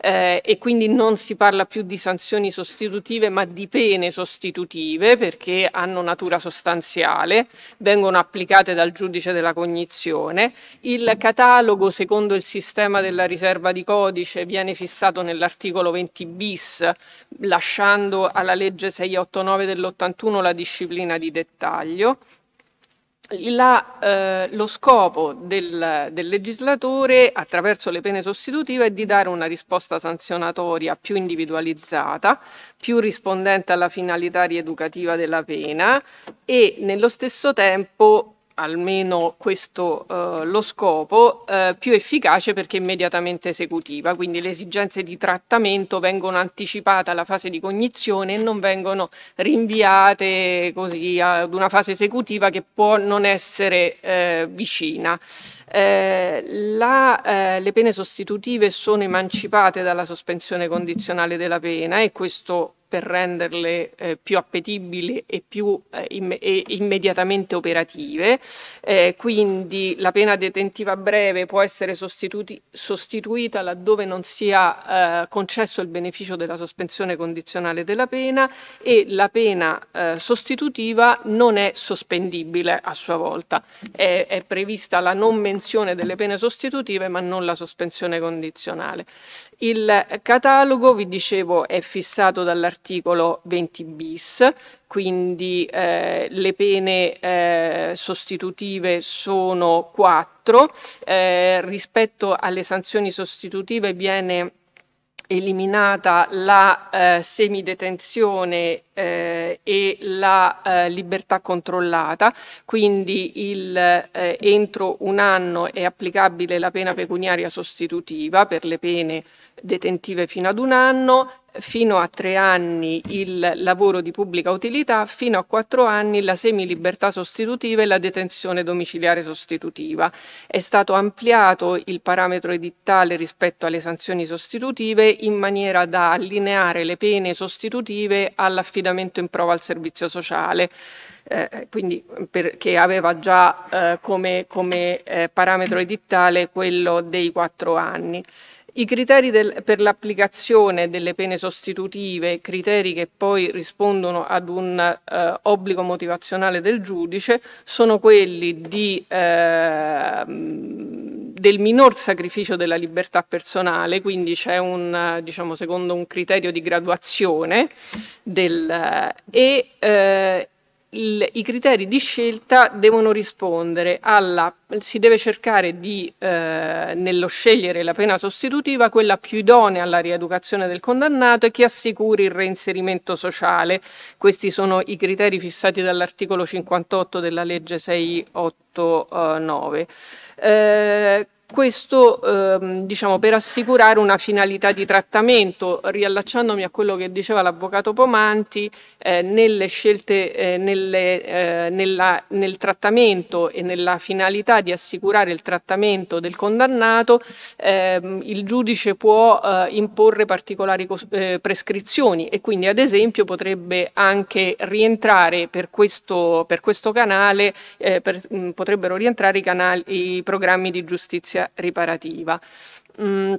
eh, e quindi non si parla più di sanzioni sostitutive ma di pene sostitutive perché hanno natura sostanziale, vengono applicate dal giudice della cognizione. Il catalogo secondo il sistema della riserva di codice viene fissato nell'articolo 20 bis lasciando alla legge 689 dell'81 la disciplina di dettaglio la, eh, lo scopo del, del, legislatore attraverso le pene sostitutive è di dare una risposta sanzionatoria più individualizzata, più rispondente alla finalità rieducativa della pena e nello stesso tempo almeno questo eh, lo scopo, eh, più efficace perché immediatamente esecutiva, quindi le esigenze di trattamento vengono anticipate alla fase di cognizione e non vengono rinviate così ad una fase esecutiva che può non essere eh, vicina. Eh, la, eh, le pene sostitutive sono emancipate dalla sospensione condizionale della pena e questo per renderle eh, più appetibili e più eh, imme e immediatamente operative. Eh, quindi la pena detentiva breve può essere sostituita laddove non sia eh, concesso il beneficio della sospensione condizionale della pena e la pena eh, sostitutiva non è sospendibile a sua volta. È, è prevista la non menzione delle pene sostitutive ma non la sospensione condizionale. Il catalogo, vi dicevo, è fissato dall'articolo 20 bis, quindi eh, le pene eh, sostitutive sono quattro, eh, rispetto alle sanzioni sostitutive viene eliminata la eh, semidetenzione eh, e la eh, libertà controllata, quindi il, eh, entro un anno è applicabile la pena pecuniaria sostitutiva per le pene detentive fino ad un anno, fino a tre anni il lavoro di pubblica utilità, fino a quattro anni la semilibertà sostitutiva e la detenzione domiciliare sostitutiva. È stato ampliato il parametro edittale rispetto alle sanzioni sostitutive in maniera da allineare le pene sostitutive all'affidamento in prova al servizio sociale. Eh, quindi perché aveva già eh, come, come eh, parametro edittale quello dei quattro anni. I criteri del, per l'applicazione delle pene sostitutive, criteri che poi rispondono ad un eh, obbligo motivazionale del giudice, sono quelli di, eh, del minor sacrificio della libertà personale, quindi c'è un, diciamo, secondo un criterio di graduazione del, e eh, il, i criteri di scelta devono rispondere alla, si deve cercare di, eh, nello scegliere la pena sostitutiva, quella più idonea alla rieducazione del condannato e che assicuri il reinserimento sociale. Questi sono i criteri fissati dall'articolo 58 della legge 689. Eh, questo ehm, diciamo, per assicurare una finalità di trattamento, riallacciandomi a quello che diceva l'avvocato Pomanti, eh, nelle scelte, eh, nelle, eh, nella, nel trattamento e nella finalità di assicurare il trattamento del condannato, ehm, il giudice può eh, imporre particolari eh, prescrizioni e quindi ad esempio potrebbe anche rientrare per questo, per questo canale, eh, per, mh, potrebbero rientrare i, canali, i programmi di giustizia giustizia riparativa. Mm,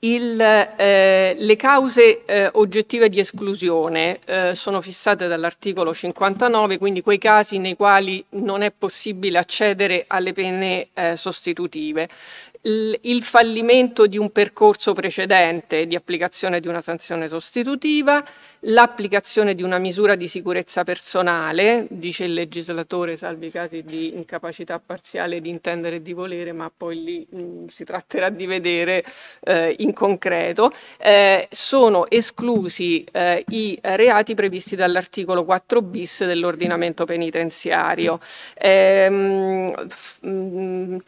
il, eh, le cause eh, oggettive di esclusione eh, sono fissate dall'articolo 59, quindi quei casi nei quali non è possibile accedere alle pene eh, sostitutive il fallimento di un percorso precedente di applicazione di una sanzione sostitutiva, l'applicazione di una misura di sicurezza personale, dice il legislatore, salvi i casi di incapacità parziale di intendere e di volere, ma poi lì mh, mm, si tratterà di vedere eh, in concreto, eh, sono esclusi eh, i reati previsti dall'articolo 4 bis dell'ordinamento penitenziario. Ehm, mm,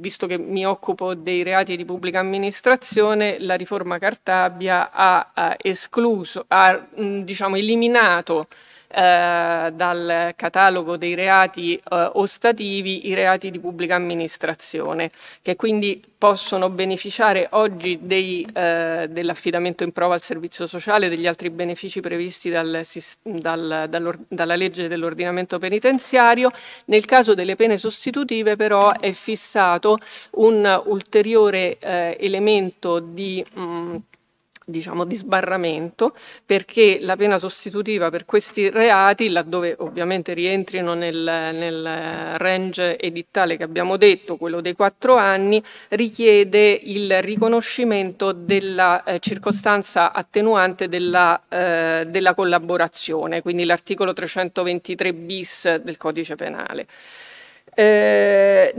visto che mi occupo dei reati di pubblica amministrazione, la riforma Cartabia ha, ha escluso, ha diciamo, eliminato eh, dal catalogo dei reati eh, ostativi i reati di pubblica amministrazione, che quindi possono beneficiare oggi dei, eh, dell'affidamento in prova al servizio sociale e degli altri benefici previsti dal, dal, dalla legge dell'ordinamento penitenziario. Nel caso delle pene sostitutive però è fissato un ulteriore eh, elemento di mh, diciamo, di sbarramento perché la pena sostitutiva per questi reati, laddove ovviamente rientrino nel, nel range edittale che abbiamo detto, quello dei quattro anni, richiede il riconoscimento della eh, circostanza attenuante della, eh, della collaborazione, quindi l'articolo 323 bis del codice penale. Eh,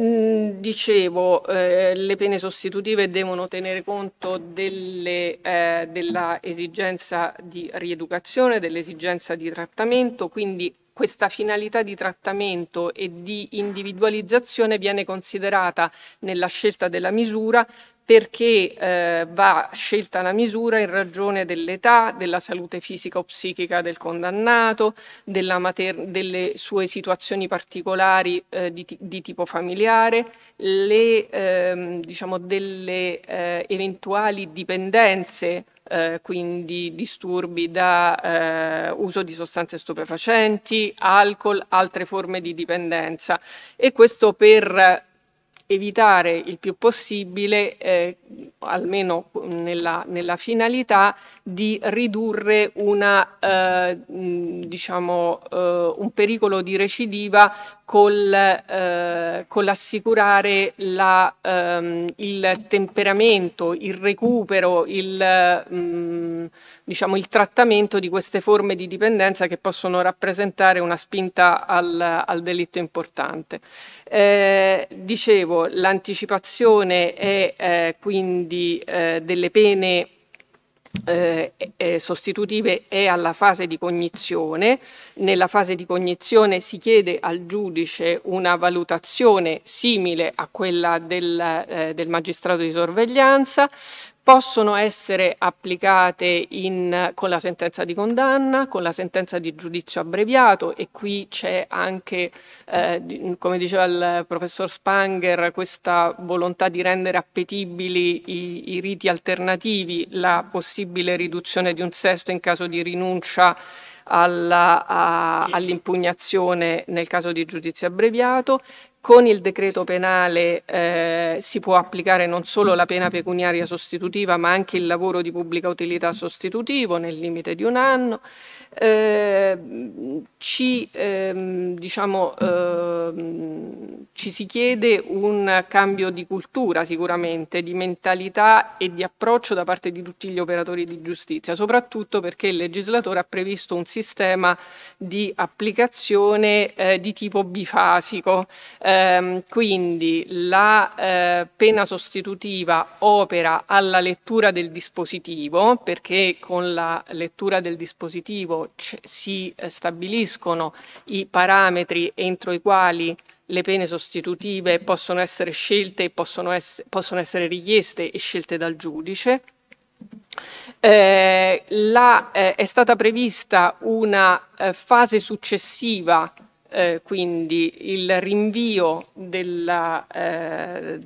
dicevo, eh, le pene sostitutive devono tenere conto delle, eh, della esigenza di rieducazione, dell'esigenza di trattamento, quindi questa finalità di trattamento e di individualizzazione viene considerata nella scelta della misura perché eh, va scelta la misura in ragione dell'età, della salute fisica o psichica del condannato, delle sue situazioni particolari eh, di, di, tipo familiare, le, ehm, diciamo, delle eh, eventuali dipendenze eh, quindi disturbi da eh, uso di sostanze stupefacenti, alcol, altre forme di dipendenza. E questo per evitare il più possibile, eh, almeno nella, nella, finalità, di ridurre una, eh, diciamo, eh, un pericolo di recidiva col, eh, con l'assicurare la, ehm, il temperamento, il recupero, il, mh, mm, diciamo, il trattamento di queste forme di dipendenza che possono rappresentare una spinta al, al delitto importante. Eh, dicevo, l'anticipazione è eh, quindi eh, delle pene eh, eh, sostitutive è alla fase di cognizione. Nella fase di cognizione si chiede al giudice una valutazione simile a quella del, eh, del magistrato di sorveglianza possono essere applicate in, con la sentenza di condanna, con la sentenza di giudizio abbreviato e qui c'è anche, eh, come diceva il professor Spanger, questa volontà di rendere appetibili i, i riti alternativi, la possibile riduzione di un sesto in caso di rinuncia all'impugnazione nel caso di giudizio abbreviato con il decreto penale eh, si può applicare non solo la pena pecuniaria sostitutiva ma anche il lavoro di pubblica utilità sostitutivo nel limite di un anno. Eh, ci, ehm, diciamo, ehm, ci si chiede un cambio di cultura sicuramente, di mentalità e di approccio da parte di tutti gli operatori di giustizia, soprattutto perché il legislatore ha previsto un sistema di applicazione eh, di tipo bifasico, eh, quindi la eh, pena sostitutiva opera alla lettura del dispositivo, perché con la lettura del dispositivo si eh, stabiliscono i parametri entro i quali le pene sostitutive possono essere scelte e possono, ess possono essere richieste e scelte dal giudice. Eh, la, eh, è stata prevista una eh, fase successiva eh, quindi il rinvio eh,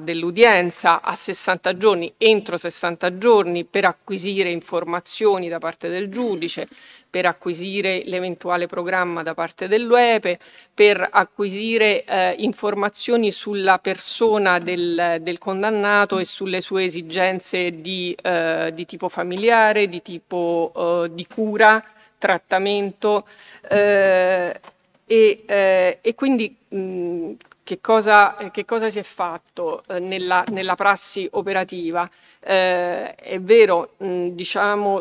dell'udienza a 60 giorni, entro 60 giorni per acquisire informazioni da parte del giudice, per acquisire l'eventuale programma da parte dell'UEPE, per acquisire eh, informazioni sulla persona del, del, condannato e sulle sue esigenze di, eh, di tipo familiare, di tipo eh, di cura, trattamento. Eh, e, eh, e quindi mh, che, cosa, che, cosa, si è fatto eh, nella, nella, prassi operativa? Eh, è vero, mh, diciamo,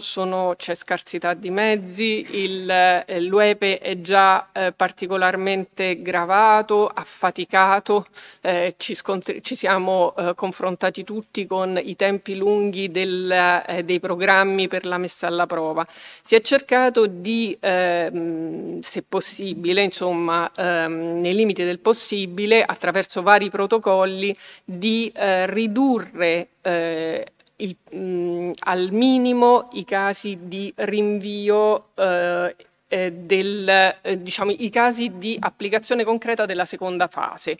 c'è scarsità di mezzi, eh, l'UEPE è già eh, particolarmente gravato, affaticato, eh, ci, ci, siamo eh, confrontati tutti con i tempi lunghi del, eh, dei programmi per la messa alla prova. Si è cercato di, se possibile, insomma, ehm, nei limiti del possibile, attraverso vari protocolli, di ridurre eh, il, mh, al minimo i casi di rinvio eh, eh, del, eh, diciamo, i casi di applicazione concreta della seconda fase.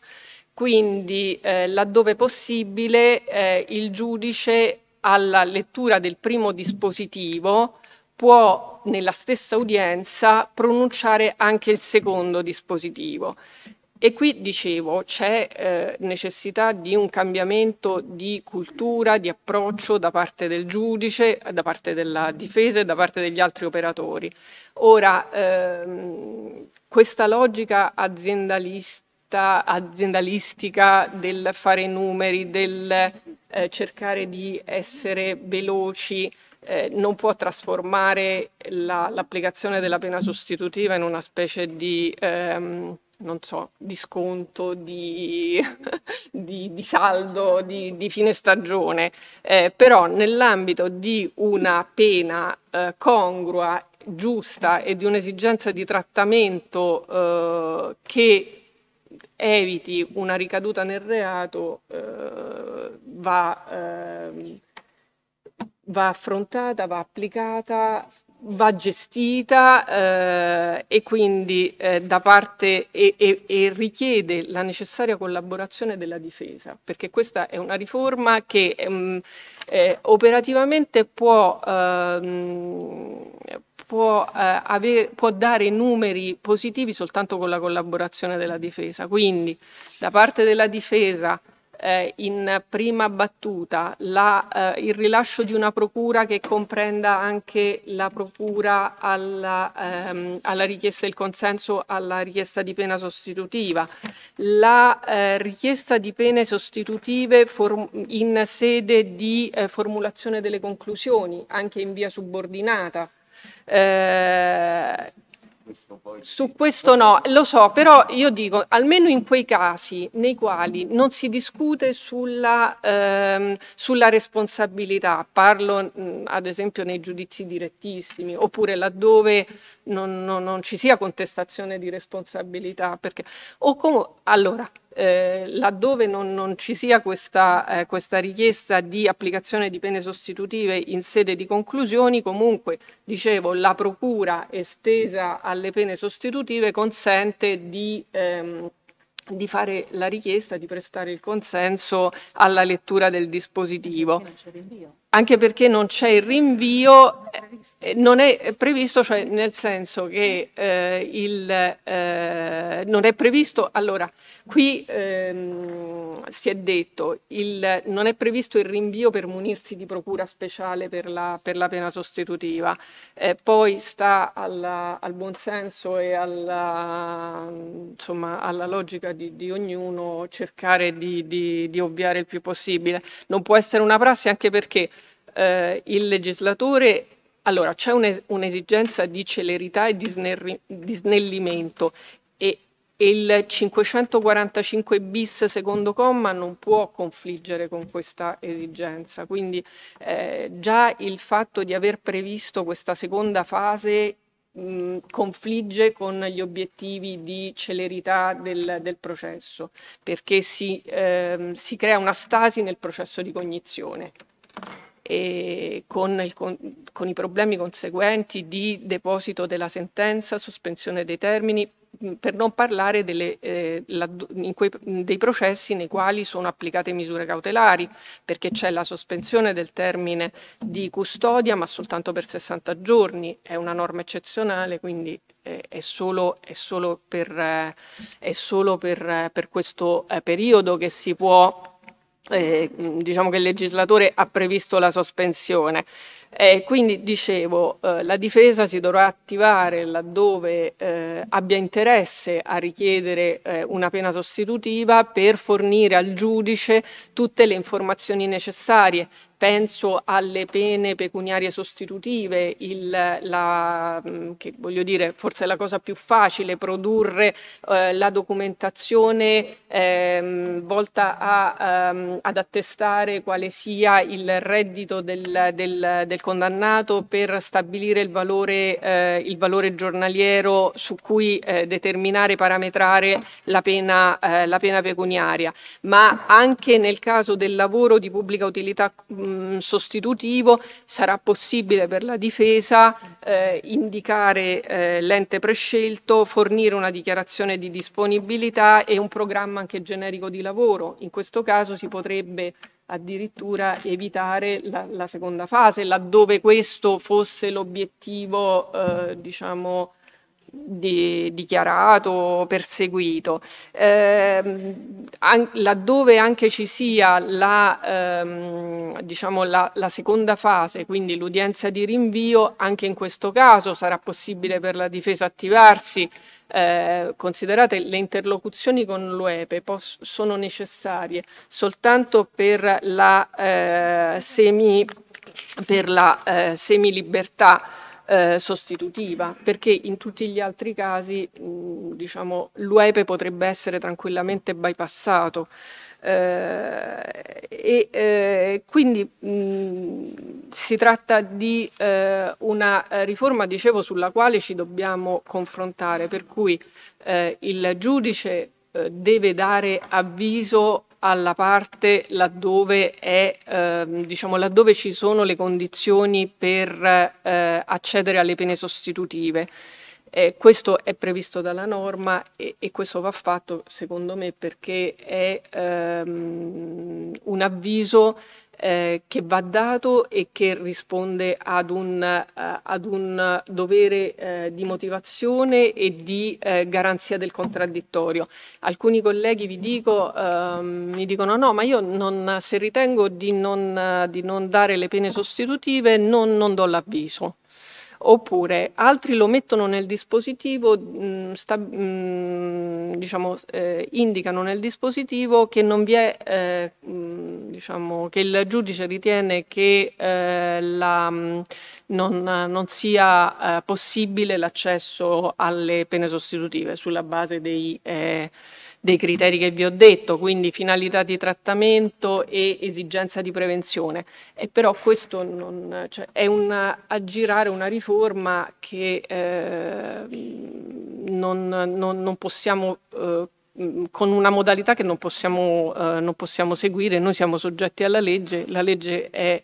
Quindi eh, laddove possibile eh, il giudice alla lettura del primo dispositivo può nella stessa udienza pronunciare anche il secondo dispositivo. E qui dicevo c'è eh, necessità di un cambiamento di cultura, di approccio da parte del giudice, da parte della difesa e da parte degli altri operatori. Ora, ehm, questa logica aziendalista, aziendalistica del fare numeri, del eh, cercare di essere veloci, eh, non può trasformare l'applicazione la, della pena sostitutiva in una specie di... Ehm, non so, di sconto, di, di, di saldo, di, di, fine stagione, eh, però nell'ambito di una pena eh, congrua, giusta e di un'esigenza di trattamento eh, che eviti una ricaduta nel reato eh, va, ehm, va affrontata, va applicata va gestita eh, e quindi eh, da parte e, e, e, richiede la necessaria collaborazione della difesa, perché questa è una riforma che ehm, eh, operativamente può, ehm, può, eh, aver, può dare numeri positivi soltanto con la collaborazione della difesa. Quindi da parte della difesa eh, in prima battuta la, eh, il rilascio di una procura che comprenda anche la procura alla, ehm, alla richiesta del consenso alla richiesta di pena sostitutiva, la eh, richiesta di pene sostitutive in sede di eh, formulazione delle conclusioni, anche in via subordinata. Eh, su questo no, lo so, però io dico, almeno in quei casi nei quali non si discute sulla, ehm, sulla responsabilità, parlo mh, ad esempio nei giudizi direttissimi, oppure laddove non, non, non ci sia contestazione di responsabilità, perché, o comunque, allora, eh, laddove non, non, ci sia questa, eh, questa, richiesta di applicazione di pene sostitutive in sede di conclusioni, comunque, dicevo, la procura estesa alle pene sostitutive consente di, ehm, di fare la richiesta di prestare il consenso alla lettura del dispositivo. Anche perché non c'è il rinvio, eh, non è previsto, cioè nel senso che eh, il, eh, non è previsto, allora qui ehm, si è detto, il, non è previsto il rinvio per munirsi di procura speciale per la, per la pena sostitutiva, eh, poi sta alla, al buonsenso e alla, insomma, alla logica di, di ognuno cercare di, di, di ovviare il più possibile. Non può essere una prassi anche perché eh, il legislatore allora c'è un'esigenza di celerità e di, di snellimento e, il 545 bis secondo comma non può confliggere con questa esigenza. Quindi eh, già il fatto di aver previsto questa seconda fase mh, confligge con gli obiettivi di celerità del, del processo, perché si, eh, si crea una stasi nel processo di cognizione con, il, con, con, i problemi conseguenti di deposito della sentenza, sospensione dei termini, per non parlare delle, eh, la, quei, dei processi nei quali sono applicate misure cautelari, perché c'è la sospensione del termine di custodia, ma soltanto per 60 giorni, è una norma eccezionale, quindi eh, è solo, è solo, per, eh, è solo per, per questo eh, periodo che si può eh, diciamo che il legislatore ha previsto la sospensione. Eh, quindi dicevo, eh, la difesa si dovrà attivare laddove eh, abbia interesse a richiedere eh, una pena sostitutiva per fornire al giudice tutte le informazioni necessarie. Penso alle pene pecuniarie sostitutive, il, la, mm, che voglio dire forse è la cosa più facile, produrre eh, la documentazione ehm, volta a, ehm, ad attestare quale sia il reddito del, del, del condannato per stabilire il valore, eh, il valore giornaliero su cui eh, determinare, parametrare la pena, eh, la pena pecuniaria, ma anche nel caso del lavoro di pubblica utilità mh, sostitutivo sarà possibile per la difesa eh, indicare eh, l'ente prescelto, fornire una dichiarazione di disponibilità e un programma anche generico di lavoro. In questo caso si potrebbe addirittura evitare la, la seconda fase, laddove questo fosse l'obiettivo, eh, diciamo, di, dichiarato, perseguito. Eh, an, laddove anche ci sia la, ehm, diciamo la, la, seconda fase, quindi l'udienza di rinvio, anche in questo caso sarà possibile per la difesa attivarsi. Eh, considerate le interlocuzioni con l'UEPE sono necessarie soltanto per la, eh, semi, per la eh, semilibertà eh, sostitutiva, perché in tutti gli altri casi mh, diciamo, l'UEPE potrebbe essere tranquillamente bypassato. Eh, e eh, quindi mh, si tratta di eh, una riforma, dicevo, sulla quale ci dobbiamo confrontare, per cui eh, il giudice eh, deve dare avviso alla parte laddove, è, eh, diciamo, laddove ci sono le condizioni per eh, accedere alle pene sostitutive. Eh, questo è previsto dalla norma e, e, questo va fatto secondo me perché è ehm, un avviso eh, che va dato e che risponde ad un, uh, ad un dovere uh, di motivazione e di uh, garanzia del contraddittorio. Alcuni colleghi vi dico, ehm, mi dicono no, ma io non, se ritengo di non, di non dare le pene sostitutive non, non do l'avviso oppure altri lo mettono nel dispositivo, mh, mm, sta, mh, mm, diciamo, eh, indicano nel dispositivo che non vi è, eh, mh, mm, diciamo, che il giudice ritiene che eh, la, non, non, sia eh, possibile l'accesso alle pene sostitutive sulla base dei eh, dei criteri che vi ho detto, quindi finalità di trattamento e esigenza di prevenzione. E però questo non, cioè, è un aggirare una riforma che eh, non, non, non, possiamo eh, con una modalità che non possiamo, eh, non possiamo, seguire, noi siamo soggetti alla legge, la legge è,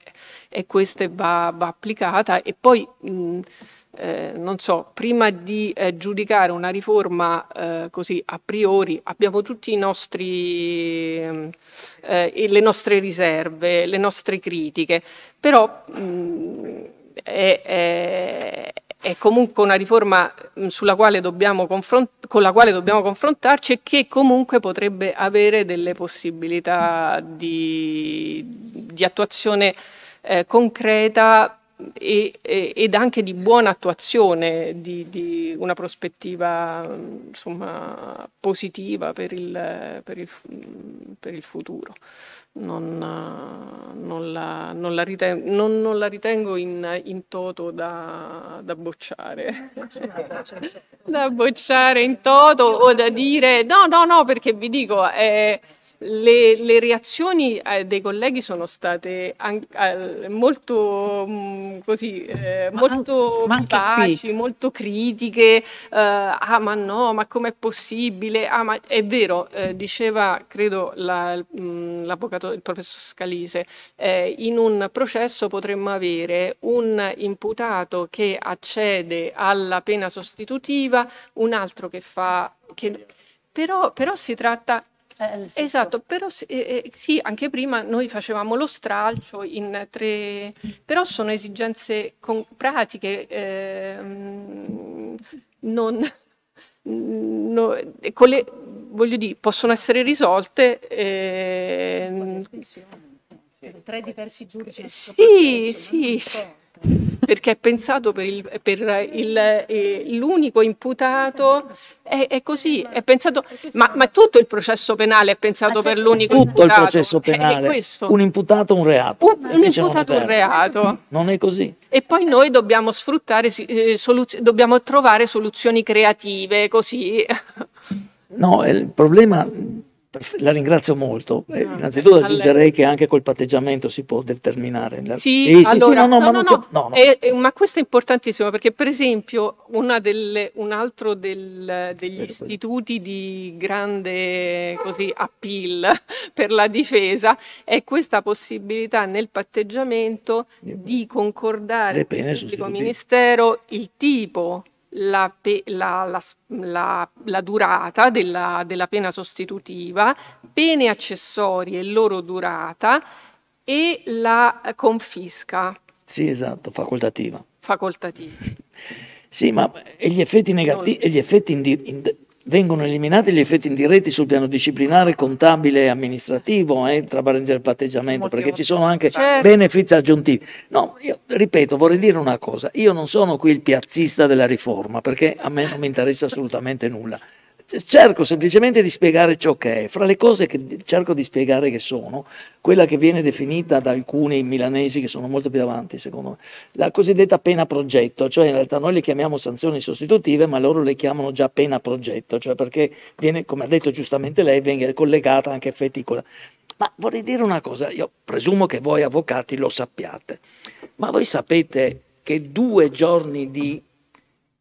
è questa e va, va applicata e poi mh, eh, non so, prima di eh, giudicare una riforma eh, così a priori abbiamo tutti i nostri, eh, le nostre riserve, le nostre critiche, però mh, mm, è, è, è, comunque una riforma mm, quale con la quale dobbiamo confrontarci e che comunque potrebbe avere delle possibilità di, di attuazione eh, concreta e, ed anche di buona attuazione di, di una prospettiva insomma, positiva per il, per il, per il futuro. Non, non, la, non, la, ritengo, non la ritengo in, in toto da, da, bocciare. da bocciare in toto o da dire no, no, no, perché vi dico... Eh, le, le reazioni eh, dei colleghi sono state an- eh, molto, mh, mm, così, eh, molto ma vivaci, molto critiche. Eh, ah, ma no, ma com'è possibile? Ah, ma è vero, eh, diceva, credo, la, mh, mm, l'avvocato, il professor Scalise, eh, in un processo potremmo avere un imputato che accede alla pena sostitutiva, un altro che fa... Che, però, però si tratta eh, esatto, però eh, eh, sì, anche prima noi facevamo lo stralcio in tre, però sono esigenze con, pratiche, eh, non, no, con le, voglio dire, possono essere risolte. Eh, tre diversi giudici. Sì, sì, sì perché è pensato per, il, per il, eh, l'unico imputato, è, è, così, è pensato, ma, ma, tutto il processo penale è pensato per l'unico tutto imputato. Tutto il processo penale, un imputato, un reato. Un, un imputato, un reato. Non è così. E poi noi dobbiamo sfruttare, eh, soluz- dobbiamo trovare soluzioni creative, così. No, il problema la ringrazio molto. Eh, innanzitutto aggiungerei che anche col patteggiamento si può determinare. La... Sì, eh, sì, allora, sì, no, no, no, no, no. È, è, ma questo è importantissimo perché per esempio delle, un altro del, degli istituti di grande così, appeal per la difesa è questa possibilità nel patteggiamento di concordare con il pubblico ministero il tipo la, la, la, la durata della, della, pena sostitutiva, pene accessorie e loro durata e la confisca. Sì, esatto, facoltativa. Facoltativa. Sì, ma gli effetti negativi, e gli effetti indi- vengono eliminati gli effetti indiretti sul piano disciplinare, contabile e amministrativo, eh, tra parentesi il patteggiamento, Molto perché ci sono anche certo. benefici aggiuntivi. No, io ripeto, vorrei dire una cosa, io non sono qui il piazzista della riforma, perché a me non mi interessa assolutamente nulla cerco semplicemente di spiegare ciò che è. Fra le cose che cerco di spiegare che sono, quella che viene definita da alcuni milanesi che sono molto più avanti, secondo me, la cosiddetta pena progetto, cioè in realtà noi le chiamiamo sanzioni sostitutive, ma loro le chiamano già pena progetto, cioè perché viene, come ha detto giustamente lei, viene collegata anche a effetti Ma vorrei dire una cosa, io presumo che voi avvocati lo sappiate, ma voi sapete che due giorni di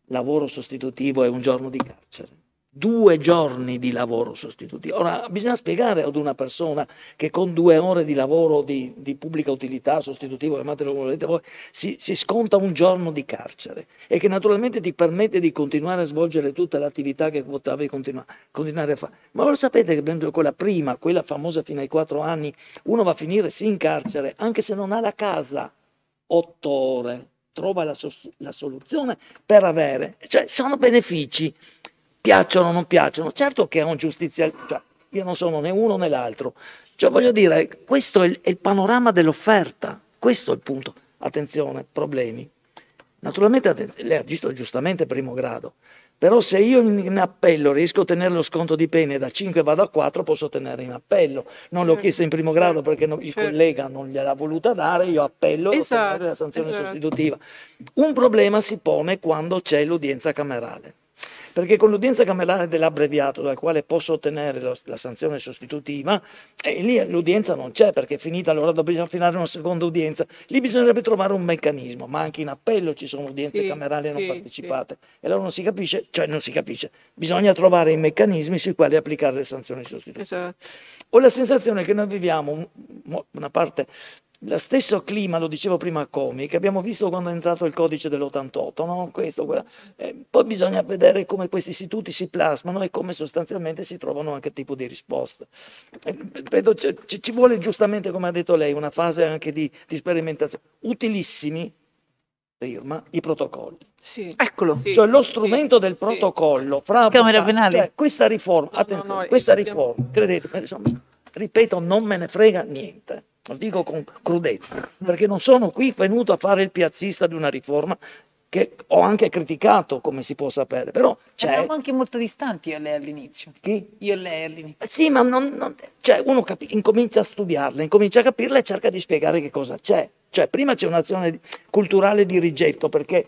lavoro sostitutivo è un giorno di carcere? Due giorni di lavoro sostitutivo. Ora, bisogna spiegare ad una persona che con due ore di lavoro di, di pubblica utilità, sostitutivo, chiamatelo come volete voi, si, si, sconta un giorno di carcere e che naturalmente ti permette di continuare a svolgere tutte le attività che potevi continuare, continuare a fare. Ma voi sapete che per quella prima, quella famosa fino ai quattro anni, uno va a finire sì in carcere, anche se non ha la casa, otto ore, trova la, la soluzione per avere, cioè sono benefici piacciono o non piacciono. Certo che è un giustizia, cioè, io non sono né uno né l'altro. Cioè, voglio dire, questo è il, è il panorama dell'offerta, questo è il punto. Attenzione, problemi. Naturalmente, lei ha visto giustamente primo grado, però se io in appello riesco a ottenere lo sconto di pene da 5 vado a 4 posso ottenere in appello. Non l'ho certo. chiesto in primo grado perché il certo. collega non gliel'ha voluta dare, io appello e esatto, ottenere la sanzione esatto. sostitutiva. Un problema si pone quando c'è l'udienza camerale perché con l'udienza camerale dell'abbreviato, dal quale posso ottenere lo, la sanzione sostitutiva, e lì l'udienza non c'è perché è finita, allora bisogna finire una seconda udienza. Lì bisognerebbe trovare un meccanismo, ma anche in appello ci sono udienze sì, camerali sì, non partecipate. Sì. E allora non si capisce, cioè non si capisce, bisogna trovare i meccanismi sui quali applicare le sanzioni sostitutive. Esatto. Ho la sensazione che noi viviamo una parte lo stesso clima, lo dicevo prima a Comi, che abbiamo visto quando è entrato il codice dell'88, no? Questo, eh, poi bisogna vedere come questi istituti si plasmano e come sostanzialmente si trovano anche tipo di risposte. Eh, ci, ci, vuole giustamente, come ha detto lei, una fase anche di, di sperimentazione. Utilissimi, firma, i protocolli. Sì. Eccolo. Sì, cioè lo strumento sì, del protocollo fra Camera penale. Cioè, questa riforma, no, attenzione, no, no, questa riforma, credete, insomma, ripeto, non me ne frega niente lo dico con crudezza, perché non sono qui venuto a fare il piazzista di una riforma che ho anche criticato, come si può sapere, però c'è... Eravamo anche molto distanti io e lei all'inizio. Chi? Io e lei all'inizio. Sì, ma non, non, cioè uno capi- incomincia a studiarla, incomincia a capirla e cerca di spiegare che cosa c'è. Cioè, prima c'è un'azione culturale di rigetto, perché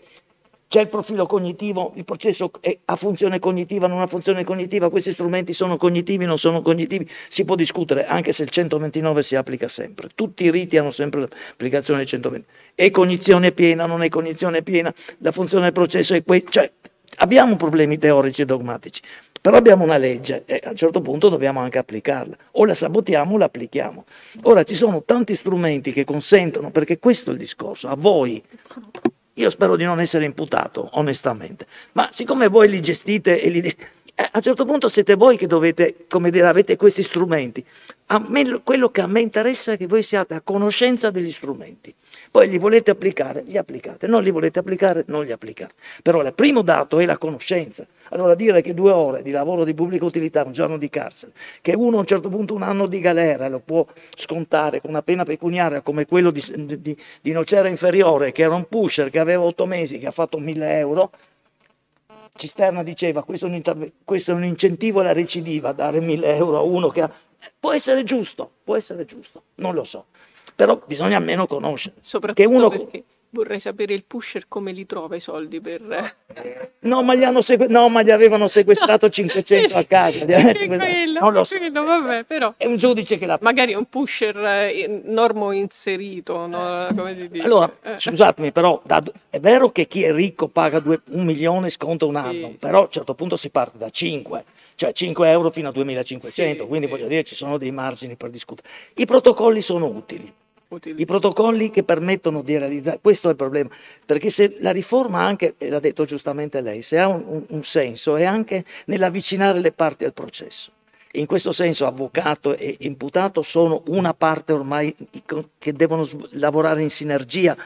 c'è il profilo cognitivo, il processo ha funzione cognitiva, non ha funzione cognitiva, questi strumenti sono cognitivi, non sono cognitivi, si può discutere anche se il 129 si applica sempre, tutti i riti hanno sempre l'applicazione del 120, è cognizione piena, non è cognizione piena, la funzione del processo è questa, cioè abbiamo problemi teorici e dogmatici, però abbiamo una legge e a un certo punto dobbiamo anche applicarla, o la sabotiamo o la applichiamo. Ora ci sono tanti strumenti che consentono, perché questo è il discorso, a voi io spero di non essere imputato, onestamente, ma siccome voi li gestite e li... Eh, a un certo punto siete voi che dovete, come dire, avete questi strumenti. Me, quello che a me interessa è che voi siate a conoscenza degli strumenti. Poi li volete applicare, li applicate. Non li volete applicare, non li applicate. Però il primo dato è la conoscenza. Allora dire che due ore di lavoro di pubblica utilità, un giorno di carcere, che uno a un certo punto un anno di galera lo può scontare con una pena pecuniaria come quello di, di, di Nocera Inferiore, che era un pusher che aveva otto mesi, che ha fatto mille euro, Cisterna diceva questo è, un questo è un incentivo alla recidiva, dare mille euro a uno che ha... Può essere giusto, può essere giusto, non lo so, però bisogna almeno conoscere. Soprattutto che uno... perché Vorrei sapere il pusher come li trova i soldi per... No, ma gli, hanno segu... no, ma gli avevano sequestrato 500 a casa. quello, non lo so. Quello, vabbè, però... È un giudice che l'ha... Magari un pusher eh, normo inserito, no? come si dice. Allora, eh. scusatemi, però da... è vero che chi è ricco paga due... un milione e sconta un anno, sì, però a un certo punto si parte da 5 cioè 5 euro fino a 2500, sì, quindi sì. voglio dire ci sono dei margini per discutere. I protocolli sono utili, i protocolli che permettono di realizzare, questo è il problema, perché se la riforma anche, l'ha detto giustamente lei, se ha un, un senso è anche nell'avvicinare le parti al processo. In questo senso avvocato e imputato sono una parte ormai che devono lavorare in sinergia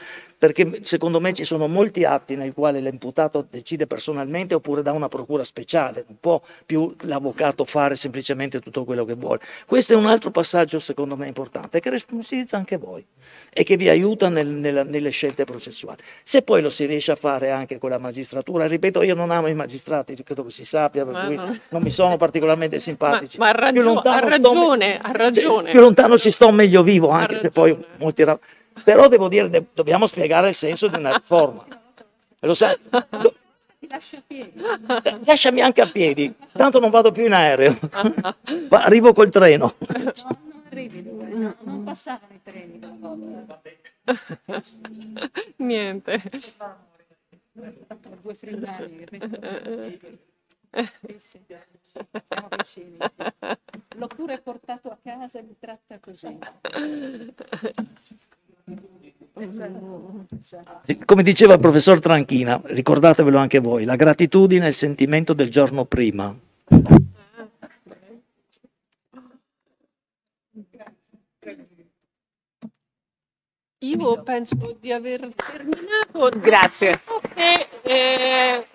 perché secondo me ci sono molti atti nei quali l'imputato decide personalmente oppure da una procura speciale, non può più l'avvocato fare semplicemente tutto quello che vuole. Questo è un altro passaggio secondo me importante che responsabilizza anche voi e che vi aiuta nel, nel, nelle scelte processuali. Se poi lo si riesce a fare anche con la magistratura, ripeto, io non amo i magistrati, credo che si sappia, per cui non... non mi sono particolarmente simpatici. Ma, ma ha, ragio- ha ragione, ha ragione. Più lontano ci sto meglio vivo, anche se poi molti... Però devo dire, de- dobbiamo spiegare il senso di una riforma. Lo sai? Do- Lasciami anche a piedi, tanto non vado più in aereo. Arrivo col treno. No, non arrivi, no, non passavano i treni. Niente. Due frignani, L'ho pure portato a casa e mi tratta così. Come diceva il professor Tranchina, ricordatevelo anche voi, la gratitudine è il sentimento del giorno prima. Io penso di aver terminato. Grazie. Se, eh,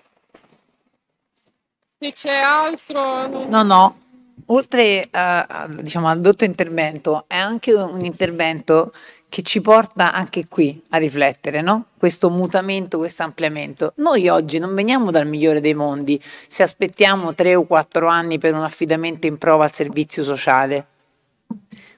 se c'è altro... Non... No, no. Oltre a, diciamo, al dotto intervento, è anche un intervento che ci porta anche qui a riflettere, no? Questo mutamento, questo ampliamento. Noi oggi non veniamo dal migliore dei mondi se aspettiamo tre o quattro anni per un affidamento in prova al servizio sociale.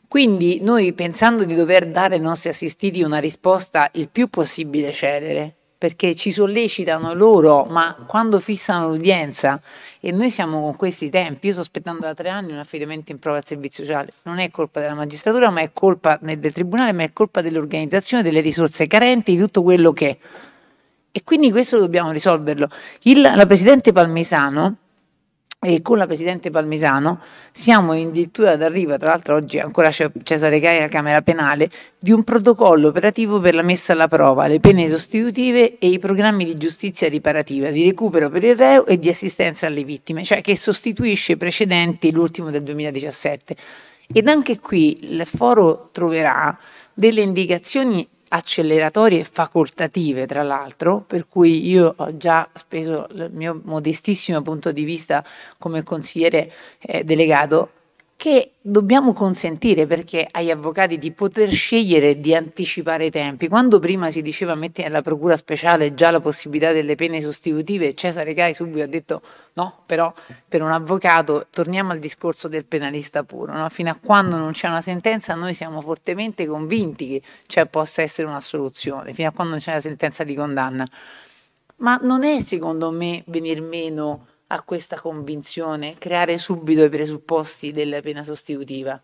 Quindi noi pensando di dover dare ai nostri assistiti una risposta il più possibile celere, perché ci sollecitano loro, ma quando fissano l'udienza e noi siamo con questi tempi, io sto aspettando da tre anni un affidamento in prova al servizio sociale, non è colpa della magistratura, ma è colpa del tribunale, ma è colpa dell'organizzazione, delle risorse carenti, di tutto quello che è. E quindi questo dobbiamo risolverlo. Il, la Presidente Palmisano e con la Presidente Palmisano siamo addirittura d'arrivo, tra l'altro oggi ancora c'è Cesare Gai alla Camera Penale, di un protocollo operativo per la messa alla prova, le pene sostitutive e i programmi di giustizia riparativa, di recupero per il reo e di assistenza alle vittime, cioè che sostituisce i precedenti, l'ultimo del 2017. Ed anche qui il foro troverà delle indicazioni acceleratorie facoltative, tra l'altro, per cui io ho già speso il mio modestissimo punto di vista come consigliere eh, delegato che dobbiamo consentire perché agli avvocati di poter scegliere di anticipare i tempi. Quando prima si diceva metti nella procura speciale già la possibilità delle pene sostitutive, Cesare Gai subito ha detto no, però per un avvocato torniamo al discorso del penalista puro, no? fino a quando non c'è una sentenza noi siamo fortemente convinti che cioè, possa essere una soluzione, fino a quando non c'è una sentenza di condanna. Ma non è secondo me venir meno a questa convinzione, creare subito i presupposti della pena sostitutiva,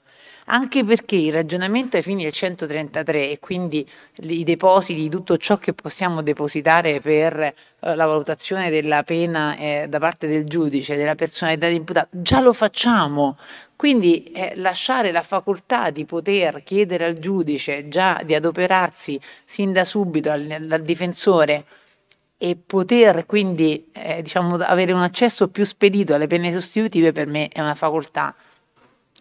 anche perché il ragionamento ai fini del 133 e quindi i depositi di tutto ciò che possiamo depositare per eh, la valutazione della pena eh, da parte del giudice, della personalità dell'imputato, già lo facciamo. Quindi eh, lasciare la facoltà di poter chiedere al giudice già di adoperarsi sin da subito al, al difensore e poter quindi eh, diciamo, avere un accesso più spedito alle pene sostitutive per me è una facoltà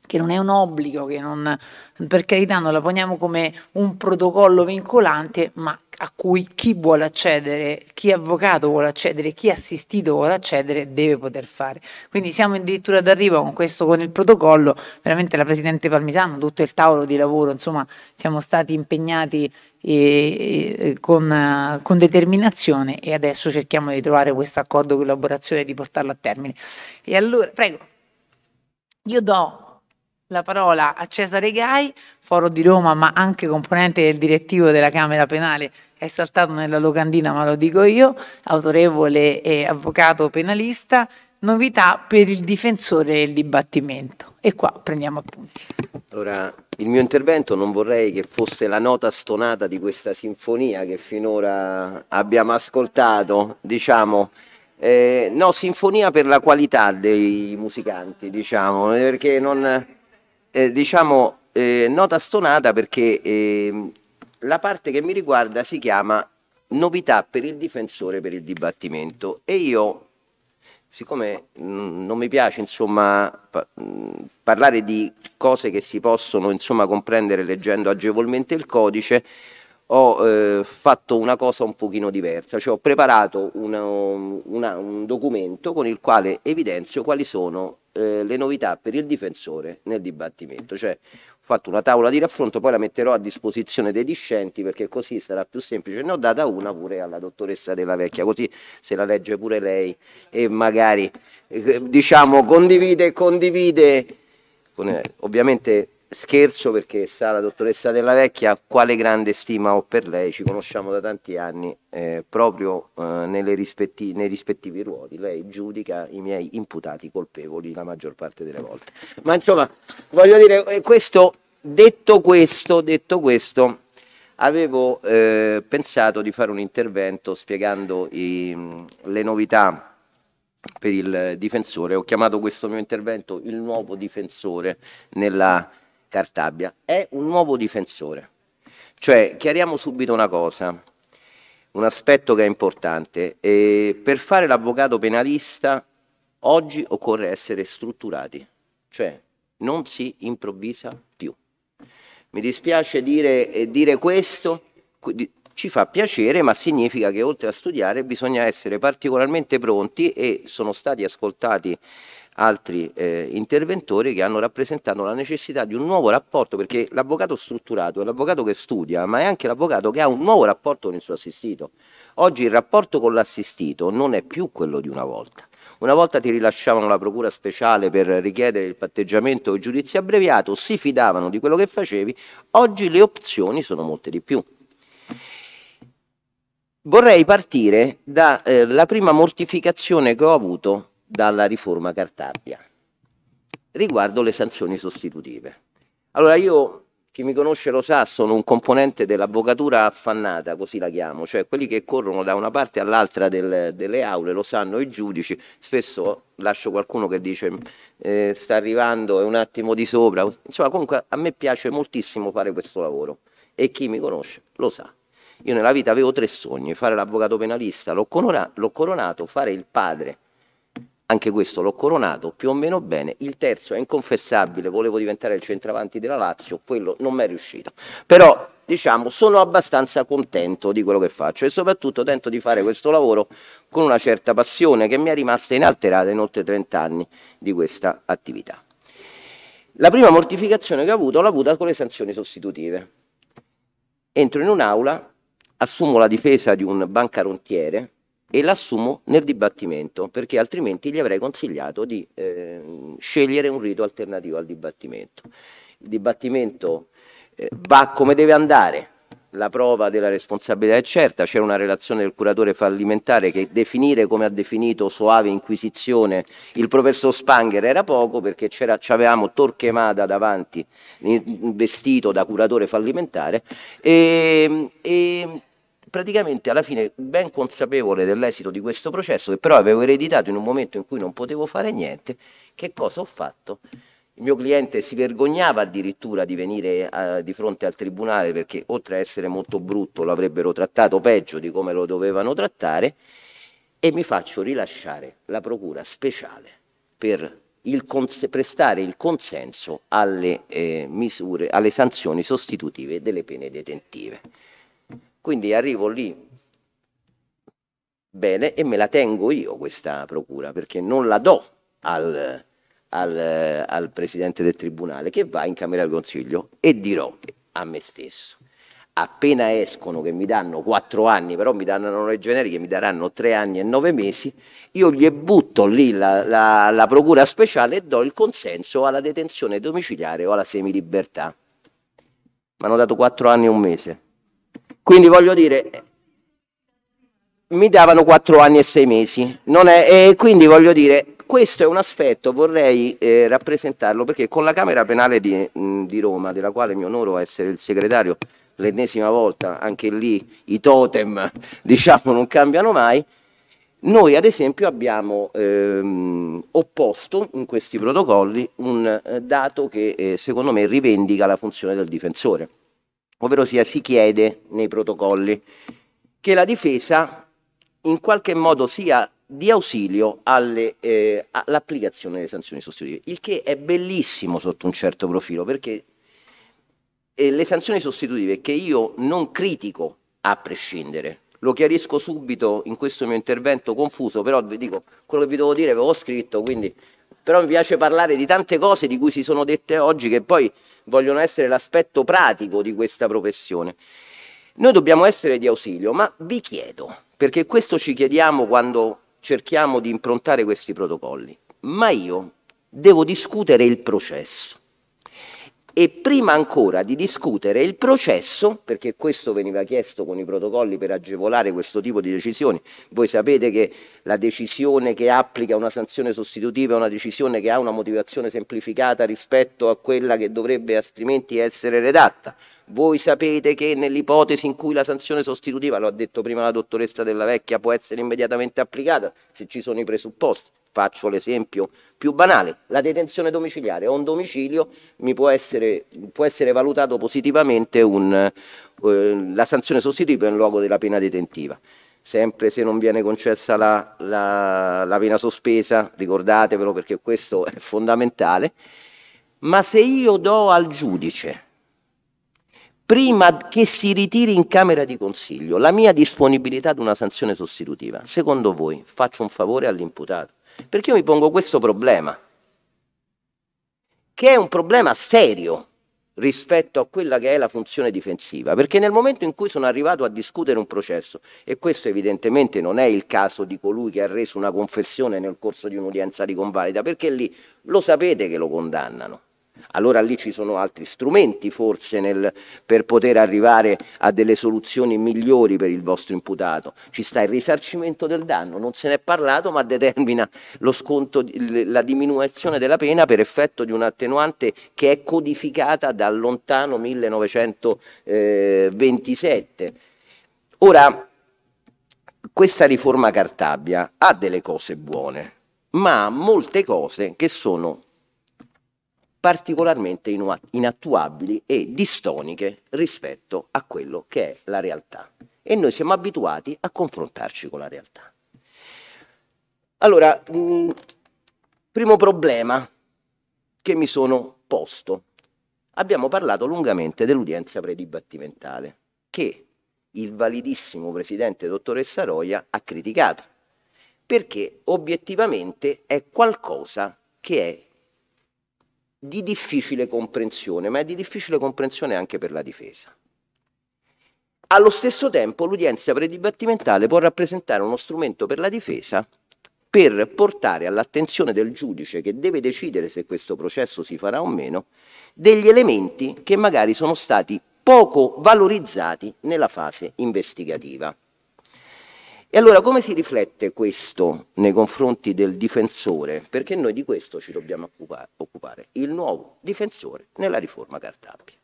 che non è un obbligo, che non, per carità non la poniamo come un protocollo vincolante, ma a cui chi vuole accedere, chi avvocato vuole accedere, chi assistito vuole accedere, deve poter fare. Quindi siamo addirittura d'arrivo con questo, con il protocollo, veramente la Presidente Palmisano, tutto il tavolo di lavoro, insomma siamo stati impegnati e, e, con, con, determinazione e adesso cerchiamo di trovare questo accordo di collaborazione e di portarlo a termine. E allora, prego, io do la parola a Cesare Gai, foro di Roma ma anche componente del direttivo della Camera Penale, è saltato nella locandina ma lo dico io, autorevole avvocato penalista, novità per il difensore del dibattimento. E qua prendiamo appunti. Allora, il mio intervento non vorrei che fosse la nota stonata di questa sinfonia che finora abbiamo ascoltato, diciamo, eh, no, sinfonia per la qualità dei musicanti, diciamo, perché non, eh, diciamo, eh, nota stonata perché eh, la parte che mi riguarda si chiama novità per il difensore per il dibattimento e io siccome non mi piace insomma pa parlare di cose che si possono insomma comprendere leggendo agevolmente il codice ho eh, fatto una cosa un pochino diversa, cioè ho preparato una, una, un documento con il quale evidenzio quali sono eh, le novità per il difensore nel dibattimento, cioè fatto una tavola di raffronto, poi la metterò a disposizione dei discenti perché così sarà più semplice, ne ho data una pure alla dottoressa della vecchia, così se la legge pure lei e magari eh, diciamo condivide, condivide, con, eh, ovviamente scherzo perché sa la dottoressa Della Vecchia quale grande stima ho per lei, ci conosciamo da tanti anni eh, proprio eh, rispetti nei rispettivi ruoli, lei giudica i miei imputati colpevoli la maggior parte delle volte. Ma insomma, voglio dire, eh, questo, detto questo, detto questo avevo eh, pensato di fare un intervento spiegando i, le novità per il difensore, ho chiamato questo mio intervento il nuovo difensore nella Cartabia, è un nuovo difensore. Cioè, chiariamo subito una cosa, un aspetto che è importante. E per fare l'avvocato penalista oggi occorre essere strutturati, cioè non si improvvisa più. Mi dispiace dire, eh, dire questo, ci fa piacere, ma significa che oltre a studiare bisogna essere particolarmente pronti e sono stati ascoltati altri eh, interventori che hanno rappresentato la necessità di un nuovo rapporto, perché l'avvocato strutturato è l'avvocato che studia, ma è anche l'avvocato che ha un nuovo rapporto con il suo assistito. Oggi il rapporto con l'assistito non è più quello di una volta. Una volta ti rilasciavano la procura speciale per richiedere il patteggiamento o il giudizio abbreviato, si fidavano di quello che facevi, oggi le opzioni sono molte di più. Vorrei partire dalla eh, prima mortificazione che ho avuto dalla riforma Cartabia riguardo le sanzioni sostitutive. Allora io chi mi conosce lo sa, sono un componente dell'avvocatura affannata, così la chiamo, cioè quelli che corrono da una parte all'altra del, delle aule, lo sanno i giudici, spesso lascio qualcuno che dice eh, sta arrivando, è un attimo di sopra, insomma comunque a me piace moltissimo fare questo lavoro e chi mi conosce lo sa. Io nella vita avevo tre sogni, fare l'avvocato penalista, l'ho coronato, fare il padre anche questo l'ho coronato più o meno bene, il terzo è inconfessabile, volevo diventare il centravanti della Lazio, quello non mi è riuscito, però diciamo sono abbastanza contento di quello che faccio e soprattutto tento di fare questo lavoro con una certa passione che mi è rimasta inalterata in oltre 30 anni di questa attività. La prima mortificazione che ho avuto l'ho avuta con le sanzioni sostitutive. Entro in un'aula, assumo la difesa di un bancarontiere e l'assumo nel dibattimento perché altrimenti gli avrei consigliato di eh, scegliere un rito alternativo al dibattimento. Il dibattimento eh, va come deve andare, la prova della responsabilità è certa, c'era una relazione del curatore fallimentare che definire come ha definito soave inquisizione il professor Spanger era poco perché avevamo Torquemada davanti vestito da curatore fallimentare e, e praticamente alla fine ben consapevole dell'esito di questo processo, che però avevo ereditato in un momento in cui non potevo fare niente, che cosa ho fatto? Il mio cliente si vergognava addirittura di venire a, di fronte al tribunale perché oltre a essere molto brutto lo avrebbero trattato peggio di come lo dovevano trattare e mi faccio rilasciare la procura speciale per il prestare il consenso alle, eh, misure, alle sanzioni sostitutive delle pene detentive. Quindi arrivo lì bene e me la tengo io questa procura perché non la do al, al, al Presidente del Tribunale che va in Camera del Consiglio e dirò a me stesso appena escono che mi danno quattro anni, però mi danno le generiche, mi daranno tre anni e nove mesi, io gli butto lì la, la, la, procura speciale e do il consenso alla detenzione domiciliare o alla semilibertà. Mi hanno dato quattro anni e un mese. Quindi voglio dire, mi davano quattro anni e sei mesi, è, e quindi voglio dire, questo è un aspetto, vorrei eh, rappresentarlo perché con la Camera Penale di, di, Roma, della quale mi onoro essere il segretario l'ennesima volta, anche lì i totem diciamo non cambiano mai, noi ad esempio abbiamo ehm, opposto in questi protocolli un eh, dato che eh, secondo me rivendica la funzione del difensore ovvero sia si chiede nei protocolli che la difesa in qualche modo sia di ausilio eh, all'applicazione delle sanzioni sostitutive, il che è bellissimo sotto un certo profilo, perché eh, le sanzioni sostitutive che io non critico a prescindere, lo chiarisco subito in questo mio intervento confuso, però vi dico quello che vi devo dire avevo scritto, quindi però mi piace parlare di tante cose di cui si sono dette oggi che poi vogliono essere l'aspetto pratico di questa professione. Noi dobbiamo essere di ausilio, ma vi chiedo, perché questo ci chiediamo quando cerchiamo di improntare questi protocolli, ma io devo discutere il processo e prima ancora di discutere il processo, perché questo veniva chiesto con i protocolli per agevolare questo tipo di decisioni, voi sapete che la decisione che applica una sanzione sostitutiva è una decisione che ha una motivazione semplificata rispetto a quella che dovrebbe altrimenti essere redatta. Voi sapete che nell'ipotesi in cui la sanzione sostitutiva, lo ha detto prima la dottoressa Della Vecchia, può essere immediatamente applicata se ci sono i presupposti. Faccio l'esempio più banale, la detenzione domiciliare o un domicilio può essere, può essere, valutato positivamente un, eh, la sanzione sostitutiva in luogo della pena detentiva. Sempre se non viene concessa la, la, la pena sospesa, ricordatevelo perché questo è fondamentale, ma se io do al giudice prima che si ritiri in Camera di Consiglio la mia disponibilità ad una sanzione sostitutiva, secondo voi faccio un favore all'imputato? Perché io mi pongo questo problema, che è un problema serio rispetto a quella che è la funzione difensiva, perché nel momento in cui sono arrivato a discutere un processo, e questo evidentemente non è il caso di colui che ha reso una confessione nel corso di un'udienza di convalida, perché lì lo sapete che lo condannano, allora lì ci sono altri strumenti forse nel, per poter arrivare a delle soluzioni migliori per il vostro imputato. Ci sta il risarcimento del danno, non se ne è parlato, ma determina lo sconto, la diminuzione della pena per effetto di un'attenuante che è codificata dal lontano 1927. Ora, questa riforma Cartabia ha delle cose buone, ma ha molte cose che sono particolarmente inattuabili e distoniche rispetto a quello che è la realtà. E noi siamo abituati a confrontarci con la realtà. Allora, primo problema che mi sono posto. Abbiamo parlato lungamente dell'udienza predibattimentale, che il validissimo presidente dottoressa Roia ha criticato, perché obiettivamente è qualcosa che è di difficile comprensione, ma è di difficile comprensione anche per la difesa. Allo stesso tempo l'udienza predibattimentale può rappresentare uno strumento per la difesa per portare all'attenzione del giudice che deve decidere se questo processo si farà o meno degli elementi che magari sono stati poco valorizzati nella fase investigativa. E allora come si riflette questo nei confronti del difensore? Perché noi di questo ci dobbiamo occupare. Il nuovo difensore nella riforma Cartabia.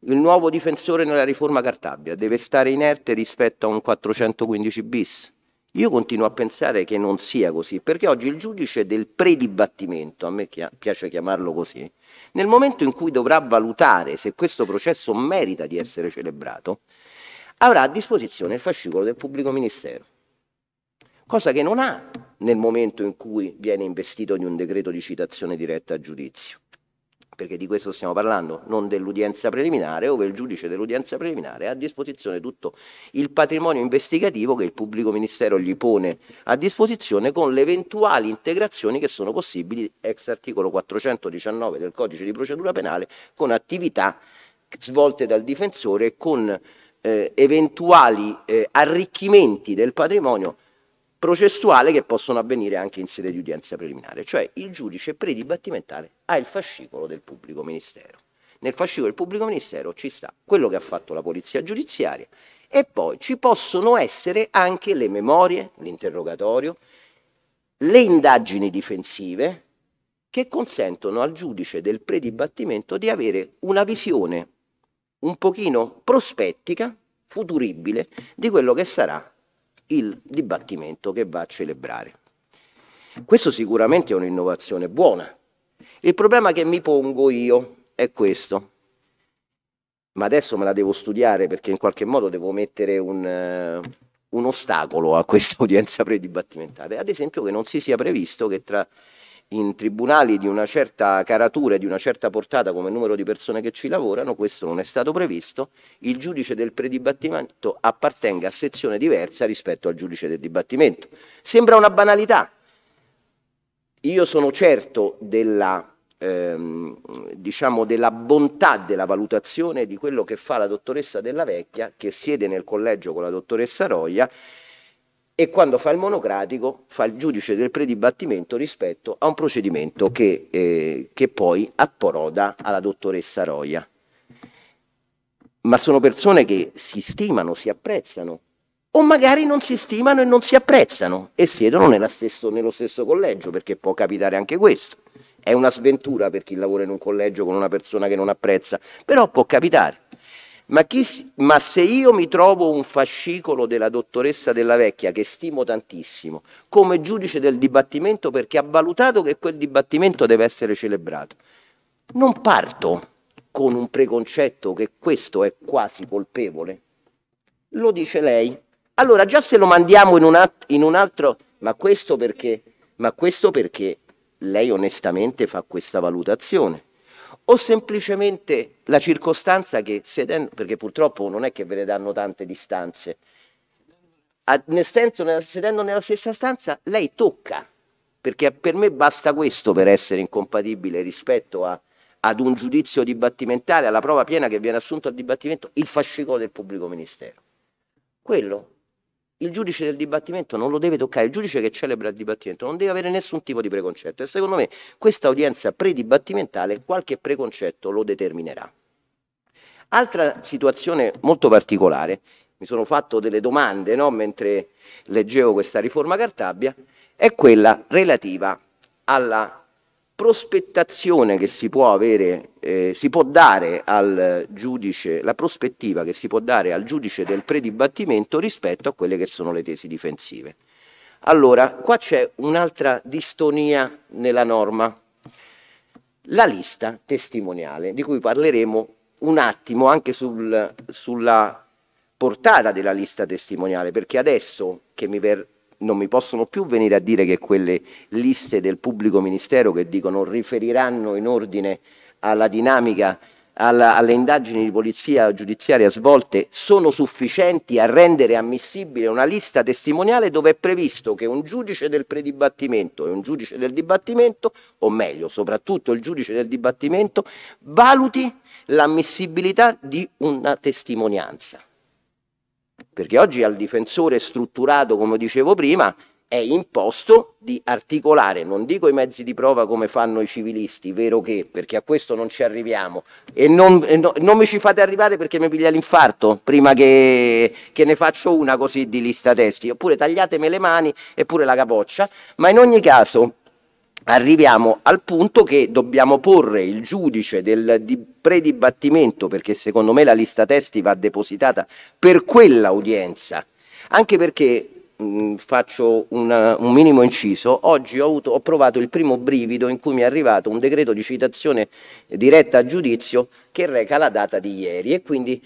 Il nuovo difensore nella riforma Cartabia deve stare inerte rispetto a un 415 bis. Io continuo a pensare che non sia così, perché oggi il giudice del predibattimento, a me piace chiamarlo così, nel momento in cui dovrà valutare se questo processo merita di essere celebrato, avrà a disposizione il fascicolo del pubblico ministero, cosa che non ha nel momento in cui viene investito di un decreto di citazione diretta a giudizio. Perché di questo stiamo parlando, non dell'udienza preliminare, dove il giudice dell'udienza preliminare ha a disposizione tutto il patrimonio investigativo che il pubblico ministero gli pone a disposizione con le eventuali integrazioni che sono possibili ex articolo 419 del codice di procedura penale con attività svolte dal difensore e con eh, eventuali eh, arricchimenti del patrimonio processuale che possono avvenire anche in sede di udienza preliminare, cioè il giudice predibattimentale ha il fascicolo del pubblico ministero. Nel fascicolo del pubblico ministero ci sta quello che ha fatto la polizia giudiziaria e poi ci possono essere anche le memorie, l'interrogatorio, le indagini difensive che consentono al giudice del predibattimento di avere una visione un pochino prospettica, futuribile, di quello che sarà il dibattimento che va a celebrare. Questo sicuramente è un'innovazione buona. Il problema che mi pongo io è questo, ma adesso me la devo studiare perché in qualche modo devo mettere un, uh, un ostacolo a questa udienza predibattimentale, ad esempio che non si sia previsto che tra in tribunali di una certa caratura e di una certa portata come numero di persone che ci lavorano, questo non è stato previsto, il giudice del predibattimento appartenga a sezione diversa rispetto al giudice del dibattimento. Sembra una banalità. Io sono certo della, ehm, diciamo della bontà della valutazione di quello che fa la dottoressa Della Vecchia, che siede nel collegio con la dottoressa Roia, e quando fa il monocratico fa il giudice del predibattimento rispetto a un procedimento che, eh, che poi apporoda alla dottoressa Roia. Ma sono persone che si stimano, si apprezzano, o magari non si stimano e non si apprezzano e siedono stesso, nello stesso collegio, perché può capitare anche questo. È una sventura per chi lavora in un collegio con una persona che non apprezza, però può capitare. Ma, chi, ma, se io mi trovo un fascicolo della dottoressa Della Vecchia, che stimo tantissimo, come giudice del dibattimento perché ha valutato che quel dibattimento deve essere celebrato, non parto con un preconcetto che questo è quasi colpevole. Lo dice lei. Allora già se lo mandiamo in un, in un altro... Ma questo perché? Ma questo perché lei onestamente fa questa valutazione o semplicemente la circostanza che sedendo, perché purtroppo non è che ve ne danno tante distanze, nel senso sedendo nella stessa stanza lei tocca, perché per me basta questo per essere incompatibile rispetto a, ad un giudizio dibattimentale, alla prova piena che viene assunto al dibattimento, il fascicolo del pubblico ministero. Quello il giudice del dibattimento non lo deve toccare, il giudice che celebra il dibattimento non deve avere nessun tipo di preconcetto e secondo me questa udienza predibattimentale qualche preconcetto lo determinerà. Altra situazione molto particolare, mi sono fatto delle domande no, mentre leggevo questa riforma Cartabia, è quella relativa alla prospettazione che si può avere, eh, si può dare al giudice, la prospettiva che si può dare al giudice del predibattimento rispetto a quelle che sono le tesi difensive. Allora, qua c'è un'altra distonia nella norma, la lista testimoniale, di cui parleremo un attimo anche sul, sulla portata della lista testimoniale, perché adesso che mi, ver, non mi possono più venire a dire che quelle liste del pubblico ministero che dicono riferiranno in ordine alla dinamica, alla, alle indagini di polizia giudiziaria svolte sono sufficienti a rendere ammissibile una lista testimoniale dove è previsto che un giudice del predibattimento e un giudice del dibattimento, o meglio, soprattutto il giudice del dibattimento, valuti l'ammissibilità di una testimonianza perché oggi al difensore strutturato, come dicevo prima, è imposto di articolare, non dico i mezzi di prova come fanno i civilisti, vero che, perché a questo non ci arriviamo, e non, e no, non mi ci fate arrivare perché mi piglia l'infarto, prima che, che, ne faccio una così di lista testi, oppure tagliatemi le mani eppure la capoccia, ma in ogni caso arriviamo al punto che dobbiamo porre il giudice del predibattimento, perché secondo me la lista testi va depositata per quell'udienza, anche perché mh, faccio una, un minimo inciso, oggi ho, avuto, ho provato il primo brivido in cui mi è arrivato un decreto di citazione diretta a giudizio che reca la data di ieri e quindi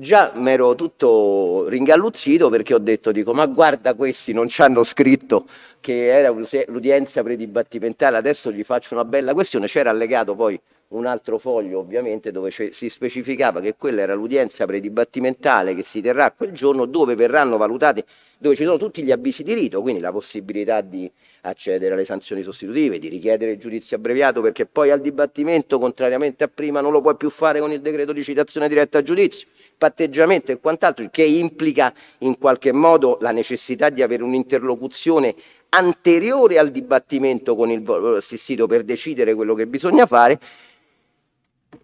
già mi ero tutto ringalluzzito perché ho detto, dico, ma guarda questi non ci hanno scritto che era l'udienza predibattimentale, adesso gli faccio una bella questione, c'era allegato poi un altro foglio ovviamente dove si specificava che quella era l'udienza predibattimentale che si terrà quel giorno dove verranno valutati, dove ci sono tutti gli avvisi di rito, quindi la possibilità di accedere alle sanzioni sostitutive, di richiedere il giudizio abbreviato perché poi al dibattimento, contrariamente a prima, non lo puoi più fare con il decreto di citazione diretta a giudizio patteggiamento e quant'altro, che implica in qualche modo la necessità di avere un'interlocuzione anteriore al dibattimento con il assistito per decidere quello che bisogna fare,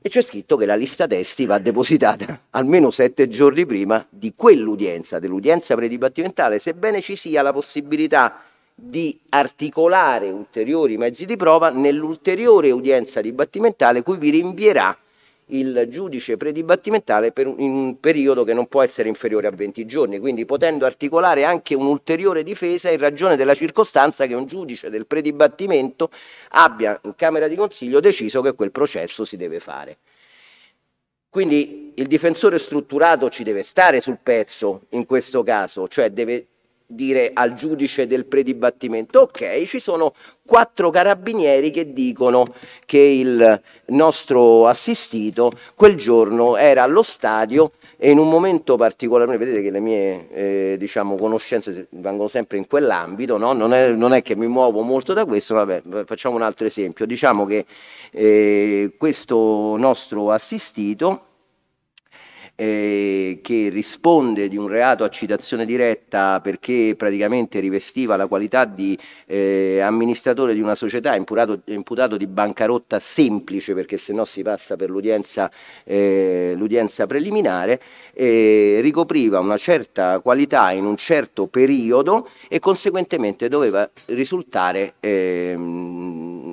e c'è scritto che la lista testi va depositata almeno sette giorni prima di quell'udienza, dell'udienza predibattimentale, sebbene ci sia la possibilità di articolare ulteriori mezzi di prova nell'ulteriore udienza dibattimentale cui vi rinvierà il giudice predibattimentale per un, in un periodo che non può essere inferiore a 20 giorni, quindi potendo articolare anche un'ulteriore difesa in ragione della circostanza che un giudice del predibattimento abbia in Camera di Consiglio deciso che quel processo si deve fare. Quindi il difensore strutturato ci deve stare sul pezzo in questo caso, cioè deve dire al giudice del predibattimento ok ci sono quattro carabinieri che dicono che il nostro assistito quel giorno era allo stadio e in un momento particolare vedete che le mie eh, diciamo, conoscenze vengono sempre in quell'ambito no? non, è, non, è, che mi muovo molto da questo vabbè facciamo un altro esempio diciamo che eh, questo nostro assistito eh, che risponde di un reato a citazione diretta perché praticamente rivestiva la qualità di eh, amministratore di una società imputato, imputato, di bancarotta semplice perché se no si passa per l'udienza, eh, preliminare, ricopriva una certa qualità in un certo periodo e conseguentemente doveva risultare ehm,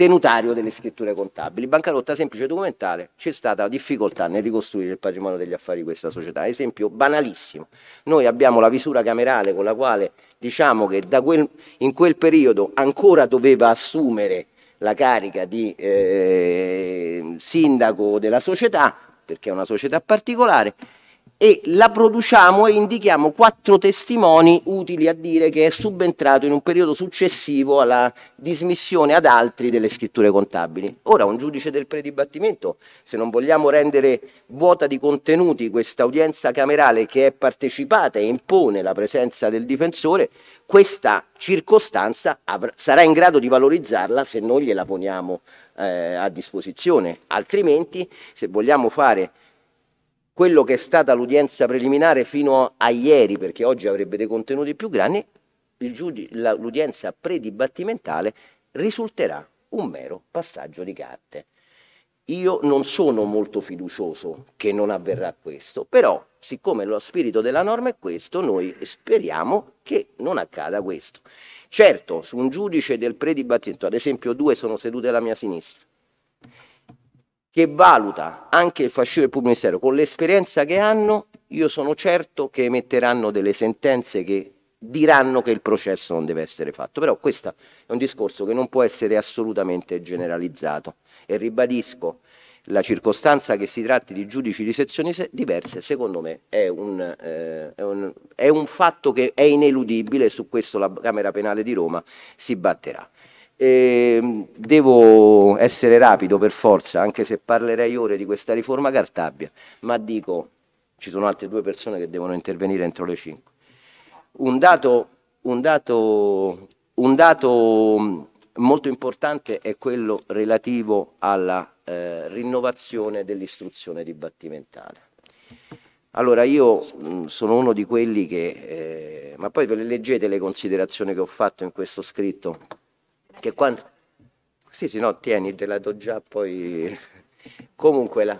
tenutario delle scritture contabili. Bancarotta semplice documentale, c'è stata difficoltà nel ricostruire il patrimonio degli affari di questa società. Esempio banalissimo, noi abbiamo la visura camerale con la quale diciamo che quel, in quel periodo ancora doveva assumere la carica di eh, sindaco della società, perché è una società particolare, e la produciamo e indichiamo quattro testimoni utili a dire che è subentrato in un periodo successivo alla dismissione ad altri delle scritture contabili. Ora un giudice del predibattimento, se non vogliamo rendere vuota di contenuti questa udienza camerale che è partecipata e impone la presenza del difensore, questa circostanza sarà in grado di valorizzarla se noi gliela poniamo eh, a disposizione, altrimenti se vogliamo fare quello che è stata l'udienza preliminare fino a ieri, perché oggi avrebbe dei contenuti più grandi, l'udienza predibattimentale risulterà un mero passaggio di carte. Io non sono molto fiducioso che non avverrà questo, però siccome lo spirito della norma è questo, noi speriamo che non accada questo. Certo, su un giudice del predibattimento, ad esempio due sono sedute alla mia sinistra, che valuta anche il fascino del pubblico ministero con l'esperienza che hanno, io sono certo che emetteranno delle sentenze che diranno che il processo non deve essere fatto. Però questo è un discorso che non può essere assolutamente generalizzato e ribadisco la circostanza che si tratti di giudici di sezioni diverse, secondo me è un, eh, è, un, è un, fatto che è ineludibile, su questo la Camera Penale di Roma si batterà. E devo essere rapido per forza, anche se parlerei ore di questa riforma Cartabia, ma dico, ci sono altre due persone che devono intervenire entro le 5. Un dato, un dato, un dato molto importante è quello relativo alla eh, rinnovazione dell'istruzione dibattimentale. Allora io mh, sono uno di quelli che, eh, ma poi ve le leggete le considerazioni che ho fatto in questo scritto, che quando... Sì, sì, no, tieni, te la do già poi... Comunque la...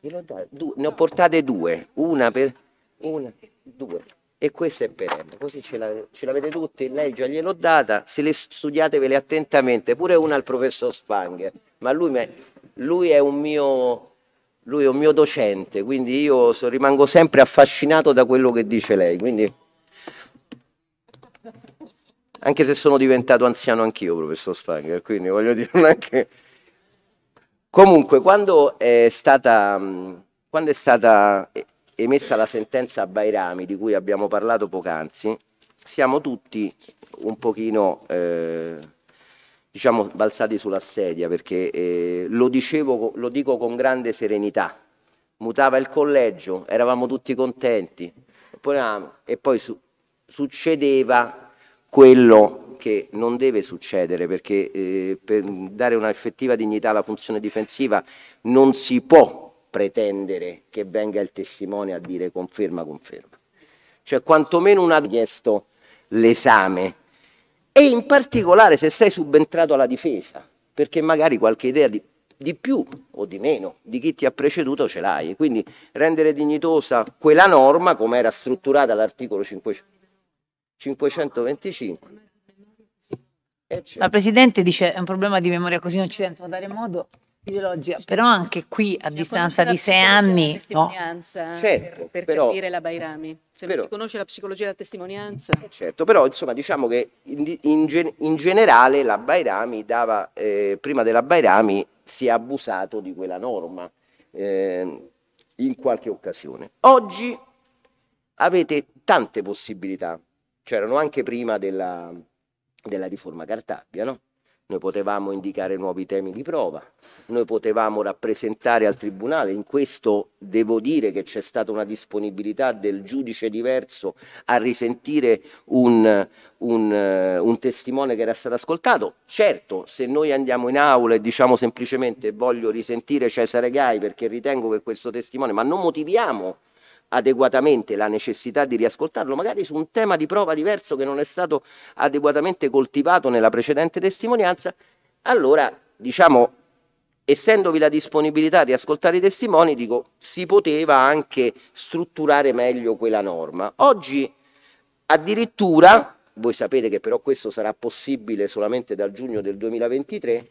ne ho portate due, una per... Una, due. E questa è perenne, così ce, la, ce l'avete tutti, lei già gliel'ho data, se le studiatevele attentamente, pure una al professor Spanger, ma lui, me, lui, è un mio, lui è un mio docente, quindi io rimango sempre affascinato da quello che dice lei, quindi anche se sono diventato anziano anch'io, professor Spanger, quindi voglio dire, non è che... Comunque, quando è stata, quando è stata emessa la sentenza a Bairami di cui abbiamo parlato poc'anzi, siamo tutti un pochino eh, diciamo balzati sulla sedia perché eh, lo, dicevo, lo dico con grande serenità. Mutava il collegio, eravamo tutti contenti e poi su, succedeva quello che non deve succedere perché eh, per dare una effettiva dignità alla funzione difensiva non si può pretendere che venga il testimone a dire conferma, conferma. Cioè quantomeno una chiesto l'esame e in particolare se sei subentrato alla difesa, perché magari qualche idea di, di più o di meno di chi ti ha preceduto ce l'hai. Quindi rendere dignitosa quella norma come era strutturata l'articolo 525. La Presidente dice è un problema di memoria così non ci sentono dare modo ideologia, però anche qui a distanza di sei anni... No? Certo, per, per però, capire la Bairami, se però, non si conosce la psicologia della testimonianza. Certo, però insomma diciamo che in, in, in generale la Bairami dava, eh, prima della Bairami si è abusato di quella norma eh, in qualche occasione. Oggi avete tante possibilità, c'erano anche prima della, della riforma Cartabia, no? Noi potevamo indicare nuovi temi di prova, noi potevamo rappresentare al Tribunale, in questo devo dire che c'è stata una disponibilità del giudice diverso a risentire un, un, un, testimone che era stato ascoltato. Certo, se noi andiamo in aula e diciamo semplicemente voglio risentire Cesare Gai perché ritengo che questo testimone, ma non motiviamo adeguatamente la necessità di riascoltarlo, magari su un tema di prova diverso che non è stato adeguatamente coltivato nella precedente testimonianza, allora diciamo, essendovi la disponibilità di ascoltare i testimoni, dico, si poteva anche strutturare meglio quella norma. Oggi addirittura, voi sapete che però questo sarà possibile solamente dal giugno del 2023,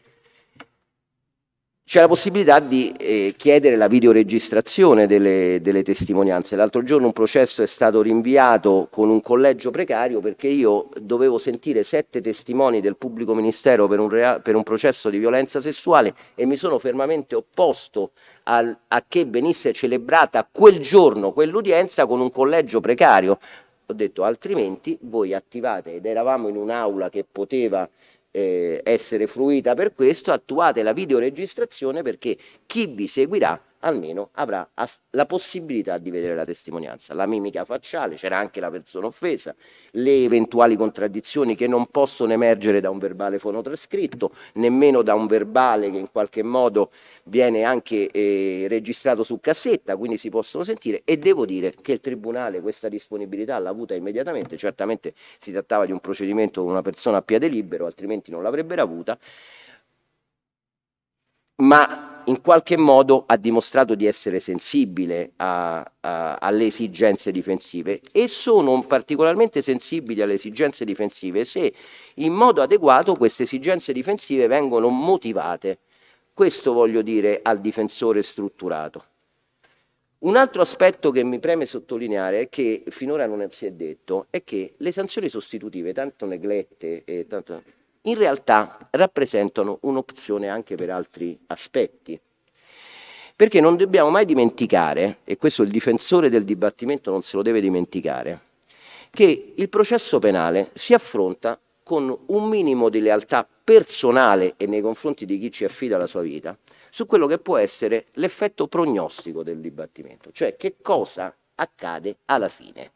c'è la possibilità di eh, chiedere la videoregistrazione delle, delle testimonianze. L'altro giorno un processo è stato rinviato con un collegio precario perché io dovevo sentire sette testimoni del pubblico ministero per un, per un processo di violenza sessuale e mi sono fermamente opposto al, a che venisse celebrata quel giorno quell'udienza con un collegio precario. Ho detto altrimenti voi attivate ed eravamo in un'aula che poteva eh, essere fruita per questo, attuate la videoregistrazione perché chi vi seguirà almeno avrà la possibilità di vedere la testimonianza, la mimica facciale, c'era anche la persona offesa, le eventuali contraddizioni che non possono emergere da un verbale fonotrascritto, nemmeno da un verbale che in qualche modo viene anche eh, registrato su cassetta, quindi si possono sentire. E devo dire che il Tribunale questa disponibilità l'ha avuta immediatamente, certamente si trattava di un procedimento con una persona a piede libero, altrimenti non l'avrebbero avuta, ma in qualche modo ha dimostrato di essere sensibile a, a, alle esigenze difensive e sono particolarmente sensibili alle esigenze difensive se in modo adeguato queste esigenze difensive vengono motivate. Questo voglio dire al difensore strutturato. Un altro aspetto che mi preme sottolineare è che finora non si è detto è che le sanzioni sostitutive, tanto neglette e tanto in realtà rappresentano un'opzione anche per altri aspetti. Perché non dobbiamo mai dimenticare, e questo il difensore del dibattimento non se lo deve dimenticare, che il processo penale si affronta con un minimo di lealtà personale e nei confronti di chi ci affida la sua vita su quello che può essere l'effetto prognostico del dibattimento, cioè che cosa accade alla fine.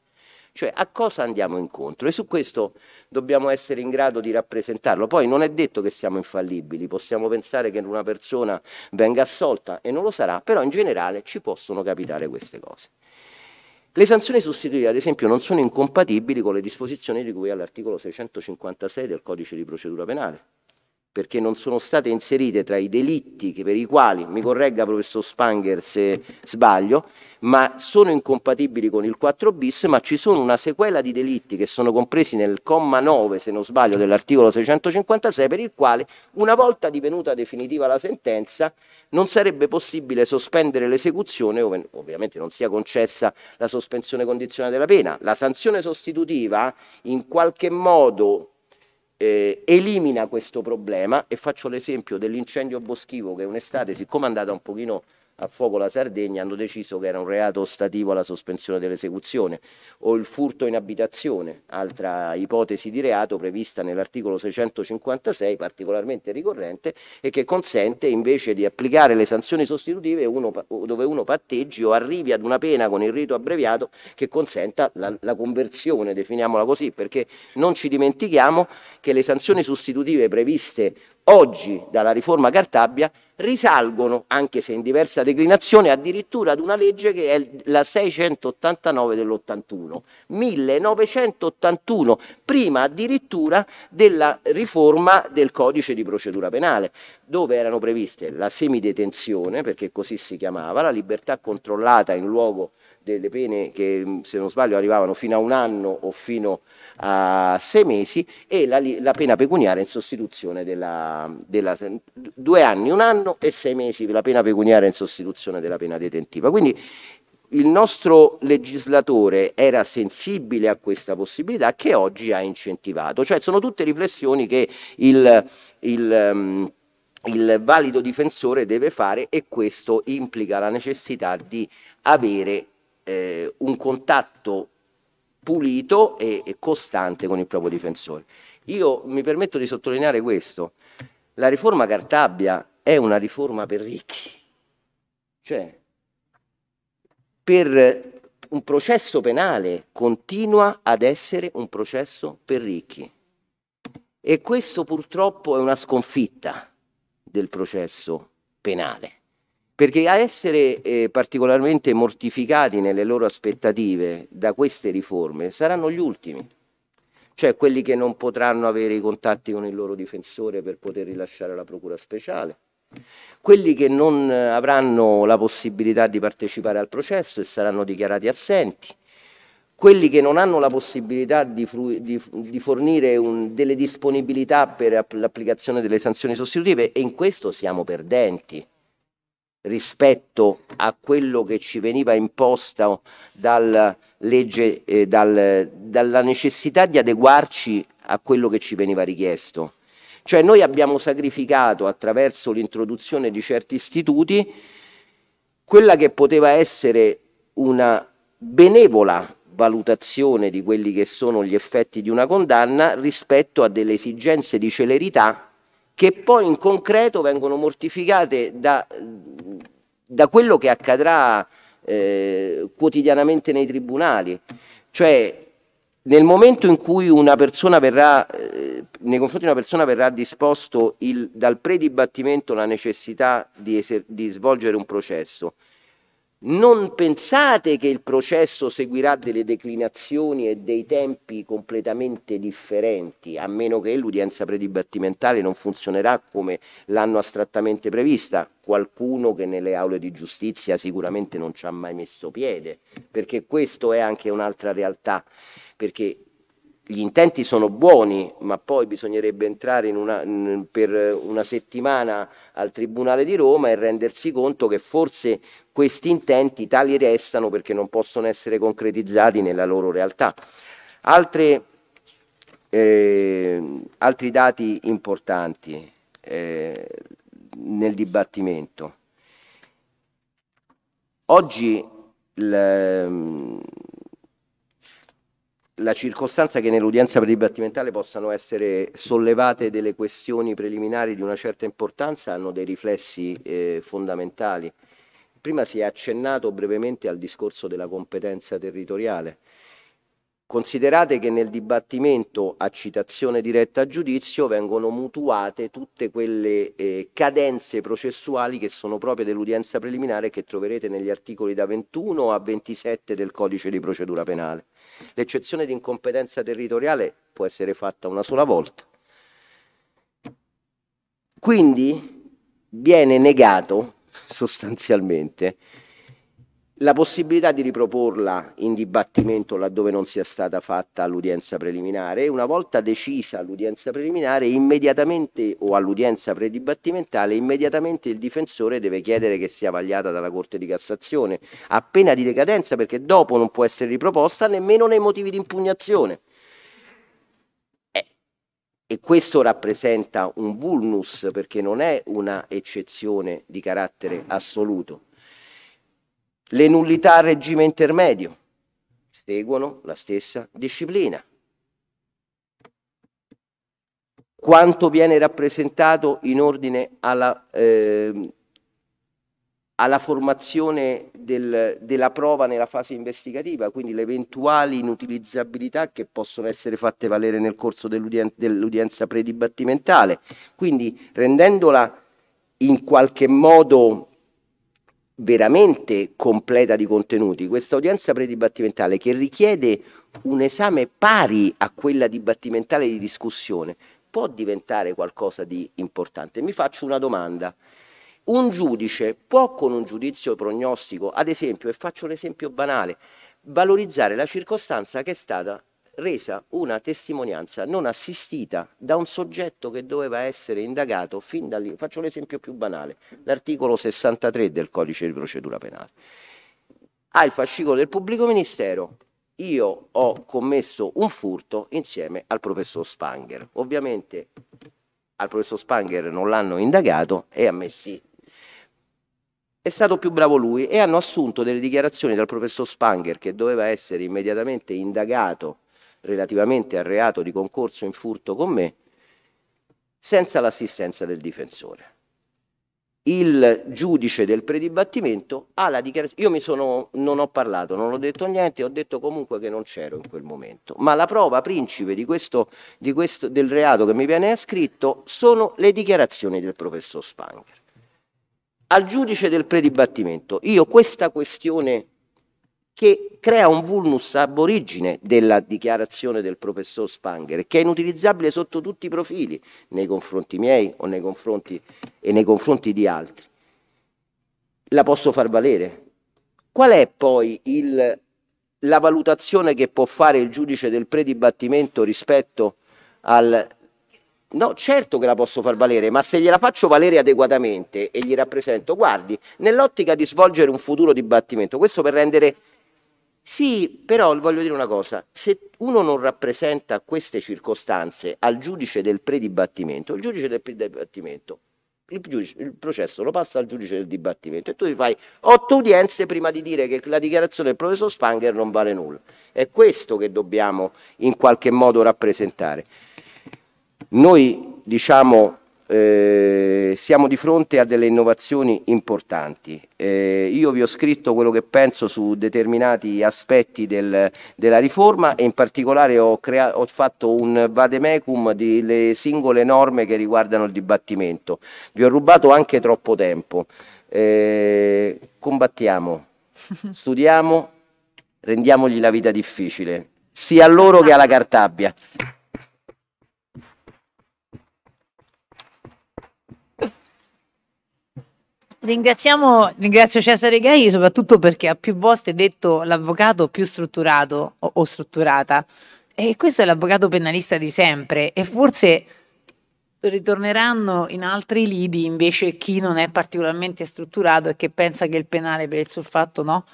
Cioè a cosa andiamo incontro e su questo dobbiamo essere in grado di rappresentarlo. Poi non è detto che siamo infallibili, possiamo pensare che una persona venga assolta e non lo sarà, però in generale ci possono capitare queste cose. Le sanzioni sostitutive, ad esempio, non sono incompatibili con le disposizioni di cui all'articolo 656 del Codice di procedura penale perché non sono state inserite tra i delitti per i quali, mi corregga professor Spanger se sbaglio, ma sono incompatibili con il 4 bis, ma ci sono una sequela di delitti che sono compresi nel comma 9, se non sbaglio, dell'articolo 656, per il quale una volta divenuta definitiva la sentenza non sarebbe possibile sospendere l'esecuzione, ove ovviamente non sia concessa la sospensione condizionale della pena. La sanzione sostitutiva in qualche modo eh, elimina questo problema e faccio l'esempio dell'incendio boschivo che un'estate, siccome è andata un pochino a fuoco la Sardegna hanno deciso che era un reato ostativo alla sospensione dell'esecuzione o il furto in abitazione, altra ipotesi di reato prevista nell'articolo 656 particolarmente ricorrente e che consente invece di applicare le sanzioni sostitutive uno, dove uno patteggi o arrivi ad una pena con il rito abbreviato che consenta la, la conversione, definiamola così, perché non ci dimentichiamo che le sanzioni sostitutive previste oggi dalla riforma Cartabia risalgono, anche se in diversa declinazione, addirittura ad una legge che è la 689 dell'81, 1981, prima addirittura della riforma del codice di procedura penale, dove erano previste la semidetenzione, perché così si chiamava, la libertà controllata in luogo delle pene che se non sbaglio arrivavano fino a un anno o fino a sei mesi e la, la pena pecuniaria in sostituzione della, della, due anni, un anno e sei mesi la pena pecuniaria in sostituzione della pena detentiva. Quindi il nostro legislatore era sensibile a questa possibilità che oggi ha incentivato, cioè sono tutte riflessioni che il, il um, il valido difensore deve fare e questo implica la necessità di avere eh, un contatto pulito e, e costante con il proprio difensore. Io mi permetto di sottolineare questo, la riforma Cartabia è una riforma per ricchi, cioè per un processo penale continua ad essere un processo per ricchi. E questo purtroppo è una sconfitta del processo penale perché a essere eh, particolarmente mortificati nelle loro aspettative da queste riforme saranno gli ultimi, cioè quelli che non potranno avere i contatti con il loro difensore per poter rilasciare la procura speciale, quelli che non avranno la possibilità di partecipare al processo e saranno dichiarati assenti, quelli che non hanno la possibilità di, di, di fornire un, delle disponibilità per l'applicazione delle sanzioni sostitutive e in questo siamo perdenti rispetto a quello che ci veniva imposto dal legge, eh, dal, dalla necessità di adeguarci a quello che ci veniva richiesto. Cioè noi abbiamo sacrificato attraverso l'introduzione di certi istituti quella che poteva essere una benevola valutazione di quelli che sono gli effetti di una condanna rispetto a delle esigenze di celerità che poi in concreto vengono mortificate da, da quello che accadrà eh, quotidianamente nei tribunali. Cioè, nel momento in cui una persona verrà, eh, nei confronti di una persona verrà disposto il, dal predibattimento la necessità di, di svolgere un processo, non pensate che il processo seguirà delle declinazioni e dei tempi completamente differenti, a meno che l'udienza predibattimentale non funzionerà come l'hanno astrattamente prevista. Qualcuno che nelle aule di giustizia sicuramente non ci ha mai messo piede, perché questo è anche un'altra realtà, perché gli intenti sono buoni, ma poi bisognerebbe entrare una, per una settimana al Tribunale di Roma e rendersi conto che forse questi intenti tali restano perché non possono essere concretizzati nella loro realtà. Altre, eh, altri dati importanti eh, nel dibattimento. Oggi il, la circostanza che nell'udienza predibattimentale possano essere sollevate delle questioni preliminari di una certa importanza hanno dei riflessi eh, fondamentali. Prima si è accennato brevemente al discorso della competenza territoriale. Considerate che nel dibattimento a citazione diretta a giudizio vengono mutuate tutte quelle eh, cadenze processuali che sono proprie dell'udienza preliminare che troverete negli articoli da 21 a 27 del codice di procedura penale. L'eccezione di incompetenza territoriale può essere fatta una sola volta. Quindi viene negato sostanzialmente la possibilità di riproporla in dibattimento laddove non sia stata fatta l'udienza preliminare e una volta decisa l'udienza preliminare immediatamente o all'udienza predibattimentale immediatamente il difensore deve chiedere che sia vagliata dalla Corte di Cassazione a pena di decadenza perché dopo non può essere riproposta nemmeno nei motivi di impugnazione. E questo rappresenta un vulnus perché non è una eccezione di carattere assoluto le nullità a regime intermedio seguono la stessa disciplina. Quanto viene rappresentato in ordine alla, eh, alla formazione del, della prova nella fase investigativa, quindi le eventuali inutilizzabilità che possono essere fatte valere nel corso dell'udienza, dell'udienza predibattimentale, quindi rendendola in qualche modo veramente completa di contenuti, questa udienza predibattimentale che richiede un esame pari a quella dibattimentale di discussione può diventare qualcosa di importante. Mi faccio una domanda. Un giudice può con un giudizio prognostico, ad esempio, e faccio un esempio banale, valorizzare la circostanza che è stata resa una testimonianza non assistita da un soggetto che doveva essere indagato fin da lì. Faccio l'esempio più banale, l'articolo 63 del codice di procedura penale. Ha il fascicolo del pubblico ministero, io ho commesso un furto insieme al professor Spanger. Ovviamente al professor Spanger non l'hanno indagato e a me sì. È stato più bravo lui e hanno assunto delle dichiarazioni dal professor Spanger che doveva essere immediatamente indagato relativamente al reato di concorso in furto con me senza l'assistenza del difensore. Il giudice del predibattimento ha la dichiarazione, io mi sono, non ho parlato, non ho detto niente, ho detto comunque che non c'ero in quel momento, ma la prova principe di questo, di questo, del reato che mi viene ascritto sono le dichiarazioni del professor Spanger. Al giudice del predibattimento, io questa questione che crea un vulnus ab origine della dichiarazione del professor Spanger, che è inutilizzabile sotto tutti i profili, nei confronti miei o nei confronti, e nei confronti di altri. La posso far valere? Qual è poi il, la valutazione che può fare il giudice del predibattimento rispetto al... No, certo che la posso far valere, ma se gliela faccio valere adeguatamente e gli rappresento, guardi, nell'ottica di svolgere un futuro dibattimento, questo per rendere sì, però voglio dire una cosa, se uno non rappresenta queste circostanze al giudice del predibattimento, il giudice del predibattimento, il, giudice, il processo lo passa al giudice del dibattimento e tu gli fai otto udienze prima di dire che la dichiarazione del professor Spanger non vale nulla. È questo che dobbiamo in qualche modo rappresentare. Noi diciamo eh, siamo di fronte a delle innovazioni importanti. Eh, io vi ho scritto quello che penso su determinati aspetti del, della riforma e in particolare ho, ho fatto un vademecum delle singole norme che riguardano il dibattimento. Vi ho rubato anche troppo tempo. Eh, combattiamo, studiamo, rendiamogli la vita difficile, sia a loro che alla Cartabia. Ringraziamo, ringrazio Cesare Gai soprattutto perché ha più volte detto l'avvocato più strutturato o, o strutturata e questo è l'avvocato penalista di sempre e forse ritorneranno in altri lidi invece chi non è particolarmente strutturato e che pensa che il penale per il suo fatto no.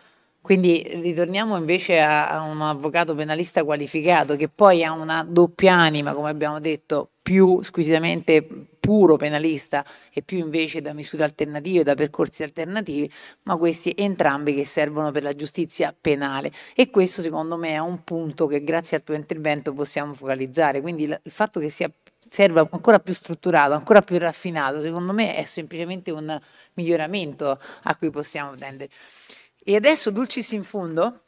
Quindi ritorniamo invece a, a, un avvocato penalista qualificato che poi ha una doppia anima, come abbiamo detto, più squisitamente puro penalista e più invece da misure alternative, da percorsi alternativi, ma questi entrambi che servono per la giustizia penale. E questo secondo me è un punto che grazie al tuo intervento possiamo focalizzare. Quindi il fatto che sia serva ancora più strutturato, ancora più raffinato, secondo me è semplicemente un miglioramento a cui possiamo tendere. E adesso, dulcis in fondo,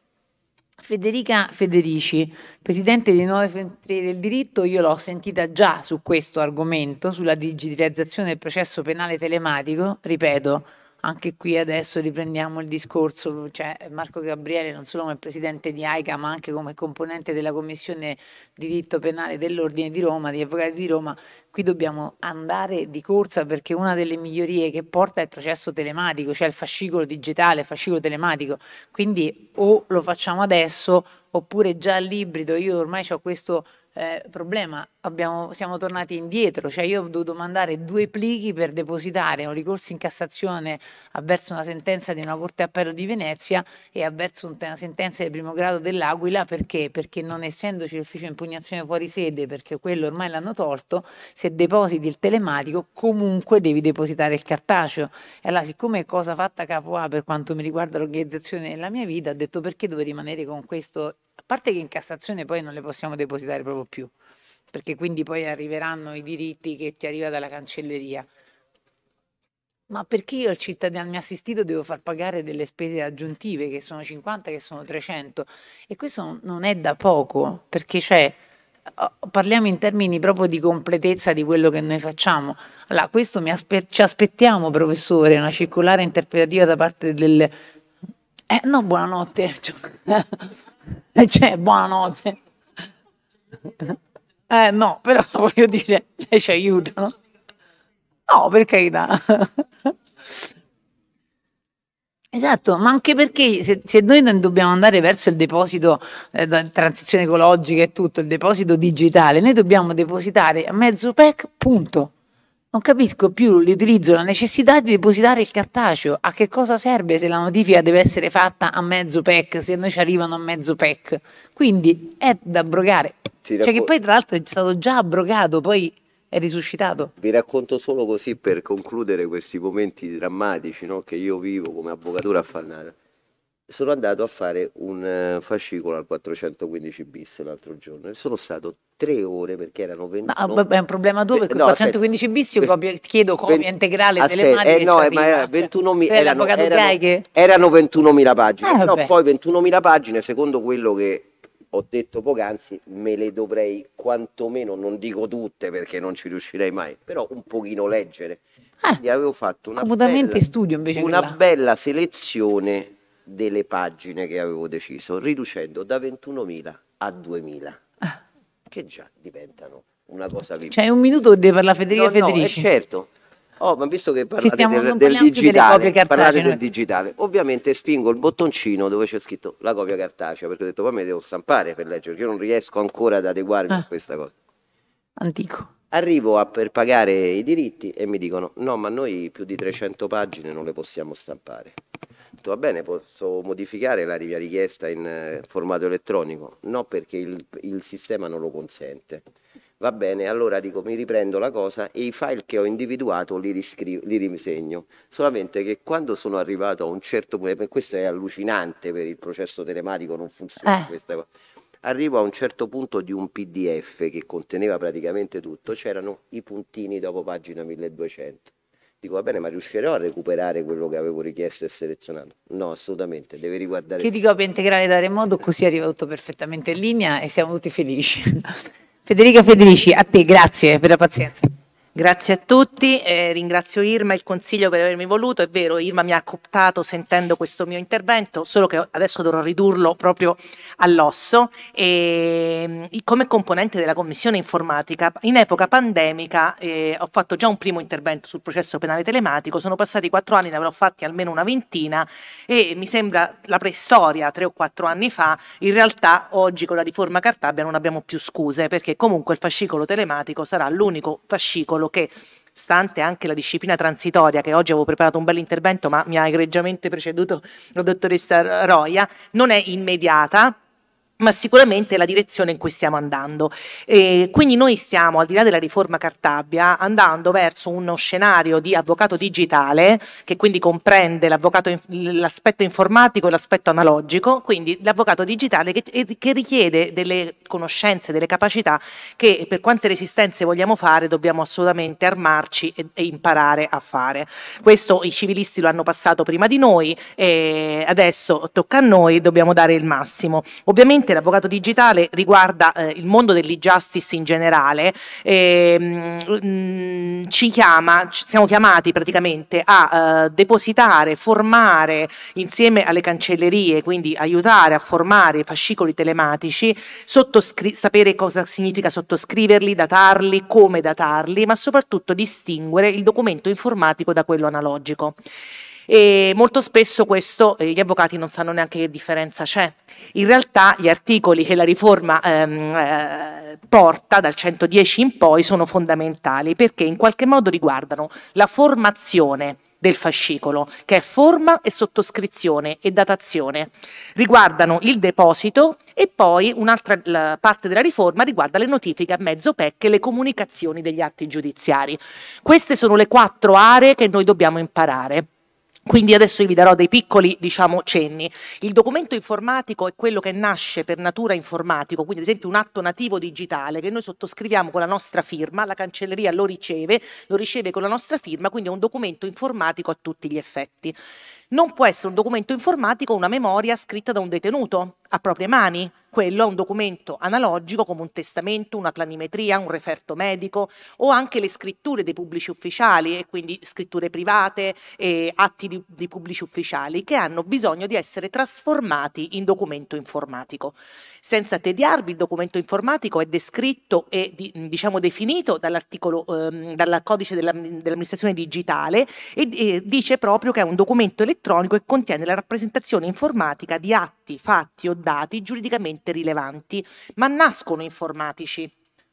Federica Federici, presidente di Nuove Frontiere del Diritto, io l'ho sentita già su questo argomento, sulla digitalizzazione del processo penale telematico, ripeto, anche qui adesso riprendiamo il discorso, cioè Marco Gabriele non solo come presidente di AICA ma anche come componente della Commissione Diritto Penale dell'Ordine di Roma, di Avvocati di Roma, qui dobbiamo andare di corsa perché una delle migliorie che porta è il processo telematico, cioè il fascicolo digitale, il fascicolo telematico, quindi o lo facciamo adesso oppure già all'ibrido, io ormai ho questo eh, problema, abbiamo, siamo tornati indietro, cioè io ho dovuto mandare due plichi per depositare un ricorso in Cassazione avverso una sentenza di una Corte Appello di Venezia e avverso una sentenza di primo grado dell'Aquila perché? Perché non essendoci l'ufficio impugnazione fuori sede, perché quello ormai l'hanno tolto, se depositi il telematico comunque devi depositare il cartaceo. E allora siccome è cosa fatta capo A per quanto mi riguarda l'organizzazione della mia vita, ho detto perché devo rimanere con questo parte che in Cassazione poi non le possiamo depositare proprio più, perché quindi poi arriveranno i diritti che ti arriva dalla cancelleria. Ma perché io al cittadino assistito devo far pagare delle spese aggiuntive che sono 50, che sono 300? E questo non è da poco, perché cioè, parliamo in termini proprio di completezza di quello che noi facciamo. Allora, questo aspe ci aspettiamo, professore, una circolare interpretativa da parte del... Eh, no, buonanotte. E c'è, buonanotte. Eh no, però voglio dire, lei ci aiuta, no? No, per carità. Esatto, ma anche perché se, se, noi dobbiamo andare verso il deposito, eh, transizione ecologica e tutto, il deposito digitale, noi dobbiamo depositare mezzo PEC, punto. Non capisco più l'utilizzo, la necessità di depositare il cartaceo. A che cosa serve se la notifica deve essere fatta a mezzo PEC, se noi ci arrivano a mezzo PEC? Quindi è da abrogare. Cioè che poi tra l'altro è stato già abrogato, poi è risuscitato. Vi racconto solo così per concludere questi momenti drammatici no? che io vivo come avvocatura affannata sono andato a fare un uh, fascicolo al 415 bis l'altro giorno e sono stato tre ore perché erano 20 no, è un problema tuo perché no, 415 aspetta, bis io copia, chiedo copia integrale aspetta, telematica eh, no, ma era 21 mi, erano, erano, erano 21.000 pagine. Eh, no, poi 21.000 pagine secondo quello che ho detto poc'anzi me le dovrei quantomeno non dico tutte perché non ci riuscirei mai però un pochino leggere. Eh, quindi avevo fatto una, bella, studio invece una bella selezione delle pagine che avevo deciso, riducendo da 21.000 a 2.000, ah. che già diventano una cosa viva. C'è un minuto deve parlare Federica no, Federici. No, certo. Oh, ma visto che parlate stiamo, del, del digitale, parlate del digitale, ovviamente spingo il bottoncino dove c'è scritto la copia cartacea, perché ho detto poi me devo stampare per leggere, io non riesco ancora ad adeguarmi ah. a questa cosa. Antico. Arrivo a, per pagare i diritti e mi dicono no, ma noi più di 300 pagine non le possiamo stampare va bene, posso modificare la mia richiesta in eh, formato elettronico? No, perché il, il, sistema non lo consente. Va bene, allora dico, mi riprendo la cosa e i file che ho individuato li, riscrivo, li risegno. Solamente che quando sono arrivato a un certo punto, questo è allucinante per il processo telematico, non funziona eh. questa cosa. arrivo a un certo punto di un PDF che conteneva praticamente tutto, c'erano i puntini dopo pagina 1200. Dico, va bene, ma riuscirò a recuperare quello che avevo richiesto e selezionato? No, assolutamente, deve riguardare... Che di copia integrale da remoto, così arriva tutto perfettamente in linea e siamo tutti felici. Federica Federici, a te, grazie per la pazienza. Grazie a tutti, eh, ringrazio Irma e il Consiglio per avermi voluto, è vero Irma mi ha cooptato sentendo questo mio intervento, solo che adesso dovrò ridurlo proprio all'osso. E come componente della Commissione Informatica in epoca pandemica eh, ho fatto già un primo intervento sul processo penale telematico, sono passati quattro anni, ne avrò fatti almeno una ventina e mi sembra la preistoria tre o quattro anni fa, in realtà oggi con la riforma Cartabia non abbiamo più scuse perché comunque il fascicolo telematico sarà l'unico fascicolo che stante anche la disciplina transitoria, che oggi avevo preparato un bel intervento ma mi ha egregiamente preceduto la dottoressa Roia, non è immediata, ma sicuramente la direzione in cui stiamo andando. E quindi noi stiamo, al di là della riforma Cartabia, andando verso uno scenario di avvocato digitale che quindi comprende l'aspetto informatico e l'aspetto analogico, quindi l'avvocato digitale che, che, richiede delle conoscenze, delle capacità che per quante resistenze vogliamo fare dobbiamo assolutamente armarci e, e imparare a fare. Questo i civilisti lo hanno passato prima di noi e adesso tocca a noi, dobbiamo dare il massimo. Ovviamente Ovviamente l'avvocato digitale riguarda eh, il mondo dell'e-justice in generale, e, mh, mm, ci chiama, ci siamo chiamati praticamente a uh, depositare, formare insieme alle cancellerie, quindi aiutare a formare i fascicoli telematici, sapere cosa significa sottoscriverli, datarli, come datarli, ma soprattutto distinguere il documento informatico da quello analogico e molto spesso questo eh, gli avvocati non sanno neanche che differenza c'è. In realtà gli articoli che la riforma ehm, eh, porta dal 110 in poi sono fondamentali perché in qualche modo riguardano la formazione del fascicolo, che è forma e sottoscrizione e datazione. Riguardano il deposito e poi un'altra parte della riforma riguarda le notifiche a mezzo PEC e le comunicazioni degli atti giudiziari. Queste sono le quattro aree che noi dobbiamo imparare. Quindi adesso io vi darò dei piccoli diciamo, cenni. Il documento informatico è quello che nasce per natura informatico, quindi ad esempio un atto nativo digitale che noi sottoscriviamo con la nostra firma, la cancelleria lo riceve, lo riceve con la nostra firma, quindi è un documento informatico a tutti gli effetti. Non può essere un documento informatico una memoria scritta da un detenuto a proprie mani, quello è un documento analogico come un testamento, una planimetria, un referto medico o anche le scritture dei pubblici ufficiali e quindi scritture private e atti di, di pubblici ufficiali che hanno bisogno di essere trasformati in documento informatico. Senza tediarvi, il documento informatico è descritto e di, diciamo definito dall'articolo, ehm, dal codice della, dell'amministrazione digitale e, e dice proprio che è un documento elettronico che contiene la rappresentazione informatica di atti, fatti o dati giuridicamente rilevanti, ma nascono informatici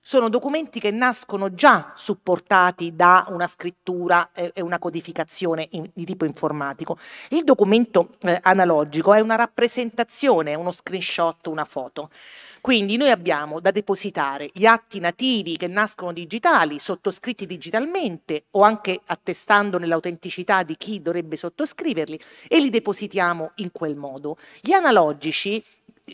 sono documenti che nascono già supportati da una scrittura e una codificazione di tipo informatico. Il documento eh, analogico è una rappresentazione, uno screenshot, una foto. Quindi noi abbiamo da depositare gli atti nativi che nascono digitali, sottoscritti digitalmente o anche attestando nell'autenticità di chi dovrebbe sottoscriverli e li depositiamo in quel modo. Gli analogici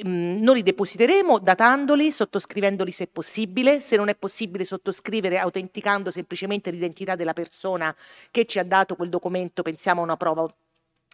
Mm, noi li depositeremo datandoli, sottoscrivendoli se possibile, se non è possibile sottoscrivere autenticando semplicemente l'identità della persona che ci ha dato quel documento, pensiamo a una prova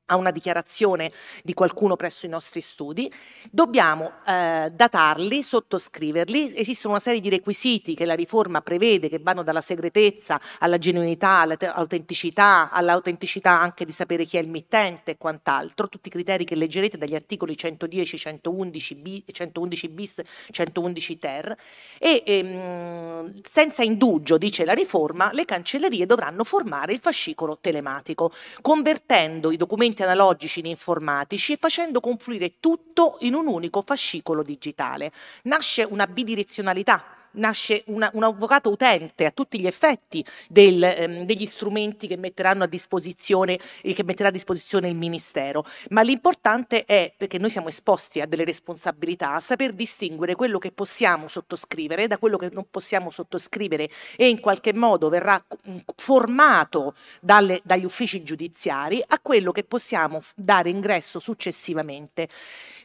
a una dichiarazione di qualcuno presso i nostri studi, dobbiamo eh, datarli, sottoscriverli, esistono una serie di requisiti che la riforma prevede che vanno dalla segretezza alla genuinità, all'autenticità, all'autenticità anche di sapere chi è il mittente e quant'altro, tutti i criteri che leggerete dagli articoli 110, 111, b, 111 bis, 111 ter. E ehm, senza indugio, dice la riforma, le cancellerie dovranno formare il fascicolo telematico, convertendo i documenti strumenti analogici in informatici e facendo confluire tutto in un unico fascicolo digitale. Nasce una bidirezionalità nasce una, un avvocato utente a tutti gli effetti del, ehm, degli strumenti che metteranno a disposizione e che metterà a disposizione il Ministero, ma l'importante è, perché noi siamo esposti a delle responsabilità, saper distinguere quello che possiamo sottoscrivere da quello che non possiamo sottoscrivere e in qualche modo verrà mm, formato dalle, dagli uffici giudiziari a quello che possiamo dare ingresso successivamente.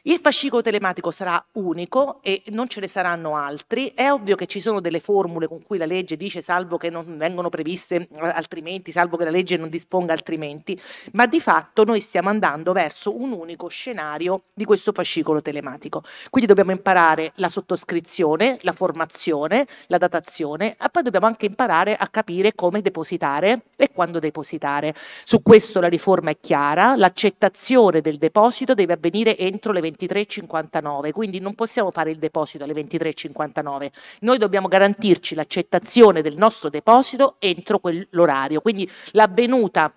Il fascicolo telematico sarà unico e non ce ne saranno altri. È ovvio che ci sono delle formule con cui la legge dice salvo che non vengono previste eh, altrimenti, salvo che la legge non disponga altrimenti, ma di fatto noi stiamo andando verso un unico scenario di questo fascicolo telematico. Quindi dobbiamo imparare la sottoscrizione, la formazione, la datazione e poi dobbiamo anche imparare a capire come depositare e quando depositare. Su questo la riforma è chiara, l'accettazione del deposito deve avvenire entro le 20 23.59, quindi non possiamo fare il deposito alle 23.59, noi dobbiamo garantirci l'accettazione del nostro deposito entro quell'orario, quindi l'avvenuta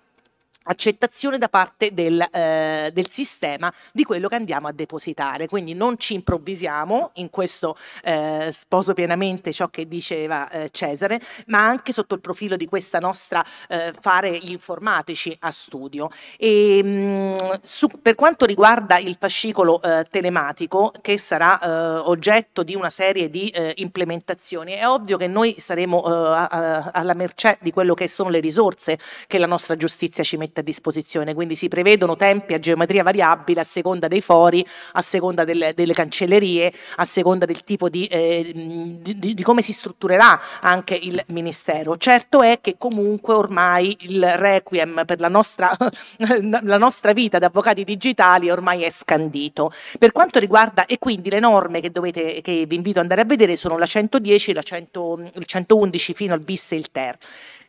accettazione da parte del, eh, del, sistema di quello che andiamo a depositare. Quindi non ci improvvisiamo, in questo eh, sposo pienamente ciò che diceva eh, Cesare, ma anche sotto il profilo di questa nostra eh, fare gli informatici a studio. E, mh, mm, su, per quanto riguarda il fascicolo eh, telematico, che sarà eh, oggetto di una serie di implementazioni, è ovvio che noi saremo a, a, alla mercé di quello che sono le risorse che la nostra giustizia ci mette mette a disposizione, quindi si prevedono tempi a geometria variabile a seconda dei fori, a seconda delle, delle cancellerie, a seconda del tipo di, eh, di, di, come si strutturerà anche il Ministero. Certo è che comunque ormai il requiem per la nostra, la nostra vita da avvocati digitali ormai è scandito. Per quanto riguarda, e quindi le norme che, dovete, che vi invito ad andare a vedere sono la 110, la 100, il 111 fino al bis e il ter.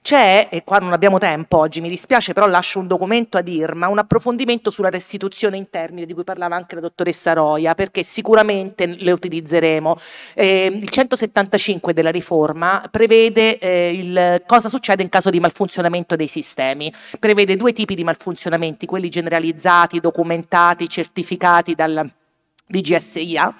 C'è, e qua non abbiamo tempo oggi, mi dispiace, però lascio un documento ad Irma, un approfondimento sulla restituzione in termini di cui parlava anche la dottoressa Roia, perché sicuramente le utilizzeremo. Eh, il 175 della riforma prevede eh, il, cosa succede in caso di malfunzionamento dei sistemi. Prevede due tipi di malfunzionamenti, quelli generalizzati, documentati, certificati dal DGSIA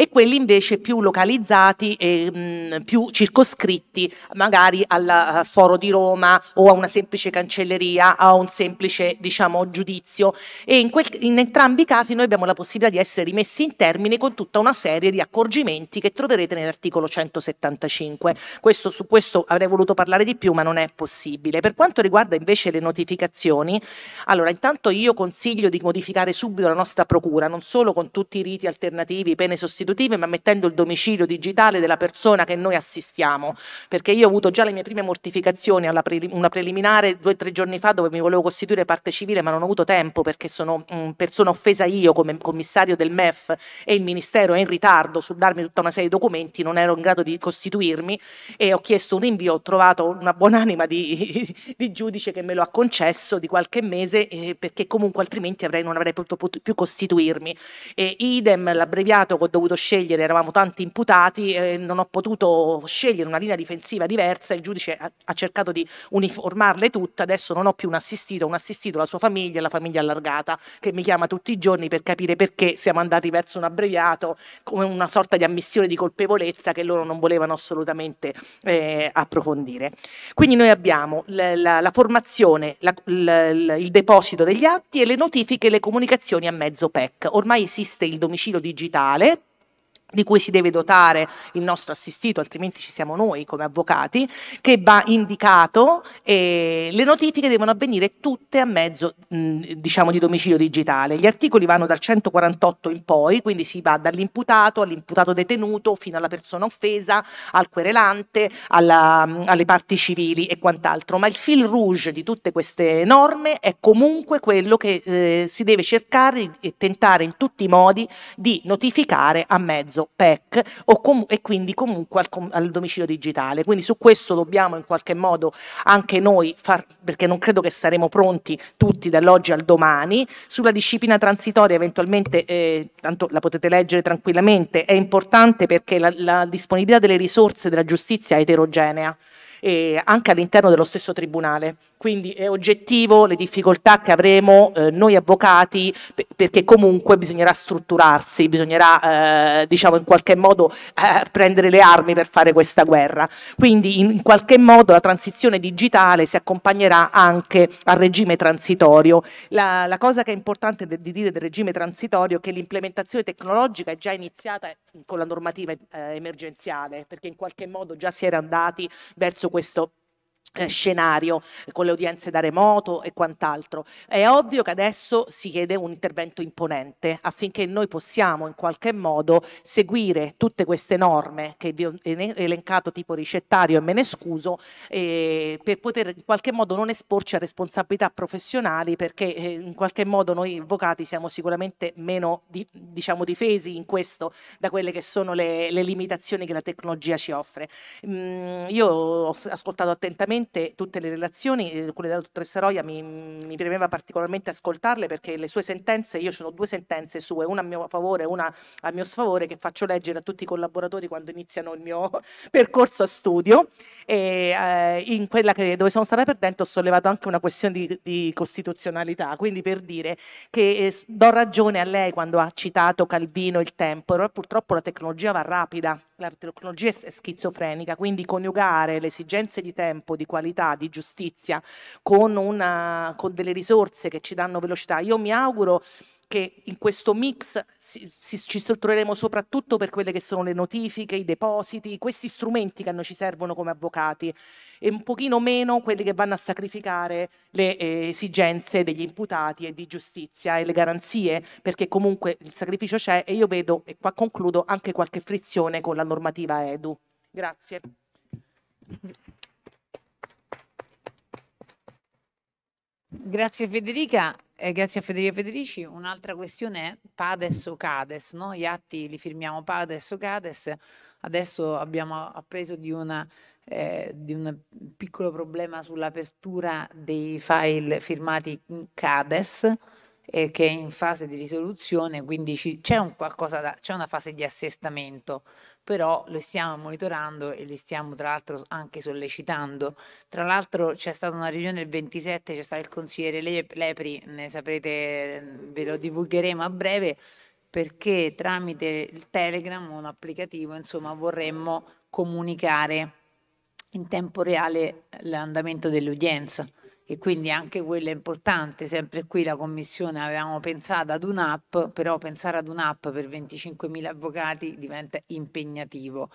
e quelli invece più localizzati e mh, più circoscritti magari al foro di Roma o a una semplice cancelleria, a un semplice diciamo, giudizio e in, quel, in entrambi i casi noi abbiamo la possibilità di essere rimessi in termine con tutta una serie di accorgimenti che troverete nell'articolo 175. Questo, su questo avrei voluto parlare di più ma non è possibile. Per quanto riguarda invece le notificazioni, allora intanto io consiglio di modificare subito la nostra procura, non solo con tutti i riti alternativi, pene sostitutive, sostitutive, ma mettendo il domicilio digitale della persona che noi assistiamo, perché io ho avuto già le mie prime mortificazioni, pre una preliminare due o tre giorni fa dove mi volevo costituire parte civile, ma non ho avuto tempo perché sono mh, persona offesa io come commissario del MEF e il Ministero è in ritardo sul darmi tutta una serie di documenti, non ero in grado di costituirmi e ho chiesto un rinvio, ho trovato una buonanima di, di giudice che me lo ha concesso di qualche mese eh, perché comunque altrimenti avrei, non avrei potuto più costituirmi. E idem l'abbreviato che ho dovuto scegliere, eravamo tanti imputati, eh, non ho potuto scegliere una linea difensiva diversa, il giudice ha, ha, cercato di uniformarle tutte, adesso non ho più un assistito, un assistito la sua famiglia, la famiglia allargata, che mi chiama tutti i giorni per capire perché siamo andati verso un abbreviato, come una sorta di ammissione di colpevolezza che loro non volevano assolutamente eh, approfondire. Quindi noi abbiamo la, la, la formazione, la, il deposito degli atti e le notifiche e le comunicazioni a mezzo PEC. Ormai esiste il domicilio digitale, di cui si deve dotare il nostro assistito, altrimenti ci siamo noi come avvocati, che va indicato e le notifiche devono avvenire tutte a mezzo diciamo di domicilio digitale. Gli articoli vanno dal 148 in poi, quindi si va dall'imputato all'imputato detenuto fino alla persona offesa, al querelante, alla, alle parti civili e quant'altro, ma il fil rouge di tutte queste norme è comunque quello che eh, si deve cercare e tentare in tutti i modi di notificare a mezzo mezzo PEC e quindi comunque al, al, domicilio digitale. Quindi su questo dobbiamo in qualche modo anche noi far, perché non credo che saremo pronti tutti dall'oggi al domani, sulla disciplina transitoria eventualmente, eh, tanto la potete leggere tranquillamente, è importante perché la, la disponibilità delle risorse della giustizia è eterogenea eh, anche all'interno dello stesso tribunale. Quindi è oggettivo le difficoltà che avremo eh, noi avvocati perché comunque bisognerà strutturarsi, bisognerà eh, diciamo in qualche modo eh, prendere le armi per fare questa guerra. Quindi in, qualche modo la transizione digitale si accompagnerà anche al regime transitorio. La, la cosa che è importante di dire del regime transitorio è che l'implementazione tecnologica è già iniziata con la normativa eh, emergenziale, perché in qualche modo già si era andati verso questo eh, scenario con le udienze da remoto e quant'altro. È ovvio che adesso si chiede un intervento imponente affinché noi possiamo in qualche modo seguire tutte queste norme che vi ho elencato tipo ricettario e me ne scuso eh, per poter in qualche modo non esporci a responsabilità professionali perché eh, in qualche modo noi avvocati siamo sicuramente meno di, diciamo difesi in questo da quelle che sono le, le limitazioni che la tecnologia ci offre. Mm, io ho ascoltato attentamente sicuramente tutte le relazioni, eh, quelle della dottoressa Roia mi, mi premeva particolarmente ascoltarle perché le sue sentenze, io ho due sentenze sue, una a mio favore e una a mio sfavore che faccio leggere a tutti i collaboratori quando iniziano il mio percorso a studio. E eh, in quella che, dove sono stata perdente ho sollevato anche una questione di, di costituzionalità, quindi per dire che eh, do ragione a lei quando ha citato Calvino il tempo, però purtroppo la tecnologia va rapida la tecnologia è schizofrenica, quindi coniugare le esigenze di tempo, di qualità, di giustizia con, una, con delle risorse che ci danno velocità. Io mi auguro che in questo mix si, si, ci struttureremo soprattutto per quelle che sono le notifiche, i depositi, questi strumenti che a noi ci servono come avvocati e un pochino meno quelli che vanno a sacrificare le eh, esigenze degli imputati e di giustizia e le garanzie, perché comunque il sacrificio c'è e io vedo, e qua concludo, anche qualche frizione con la normativa EDU. Grazie. Grazie Federica. Eh, grazie a Federica Federici. Un'altra questione è Pades o Cades, no? Gli atti li firmiamo Pades o Cades. Adesso abbiamo appreso di, una, eh, un piccolo problema sull'apertura dei file firmati in Cades eh, che è in fase di risoluzione, quindi c'è un una fase di assestamento però lo stiamo monitorando e li stiamo tra l'altro anche sollecitando. Tra l'altro c'è stata una riunione il 27, c'è stato il consigliere Lepri, ne saprete, ve lo divulgheremo a breve, perché tramite il Telegram, un applicativo, insomma, vorremmo comunicare in tempo reale l'andamento dell'udienza e quindi anche quello è importante. Sempre qui la Commissione avevamo pensato ad un'app, però pensare ad un'app per 25.000 avvocati diventa impegnativo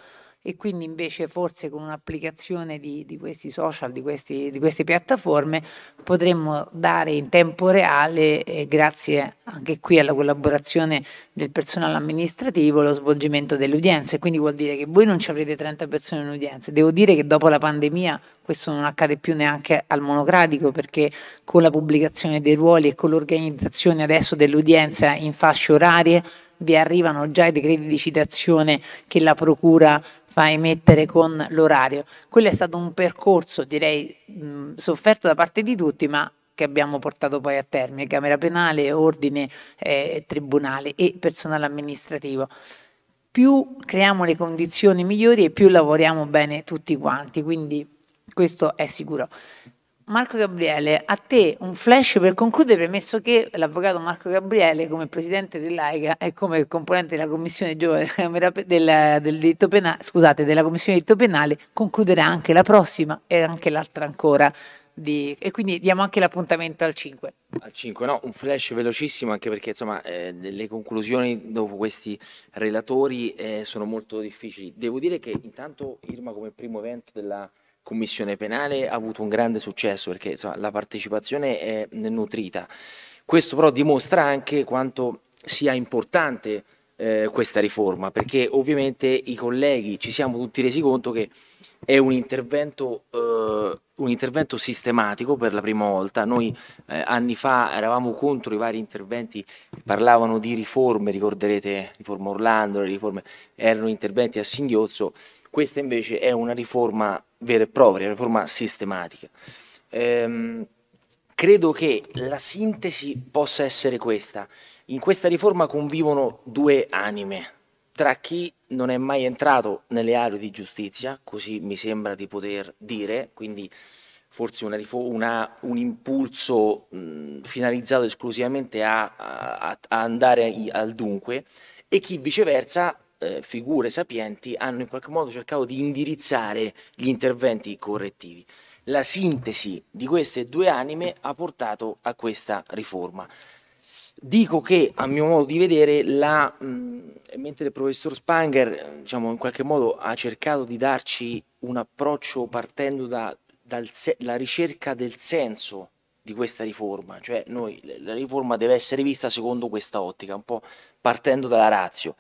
e quindi invece forse con un'applicazione di, di, questi social, di, questi, di, queste piattaforme potremmo dare in tempo reale, eh, grazie anche qui alla collaborazione del personale amministrativo, lo svolgimento delle udienze. Quindi vuol dire che voi non ci avrete 30 persone in udienza. Devo dire che dopo la pandemia questo non accade più neanche al monocratico perché con la pubblicazione dei ruoli e con l'organizzazione adesso dell'udienza in fasce orarie vi arrivano già i decreti di citazione che la Procura fa emettere con l'orario. Quello è stato un percorso, direi, mh, sofferto da parte di tutti, ma che abbiamo portato poi a termine, Camera Penale, Ordine, eh, Tribunale e personale amministrativo. Più creiamo le condizioni migliori e più lavoriamo bene tutti quanti, quindi questo è sicuro. Marco Gabriele, a te un flash per concludere, premesso che l'avvocato Marco Gabriele, come presidente dell'AIGA e come componente della Commissione Giovane del, del diritto penale, scusate, della Commissione diritto penale, concluderà anche la prossima e anche l'altra ancora. Di, e quindi diamo anche l'appuntamento al 5. Al 5, no, un flash velocissimo anche perché insomma eh, le conclusioni dopo questi relatori eh, sono molto difficili. Devo dire che intanto Irma come primo evento della commissione penale ha avuto un grande successo perché insomma, la partecipazione è nutrita. Questo però dimostra anche quanto sia importante eh, questa riforma perché ovviamente i colleghi ci siamo tutti resi conto che è un intervento, eh, un intervento sistematico per la prima volta. Noi eh, anni fa eravamo contro i vari interventi parlavano di riforme, ricorderete riforma Orlando, le riforme erano interventi a singhiozzo questa invece è una riforma vera e propria, una riforma sistematica. Ehm, credo che la sintesi possa essere questa. In questa riforma convivono due anime, tra chi non è mai entrato nelle aree di giustizia, così mi sembra di poter dire, quindi forse una, una, un impulso mh, finalizzato esclusivamente a, a, a andare al dunque, e chi viceversa eh, figure sapienti hanno in qualche modo cercato di indirizzare gli interventi correttivi. La sintesi di queste due anime ha portato a questa riforma. Dico che a mio modo di vedere, la, mh, mentre il professor Spanger diciamo, in qualche modo ha cercato di darci un approccio partendo dalla da, ricerca del senso di questa riforma, cioè noi, la riforma deve essere vista secondo questa ottica, un po' partendo dalla razio.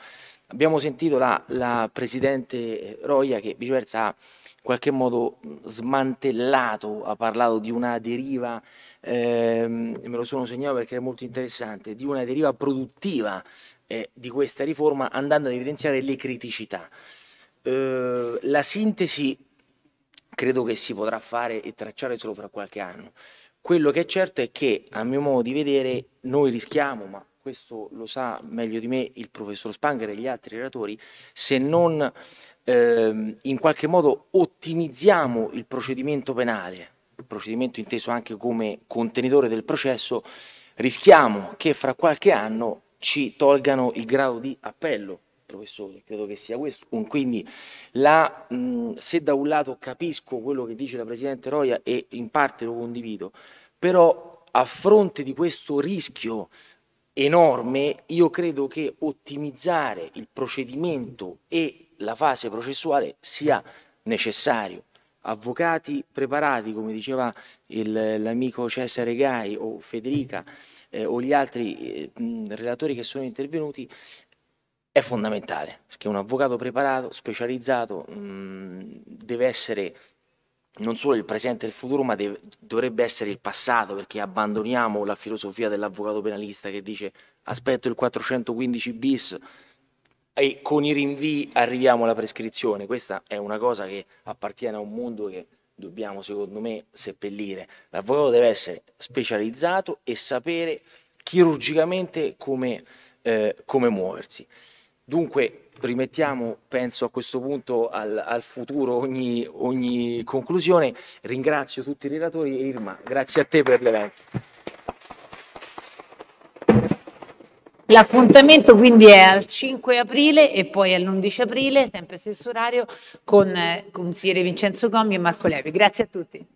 Abbiamo sentito la, la Presidente Roia che viceversa ha in qualche modo smantellato, ha parlato di una deriva, ehm, me lo sono segnato perché è molto interessante, di una deriva produttiva eh, di questa riforma andando ad evidenziare le criticità. Eh, la sintesi credo che si potrà fare e tracciare solo fra qualche anno. Quello che è certo è che, a mio modo di vedere, noi rischiamo, ma questo lo sa meglio di me il professor Spanger e gli altri relatori, se non ehm, in qualche modo ottimizziamo il procedimento penale, il procedimento inteso anche come contenitore del processo, rischiamo che fra qualche anno ci tolgano il grado di appello, professore, credo che sia questo. Quindi la, mh, se da un lato capisco quello che dice la Presidente Roia e in parte lo condivido, però a fronte di questo rischio enorme, io credo che ottimizzare il procedimento e la fase processuale sia necessario. Avvocati preparati, come diceva l'amico Cesare Gai o Federica eh, o gli altri eh, relatori che sono intervenuti, è fondamentale, perché un avvocato preparato, specializzato, mh, deve essere non solo il presente e il futuro, ma deve, dovrebbe essere il passato, perché abbandoniamo la filosofia dell'avvocato penalista che dice aspetto il 415 bis e con i rinvii arriviamo alla prescrizione. Questa è una cosa che appartiene a un mondo che dobbiamo, secondo me, seppellire. L'avvocato deve essere specializzato e sapere chirurgicamente come, eh, come muoversi. Dunque rimettiamo, penso a questo punto, al, al futuro ogni, ogni, conclusione. Ringrazio tutti i relatori e Irma, grazie a te per l'evento. L'appuntamento quindi è al 5 aprile e poi all'11 aprile, sempre stesso orario, con eh, consigliere Vincenzo Gommi e Marco Levi. Grazie a tutti.